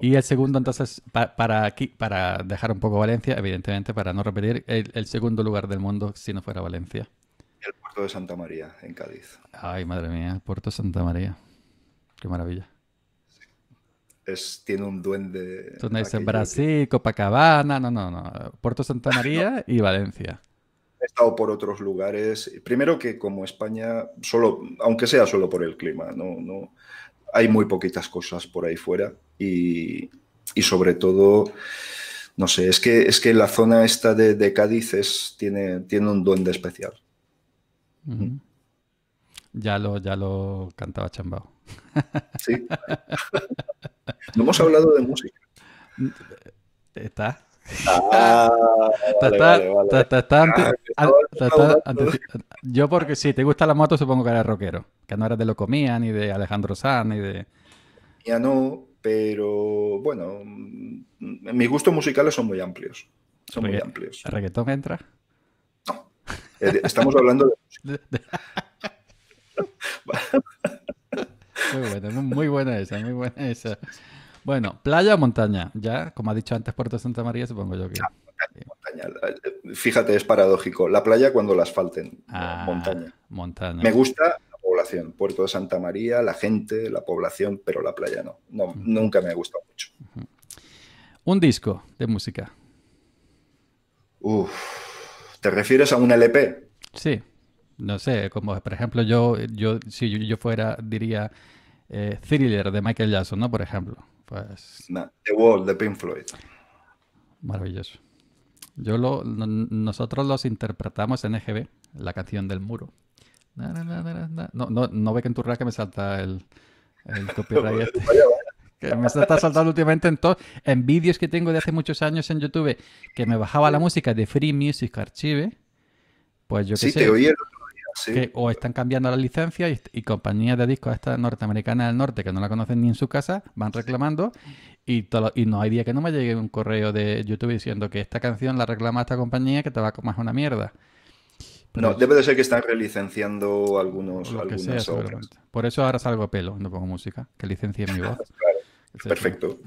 Y el segundo, entonces, para, aquí, para dejar un poco Valencia, evidentemente, para no repetir, el, segundo lugar del mundo si no fuera Valencia. El puerto de Santa María, en Cádiz. Ay, madre mía, el puerto de Santa María. Qué maravilla. Es, tiene un duende. Tú no dices Brasil, Copacabana, no, no, no. Puerto Santa *laughs* María y Valencia. He estado por otros lugares. Primero que como España, solo, aunque sea solo por el clima, no, no, hay muy poquitas cosas por ahí fuera y, sobre todo, no sé, es que, es que la zona esta de, Cádiz es, tiene, tiene un duende especial. Ya lo, ya lo cantaba Chambao. Sí. *laughs* no hemos hablado de música. Está. Yo porque si te gusta la moto supongo que eres rockero, que no eres de Locomía, ni de Alejandro Sanz, ni de... Ya no, pero bueno, mis gustos musicales son muy amplios. Son muy amplios. ¿El reggaetón entra? No. Eh, estamos hablando de... *laughs* muy buena, muy buena esa, muy buena esa. Bueno, playa o montaña. Ya, como ha dicho antes Puerto Santa María, supongo yo que. Fíjate, es paradójico. La playa cuando las falten. Ah, montaña. Montaña. Me gusta la población. Puerto de Santa María, la gente, la población, pero la playa no. no Nunca me ha gustado mucho. Un disco de música. Uf. ¿Te refieres a un LP? Sí. No sé, como por ejemplo yo, yo si yo, fuera, diría eh, Thriller de Michael Jackson, ¿no? Por ejemplo. Pues... The Wall de Pink Floyd. Maravilloso. Yo lo, nosotros los interpretamos en EGB, la canción del muro. No, no, no ve que en tu que me salta el, el *laughs* copyright. Este. que me está saltando últimamente en, en vídeos que tengo de hace muchos años en YouTube que me bajaba la música de Free Music Archive. Pues yo sí, sé. Te o están cambiando la licencia y, compañías de discos esta norteamericana del norte que no la conocen ni en su casa van reclamando y, y no hay día que no me llegue un correo de YouTube diciendo que esta canción la reclama esta compañía que te va a comer una mierda. no, debe de ser que están relicenciando algunos, algunas obras. Por eso ahora salgo a pelo, no pongo música, que licencie mi *laughs* voz. Perfecto.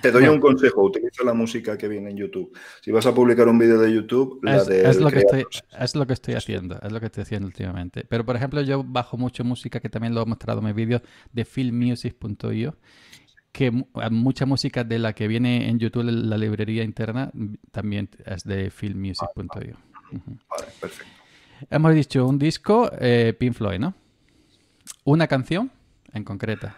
Te doy un consejo, utiliza la música que viene en YouTube. Si vas a publicar un vídeo de YouTube, la es, de es lo que estoy, es lo que estoy haciendo, es lo que estoy haciendo últimamente. Pero por ejemplo, yo bajo mucho música que también lo he mostrado en mis vídeos de filmmusic.io, que mucha música de la que viene en YouTube la librería interna también es de filmmusic.io. Vale, perfecto. Hemos dicho un disco, eh, Pink Floyd, ¿no? Una canción en concreta.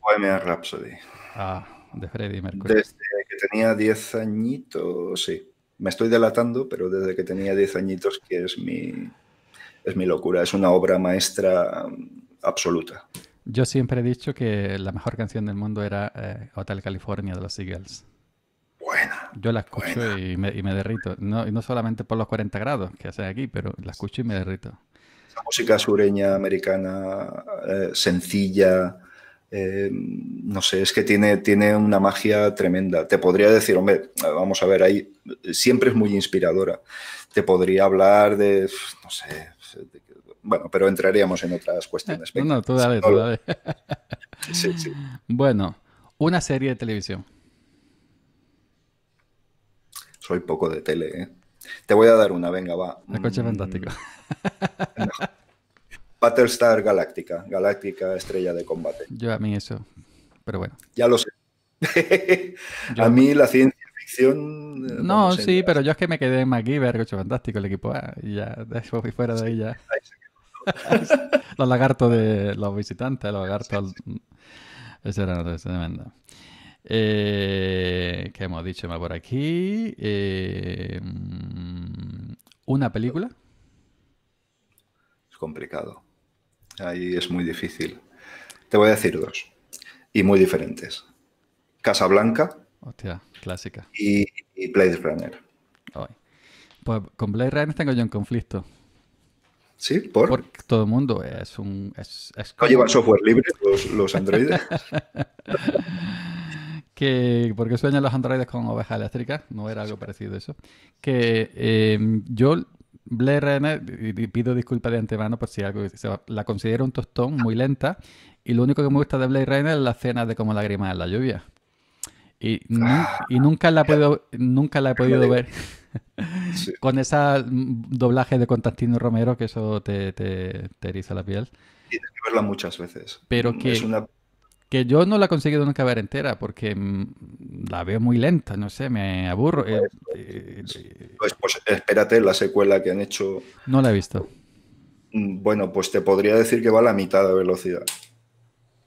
Bohemian Rhapsody. Ah, de Freddie Mercury. Desde que tenía 10 añitos, sí. Me estoy delatando, pero desde que tenía 10 añitos que es mi, es mi locura. Es una obra maestra absoluta. Yo siempre he dicho que la mejor canción del mundo era eh, Hotel California de los Eagles. Buena. Yo la escucho y me, y me derrito. No, y no solamente por los 40 grados que hace aquí, pero la escucho y me derrito. La música sureña, americana, eh, sencilla, eh, no sé, es que tiene, tiene una magia tremenda. Te podría decir, hombre, vamos a ver, ahí siempre es muy inspiradora. Te podría hablar de, no sé, de- bueno, pero entraríamos en otras cuestiones. No, Venga, no, tú dale, no tú dale. *laughs* Sí, sí. Bueno, una serie de televisión. Soy poco de tele, ¿eh? Te voy a dar una, venga, va. El coche Mm, fantástico. Battlestar Galáctica, Galáctica Estrella de Combate. Yo a mí eso. Pero bueno. Ya lo sé. *laughs* Yo- a mí la ciencia ficción... eh, No, sí, pero yo es que me quedé en MacGyver, coche fantástico, el equipo A, y ya, *laughs* después fui fuera de ahí ya. *laughs* los lagartos de los visitantes, los lagartos. Eso era eso es tremendo. Eh, ¿Qué hemos dicho más por aquí? Eh, mm, ¿Una película? Es complicado. Ahí es muy difícil. Te voy a decir dos. Y muy diferentes. Casablanca Hostia, clásica. y, y Blade Runner. Ay. Pues con Blade Runner tengo yo un conflicto. ¿Sí? ¿Por? Porque todo el mundo es un. Es, es ¿No llevan software libre los, los androides? *laughs* que porque sueñan los androides con ovejas eléctricas, no era algo parecido a eso. Que eh, yo, Blade Runner, y- pido disculpas de antemano por si algo, la considero un tostón muy lenta, y lo único que me gusta de Blade Runner es la escena de como lágrimas en la lluvia. Y, nu- y nunca la he podido, nunca la he podido ver *laughs* Sí. con esa mm, doblaje de Constantino Romero, que eso te, te, te eriza la piel. Tienes que verla muchas veces. Pero Mm, que- Es una... Que yo no la he conseguido nunca ver entera porque mm, la veo muy lenta, no sé, me aburro. eh, eh, eh, Pues, pues espérate, la secuela que han hecho... no la he visto. mm, Bueno, pues te podría decir que va a la mitad de velocidad.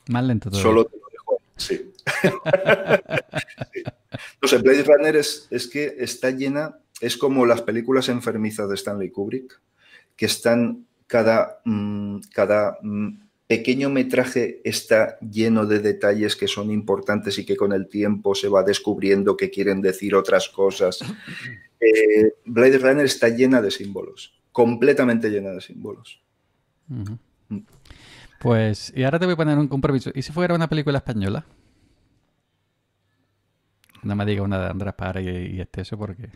Más lento todavía. Solo te lo dejo. Sí. *laughs* Sí. No sé, Blade Runner es, es que está llena, es como las películas enfermizas de Stanley Kubrick, que están cada, mm, cada pequeño metraje está lleno de detalles que son importantes y que con el tiempo se va descubriendo que quieren decir otras cosas. *laughs* Eh, Blade Runner está llena de símbolos, completamente llena de símbolos. Mm. Pues, y ahora te voy a poner un compromiso. ¿Y si fuera una película española? No me diga una de Andrés Para y, y Esteso porque...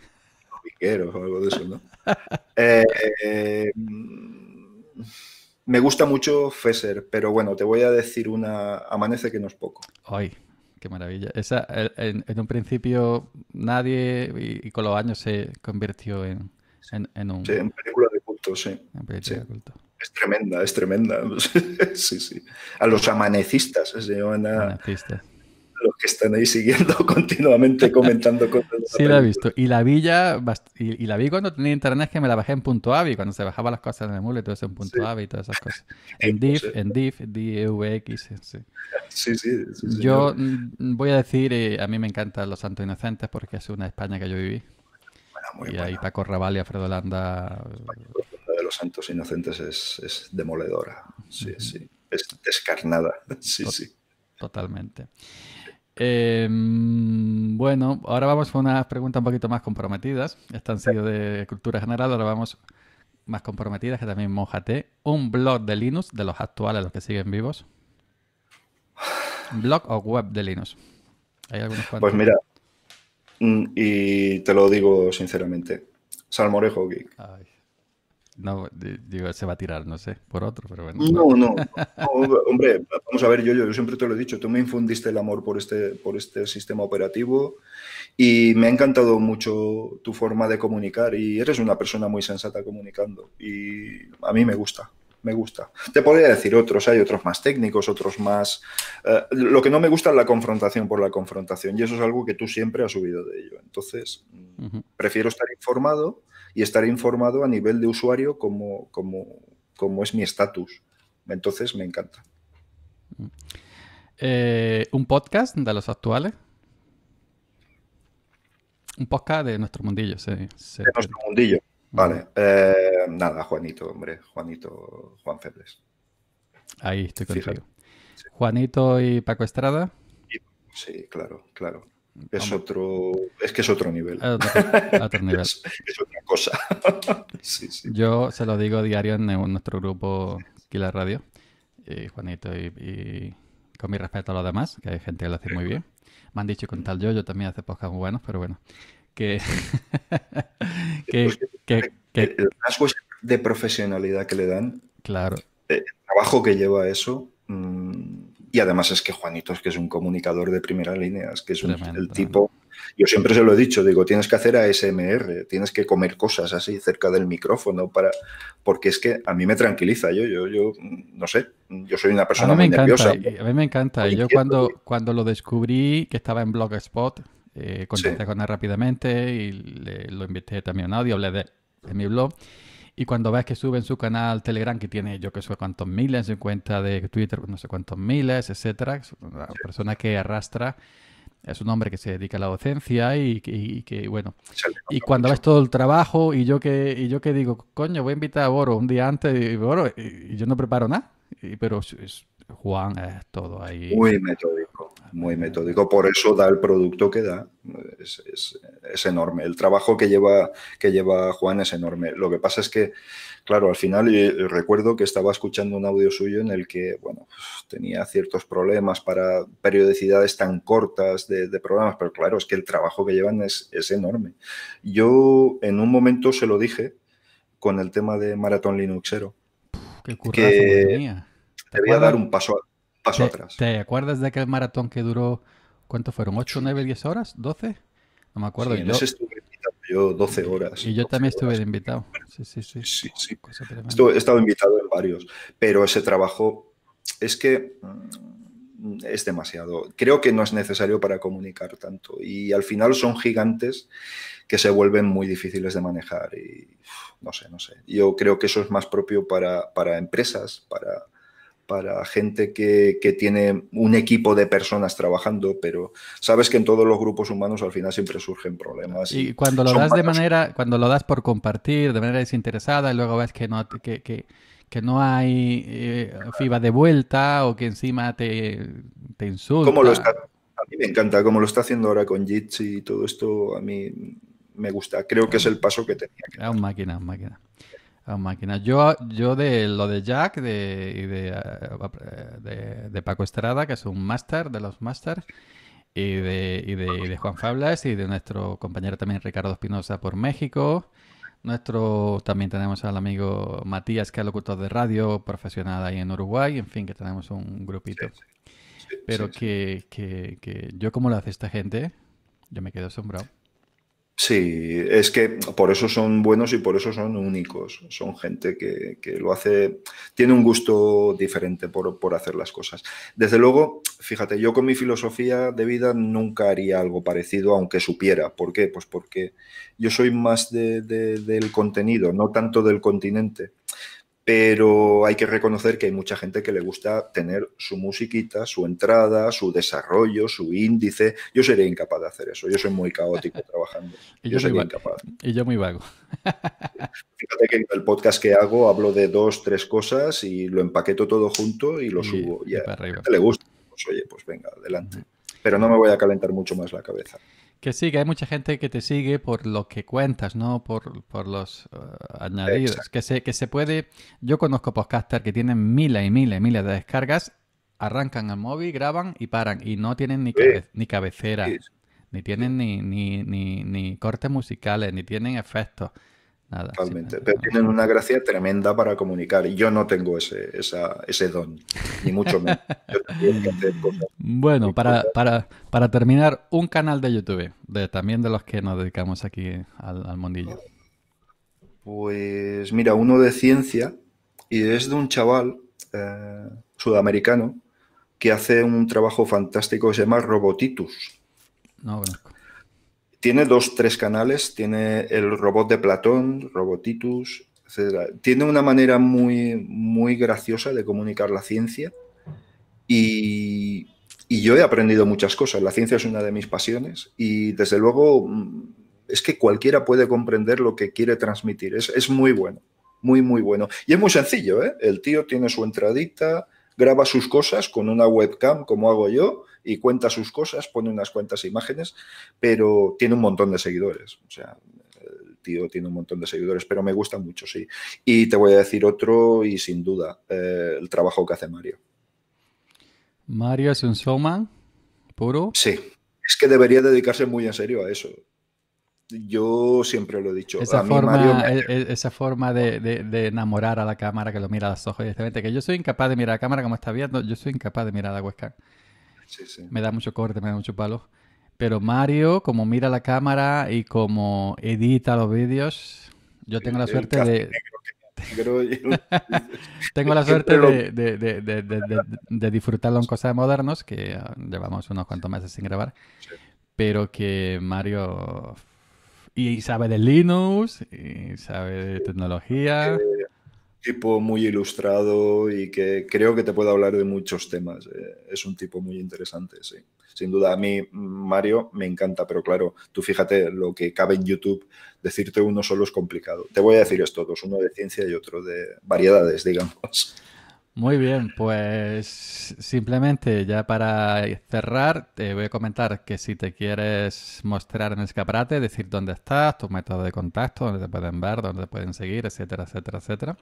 piqueros o algo de eso, ¿no? *laughs* Eh, eh, mm, me gusta mucho Fesser, pero bueno, te voy a decir una Amanece que no es poco. ¡Ay! ¡Qué maravilla! Esa, en, en un principio nadie y, y con los años se convirtió en, en, en un Sí, en película de culto, sí. en película sí. de culto. Es tremenda, es tremenda. *laughs* Sí, sí. A los amanecistas se llaman a Anarquista. los que están ahí siguiendo *laughs* continuamente comentando cosas. Sí, la he visto. Y la vi ya, y, y la vi cuando tenía internet, que me la bajé en punto AVI, cuando se bajaban las cosas en el mule todo eso en punto Sí. AVI y todas esas cosas. *laughs* En div, en div, DVX, sí. Sí, sí, sí, sí, Yo mm, voy a decir, eh, a mí me encantan Los Santos Inocentes porque es una España que yo viví. Bueno, muy y buena. ahí Paco Raval y Alfredo Landa. La de los santos inocentes es, es demoledora. Sí, sí. Es descarnada. *laughs* Sí, sí. Totalmente. Eh, mm, bueno, ahora vamos con unas preguntas un poquito más comprometidas. Estas han sido de cultura general, ahora vamos más comprometidas, que también mojate. Un blog de Linux, de los actuales, los que siguen vivos. ¿Blog o web de Linux? Hay algunos cuantos. Pues mira, mm, y te lo digo sinceramente, Salmorejo Geek. Ay. No, di- digo, se va a tirar, no sé, por otro, pero bueno. No, no, no, hombre, vamos a ver, yo, yo siempre te lo he dicho, tú me infundiste el amor por este, por este sistema operativo y me ha encantado mucho tu forma de comunicar y eres una persona muy sensata comunicando y a mí me gusta, me gusta. Te podría decir otros, hay otros más técnicos, otros más... eh, lo que no me gusta es la confrontación por la confrontación y eso es algo que tú siempre has subido de ello. Entonces, prefiero estar informado y estar informado a nivel de usuario como, como, como es mi estatus. Entonces me encanta. Eh, un podcast de los actuales. Un podcast de nuestro mundillo, sí. sí. De nuestro mundillo. Vale. Eh, nada, Juanito, hombre. Juanito, Juan Febles. Ahí estoy contigo. Juanito y Paco Estrada. Sí, claro, claro. Es otro, es que es otro nivel. Otro, *laughs* nivel. es, otra cosa. *laughs* Yo se lo digo diario en nuestro grupo Kila Radio, y Juanito y, con mi respeto a los demás, que hay gente que lo hace muy bien. Me han dicho con tal yo, yo también hace podcast muy buenos, pero bueno, que, *laughs* que, que, el rasgo de profesionalidad que le dan, claro. el trabajo que lleva eso, mm, y además es que Juanito es que es un comunicador de primera línea, es que es el tipo... Yo siempre se lo he dicho, digo, tienes que hacer ASMR, tienes que comer cosas así cerca del micrófono para, porque es que a mí me tranquiliza. Yo, yo, yo, no sé, yo soy una persona muy nerviosa. A mí me encanta. Yo cuando, cuando lo descubrí que estaba en Blogspot, eh, contacté con él rápidamente y lo invité también a audio, hablé de, de mi blog. Y cuando ves que sube en su canal Telegram, que tiene yo que sé cuántos miles, en cuenta de Twitter, no sé cuántos miles, etcétera, es una persona que arrastra, es un hombre que se dedica a la docencia y, que, bueno. Y cuando ves todo el trabajo y yo que, y yo que digo, coño, voy a invitar a Boro un día antes y, Boro, y, yo no preparo nada, pero es, Juan es todo ahí. Muy metódico, muy metódico. Por eso da el producto que da. Es, enorme. El trabajo que lleva, que lleva Juan es enorme. Lo que pasa es que, claro, al final recuerdo que estaba escuchando un audio suyo en el que, bueno, tenía ciertos problemas para periodicidades tan cortas de, programas, pero claro, es que el trabajo que llevan es, enorme. Yo en un momento se lo dije con el tema de Maratón Linuxero. Qué que tenía te voy a dar un paso, paso atrás. ¿Te acuerdas de aquel maratón que duró, ¿cuánto fueron? ¿8, 9, 10 horas? ¿12? No me acuerdo. Sí, yo... estuve invitado yo 12 horas. Y yo también estuve invitado. Sí, sí, sí. sí, sí. he estado invitado en varios, pero ese trabajo es que mm, es demasiado. Creo que no es necesario para comunicar tanto. Y al final son gigantes que se vuelven muy difíciles de manejar. Y no sé, no sé. Yo creo que eso es más propio para, para empresas, para, para gente que, tiene un equipo de personas trabajando, pero sabes que en todos los grupos humanos al final siempre surgen problemas. Y, cuando lo das de manera, cuando lo das por compartir, de manera desinteresada, y luego ves que no, que, que, no hay eh, FIBA de vuelta o que encima te, te insulta. Como lo está, a mí me encanta, como lo está haciendo ahora con Jitsi y todo esto, a mí me gusta. Creo que es el paso que tenía que Es un máquina, un máquina máquinas. Yo, yo de lo de Jack de, y de, de, Paco Estrada, que es un máster de los máster, y de, y de, Juan Fablas y de nuestro compañero también Ricardo Espinosa por México. Nuestro también tenemos al amigo Matías, que es locutor de radio profesional ahí en Uruguay. En fin, que tenemos un grupito. Pero que, que, que yo, como lo hace esta gente, yo me quedo asombrado. Sí, es que por eso son buenos y por eso son únicos. Son gente que, lo hace, tiene un gusto diferente por, hacer las cosas. Desde luego, fíjate, yo con mi filosofía de vida nunca haría algo parecido, aunque supiera. ¿Por qué? Pues porque yo soy más del contenido, no tanto del continente pero hay que reconocer que hay mucha gente que le gusta tener su musiquita, su entrada, su desarrollo, su índice. Yo sería incapaz de hacer eso. Yo soy muy caótico *laughs* trabajando. y yo, sería incapaz. Y yo muy vago. Fíjate que en el podcast que hago hablo de dos, tres cosas y lo empaqueto todo junto y lo subo. Y a, le gusta. Pues oye, pues venga, adelante. Pero no me voy a calentar mucho más la cabeza. Que sí, que hay mucha gente que te sigue por lo que cuentas, ¿no? Por, por los uh, añadidos. Que se, que se puede... Yo conozco podcasters que tienen miles y miles y miles de descargas, arrancan el móvil, graban y paran. Y no tienen ni, ni cabecera, ni tienen ni, ni, ni, ni cortes musicales, ni tienen efectos. Totalmente. Pero tienen una gracia tremenda para comunicar. Y yo no tengo ese, ese don, ni mucho menos. bueno, para, para, para, terminar, un canal de YouTube, de, también de los que nos dedicamos aquí al, al mundillo. Pues mira, uno de ciencia y es de un chaval eh, sudamericano que hace un trabajo fantástico que se llama Robotitus. No conozco. Tiene dos, tres canales. Tiene el robot de Platón, Robotitus, etc. Tiene una manera muy, muy graciosa de comunicar la ciencia. Y, yo he aprendido muchas cosas. La ciencia es una de mis pasiones. Y desde luego mm, es que cualquiera puede comprender lo que quiere transmitir. Es, es muy bueno. Muy, muy bueno. Y es muy sencillo, ¿eh? El tío tiene su entradita, graba sus cosas con una webcam, como hago yo, y cuenta sus cosas, pone unas cuantas imágenes, pero tiene un montón de seguidores. O sea, el tío tiene un montón de seguidores, pero me gusta mucho, sí. Y te voy a decir otro y sin duda, eh, el trabajo que hace Mario. Mario es un showman puro. Sí, es que debería dedicarse muy en serio a eso. Yo siempre lo he dicho. Esa forma, e, e, esa forma de, enamorar a la cámara que lo mira a los ojos directamente. Que yo soy incapaz de mirar a la cámara como está viendo. Yo soy incapaz de mirar a la webcam. Me da mucho corte, me da mucho palo. Pero Mario, como mira la cámara y como edita los vídeos, yo *laughs* tengo la suerte de... tengo la suerte de, disfrutarlo en cosas modernos, que ah, llevamos unos cuantos meses sin grabar. Pero que Mario y sabe de Linux, y sabe de tecnología. Tipo muy ilustrado y que creo que te puede hablar de muchos temas. Eh, es un tipo muy interesante, sí. Sin duda, a mí Mario me encanta, pero claro, tú fíjate lo que cabe en YouTube, decirte uno solo es complicado. Te voy a decir estos dos, uno de ciencia y otro de variedades, digamos. Muy bien, pues simplemente ya para cerrar, te voy a comentar que si te quieres mostrar en el escaparate, decir dónde estás, tu método de contacto, dónde te pueden ver, dónde te pueden seguir, etcétera, etcétera, etcétera.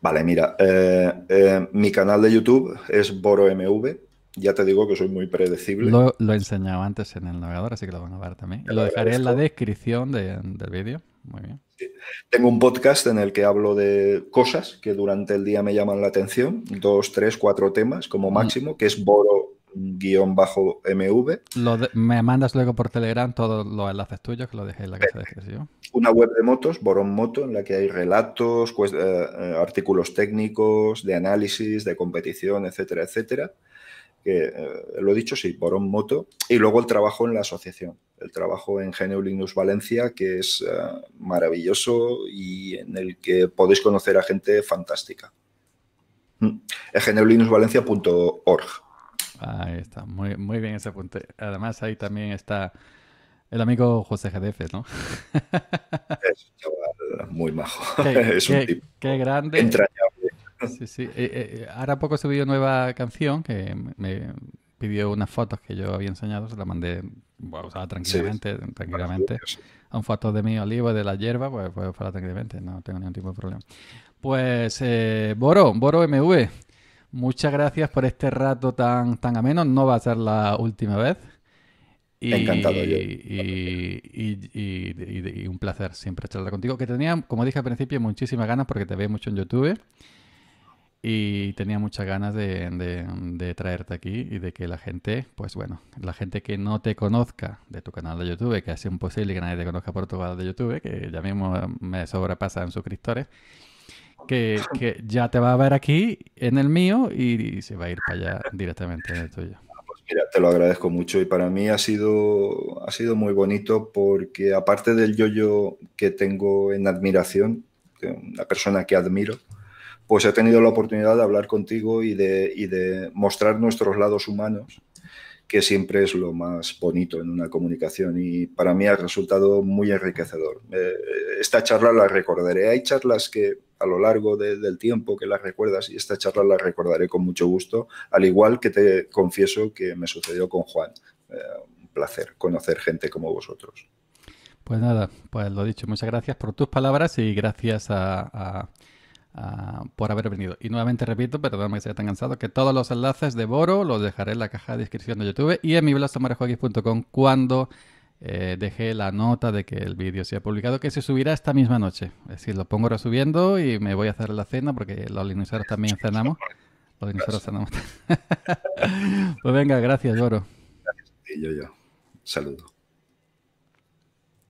Vale, mira, eh, eh, mi canal de YouTube es BoroMV. Ya te digo que soy muy predecible. Lo, lo he enseñado antes en el navegador, así que lo van a ver también. lo dejaré en la descripción del vídeo. Muy bien. Tengo un podcast en el que hablo de cosas que durante el día me llaman la atención, dos, tres, cuatro temas como mm. máximo, que es Boro-MV. me mandas luego por Telegram todos los enlaces tuyos que lo dejé en la casa de descripción. Una web de motos, Boron Moto, en la que hay relatos, pues, eh, eh, artículos técnicos, de análisis, de competición, etcétera, etcétera que eh, lo he dicho, sí, Borón Moto, y luego el trabajo en la asociación, el trabajo en GNU Linux Valencia, que es eh, maravilloso y en el que podéis conocer a gente fantástica. Mm. Ahí está, muy, muy bien ese punto. Además, ahí también está el amigo José GDF, ¿no? *laughs* es un chaval muy majo. *laughs* es un tipo qué grande. entrañable. Sí, sí. Eh, eh, ahora poco subió nueva canción que me pidió unas fotos que yo había enseñado, se la mandé tranquilamente, tranquilamente. A un foto de mi olivo de la hierba, pues, pues fuera tranquilamente, no tengo ningún tipo de problema. Pues eh, Boro, Boro MV, muchas gracias por este rato tan, tan ameno. No va a ser la última vez. Y, Encantado yo. Y, y, un placer siempre charlar contigo. Que tenía, como dije al principio, muchísimas ganas porque te veo mucho en YouTube. Y tenía muchas ganas de, traerte aquí y de que la gente, pues bueno, la gente que no te conozca de tu canal de YouTube, que hace imposible que nadie te conozca por tu canal de YouTube, que ya mismo me sobrepasa en suscriptores, que, que ya te va a ver aquí en el mío y, se va a ir para allá directamente en el tuyo. Pues mira, te lo agradezco mucho y para mí ha sido, ha sido muy bonito porque aparte del yo-yo que tengo en admiración, una persona que admiro, pues he tenido la oportunidad de hablar contigo y de, de mostrar nuestros lados humanos, que siempre es lo más bonito en una comunicación y para mí ha resultado muy enriquecedor. Eh, esta charla la recordaré. Hay charlas que a lo largo del tiempo que las recuerdas y esta charla la recordaré con mucho gusto, al igual que te confieso que me sucedió con Juan. Eh, un placer conocer gente como vosotros. Pues nada, pues lo dicho, muchas gracias por tus palabras y gracias a por haber venido. Y nuevamente repito, perdóname que sea tan cansado, que todos los enlaces de Boro los dejaré en la caja de descripción de YouTube y en mi blog cuando eh, dejé la nota de que el vídeo se ha publicado, que se subirá esta misma noche. Es decir, lo pongo resubiendo y me voy a hacer la cena porque los linuxeros también cenamos. Los linuxeros cenamos. *laughs* pues venga, gracias, Boro. Gracias. Y yo, yo. Saludo.